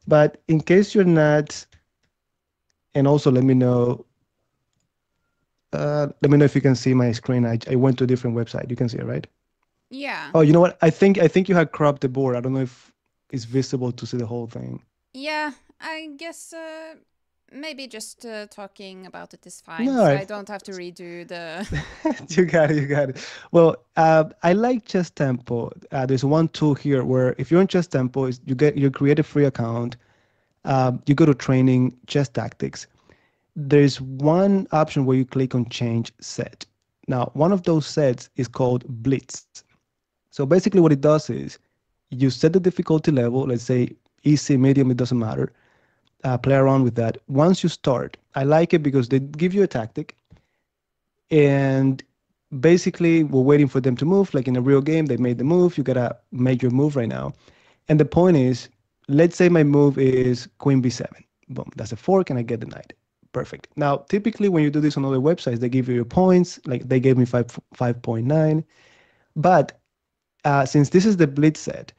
But in case you're not, and also let me know. Uh, let me know if you can see my screen. I, I went to a different website. You can see it, right? Yeah. Oh, you know what? I think I think you had cropped the board. I don't know if it's visible to see the whole thing. Yeah, I guess uh, maybe just uh, talking about it is fine. No, so I, I don't have to redo the. you got it. You got it. Well, uh, I like Chess Tempo. Uh, there's one tool here where if you're in Chess Tempo, you get you create a free account. Um, you go to training chess tactics. There's one option where you click on change set. Now, one of those sets is called Blitz. So basically, what it does is you set the difficulty level. Let's say easy, medium, it doesn't matter uh, play around with that. Once you start, I like it because they give you a tactic, and basically we're waiting for them to move. Like in a real game, they made the move. You gotta make your move right now, and the point is, let's say my move is queen b7. Boom, that's a fork, and I get the knight. Perfect. Now, typically when you do this on other websites, they give you your points. Like they gave me five five point nine, but uh, since this is the blitz set,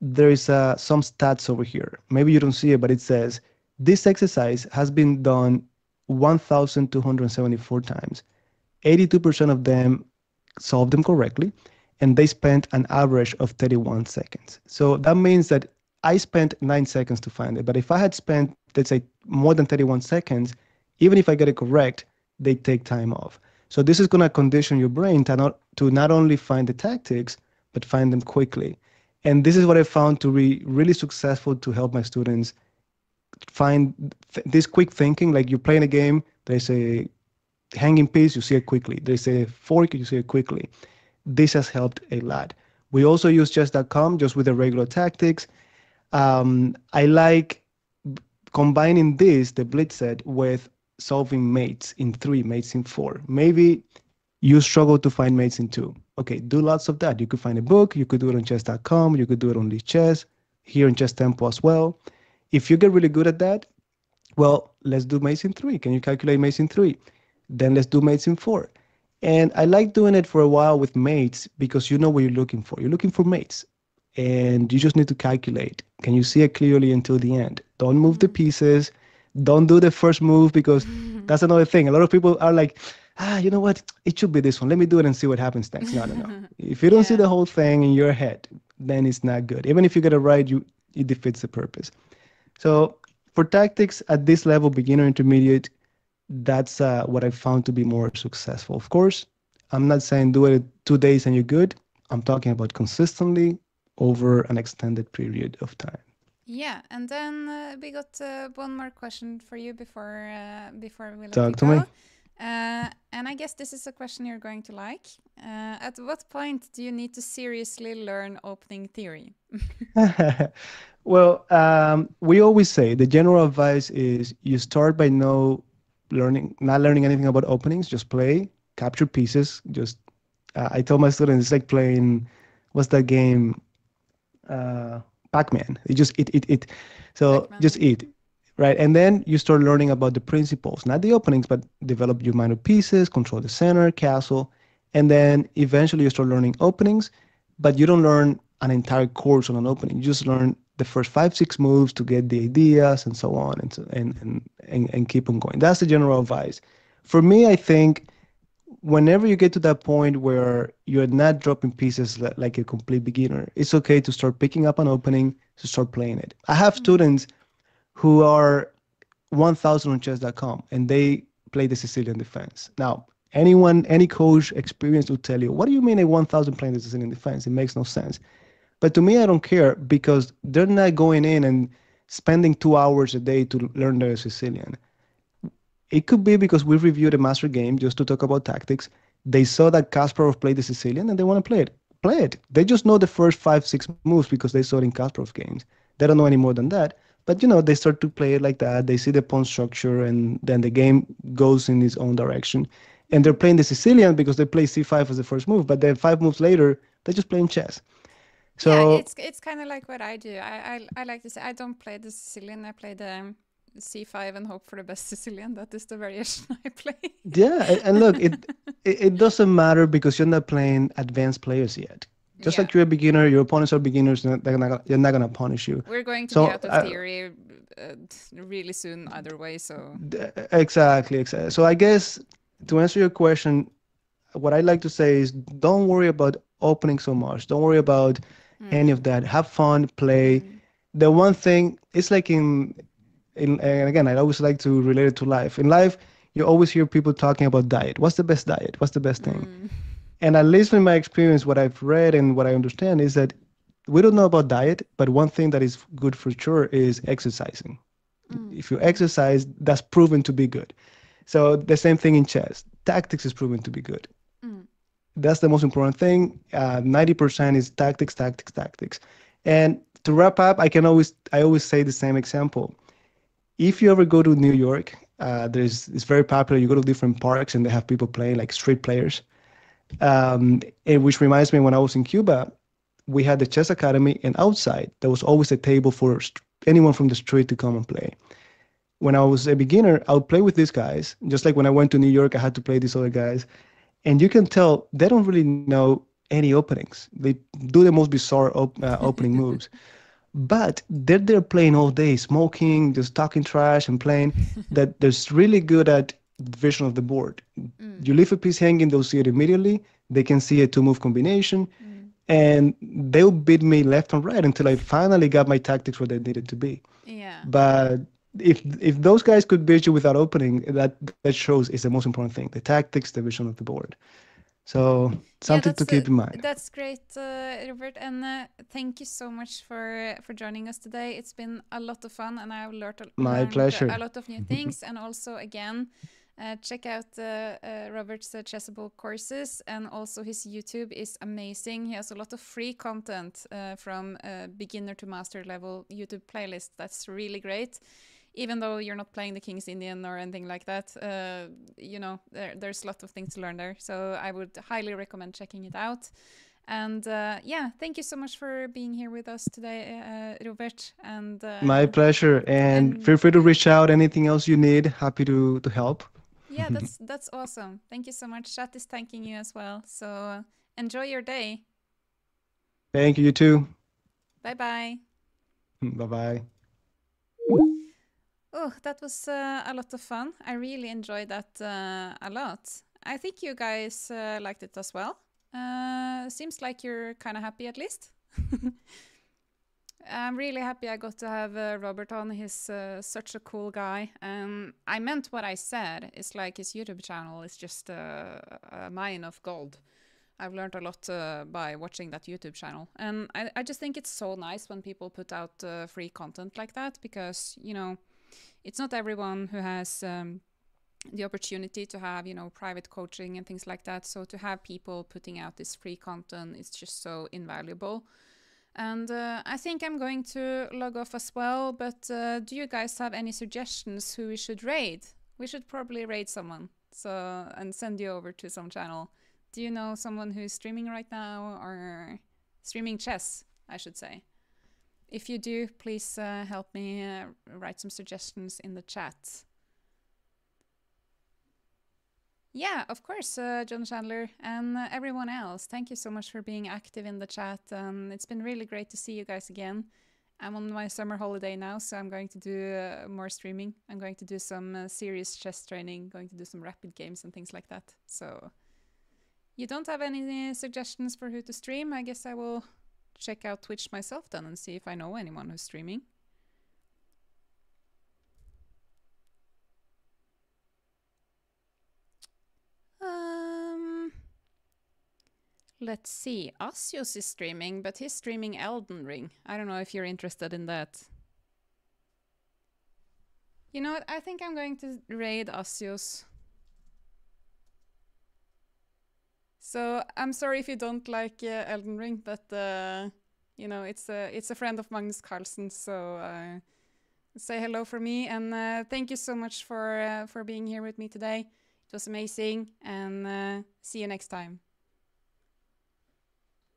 there is uh, some stats over here. Maybe you don't see it, but it says this exercise has been done 1,274 times. 82% of them solved them correctly, and they spent an average of 31 seconds. So that means that I spent nine seconds to find it. But if I had spent, let's say, more than 31 seconds, even if I get it correct, they take time off. So this is going to condition your brain to not, to not only find the tactics, but find them quickly. And this is what I found to be really successful to help my students find th- this quick thinking. Like you're playing a game, there's a hanging piece, you see it quickly. There's a fork, you see it quickly. This has helped a lot. We also use chess.com just with the regular tactics. Um, I like combining this, the blitz set, with solving mates in three, mates in four. Maybe you struggle to find mates in two. Okay, do lots of that. You could find a book, you could do it on chess.com, you could do it on the chess, here in Chess Tempo as well. If you get really good at that, well, let's do mates in three. Can you calculate mates in three? Then let's do mates in four. And I like doing it for a while with mates because you know what you're looking for. You're looking for mates. And you just need to calculate. Can you see it clearly until the end? Don't move the pieces. Don't do the first move because that's another thing. A lot of people are like, ah, you know what? It should be this one. Let me do it and see what happens next. No, no, no. if you don't yeah. see the whole thing in your head, then it's not good. Even if you get it right, you it defeats the purpose. So for tactics at this level, beginner, intermediate, that's uh, what I found to be more successful. Of course, I'm not saying do it two days and you're good. I'm talking about consistently over an extended period of time. Yeah, and then uh, we got uh, one more question for you before uh, before we let Talk you to go. me. Uh, and I guess this is a question you're going to like. Uh, at what point do you need to seriously learn opening theory? well, um, we always say the general advice is you start by no learning, not learning anything about openings. Just play, capture pieces. Just uh, I tell my students it's like playing what's that game? Uh, Pac-Man. You just eat, it eat. So just eat, right? And then you start learning about the principles, not the openings, but develop your minor pieces, control the center, castle, and then eventually you start learning openings, but you don't learn an entire course on an opening. You just learn the first five, six moves to get the ideas and so on, and so, and, and and and keep on going. That's the general advice. For me, I think whenever you get to that point where you're not dropping pieces like a complete beginner, it's okay to start picking up an opening to start playing it. I have mm-hmm. students who are 1000 on chess.com and they play the Sicilian defense. Now, anyone, any coach experienced will tell you, what do you mean a 1000 playing the Sicilian defense? It makes no sense. But to me, I don't care because they're not going in and spending two hours a day to learn the Sicilian. It could be because we reviewed a master game just to talk about tactics. They saw that Kasparov played the Sicilian and they want to play it. Play it. They just know the first five, six moves because they saw it in Kasparov games. They don't know any more than that. But you know, they start to play it like that. They see the pawn structure, and then the game goes in its own direction. And they're playing the Sicilian because they play c5 as the first move. But then five moves later, they're just playing chess. So yeah, it's it's kind of like what I do. I, I I like to say I don't play the Sicilian. I play the c5 and hope for the best Sicilian. That is the variation I play. yeah, and look, it, it, it doesn't matter because you're not playing advanced players yet. Just yeah. like you're a beginner, your opponents are beginners. They're not, they're not gonna punish you. We're going to so, be out of theory uh, really soon, either way. So exactly, exactly. So I guess to answer your question, what I like to say is, don't worry about opening so much. Don't worry about mm. any of that. Have fun, play. Mm. The one thing it's like in in, and again, I always like to relate it to life. In life, you always hear people talking about diet. What's the best diet? What's the best thing? Mm. And at least in my experience, what I've read and what I understand is that we don't know about diet, but one thing that is good for sure is exercising. Mm. If you exercise, that's proven to be good. So the same thing in chess. Tactics is proven to be good. Mm. That's the most important thing. Uh, 90% is tactics, tactics, tactics. And to wrap up, I can always I always say the same example if you ever go to New York, uh, there's it's very popular. You go to different parks and they have people playing like street players. Um, and which reminds me, when I was in Cuba, we had the chess academy, and outside there was always a table for anyone from the street to come and play. When I was a beginner, I would play with these guys. Just like when I went to New York, I had to play these other guys, and you can tell they don't really know any openings. They do the most bizarre op- uh, opening moves but they're there playing all day, smoking, just talking trash and playing. that they're really good at vision of the board. Mm. You leave a piece hanging, they'll see it immediately. They can see a two-move combination, mm. and they'll beat me left and right until I finally got my tactics where they needed to be. Yeah. But if if those guys could beat you without opening, that that shows is the most important thing: the tactics, the vision of the board. So something yeah, to keep in mind. That's great, uh, Robert, and uh, thank you so much for for joining us today. It's been a lot of fun, and I've learned, a, My learned pleasure. a lot of new things. and also, again, uh, check out uh, uh, Robert's uh, Chessable courses, and also his YouTube is amazing. He has a lot of free content from beginner to master level YouTube playlist. That's really great even though you're not playing the King's Indian or anything like that, uh, you know, there, there's a lot of things to learn there. So I would highly recommend checking it out. And uh, yeah, thank you so much for being here with us today, uh, Robert. And uh, my pleasure. And, and, feel free to reach out. Anything else you need, happy to to help. Yeah, that's that's awesome. Thank you so much. Chat is thanking you as well. So uh, enjoy your day. Thank you. You too. Bye bye. bye bye. Oh, that was uh, a lot of fun. I really enjoyed that uh, a lot. I think you guys uh, liked it as well. Uh, seems like you're kind of happy at least. I'm really happy I got to have uh, Robert on. He's uh, such a cool guy. And I meant what I said. It's like his YouTube channel is just a mine of gold. I've learned a lot uh, by watching that YouTube channel. And I, I, just think it's so nice when people put out uh, free content like that because, you know, it's not everyone who has um, the opportunity to have you know private coaching and things like that so to have people putting out this free content is just so invaluable and uh, i think i'm going to log off as well but uh, do you guys have any suggestions who we should raid? We should probably raid someone so and send you over to some channel. Do you know someone who's streaming right now or streaming chess i should say? If you do, please uh, help me uh, write some suggestions in the chat. Yeah, of course, uh, John Chandler and uh, everyone else. Thank you so much for being active in the chat. Um, it's been really great to see you guys again. I'm on my summer holiday now, so I'm going to do uh, more streaming. I'm going to do some uh, serious chess training, going to do some rapid games and things like that. So, you don't have any suggestions for who to stream? I guess I will check out Twitch myself then and see if I know anyone who's streaming. Let's see. Asios is streaming, but he's streaming Elden Ring. I don't know if you're interested in that. You know what? I think I'm going to raid Asios. So I'm sorry if you don't like uh, Elden Ring, but uh, you know it's a it's a friend of Magnus Carlsen. So uh, say hello for me, and uh, thank you so much for uh, for being here with me today. It was amazing, and uh, see you next time.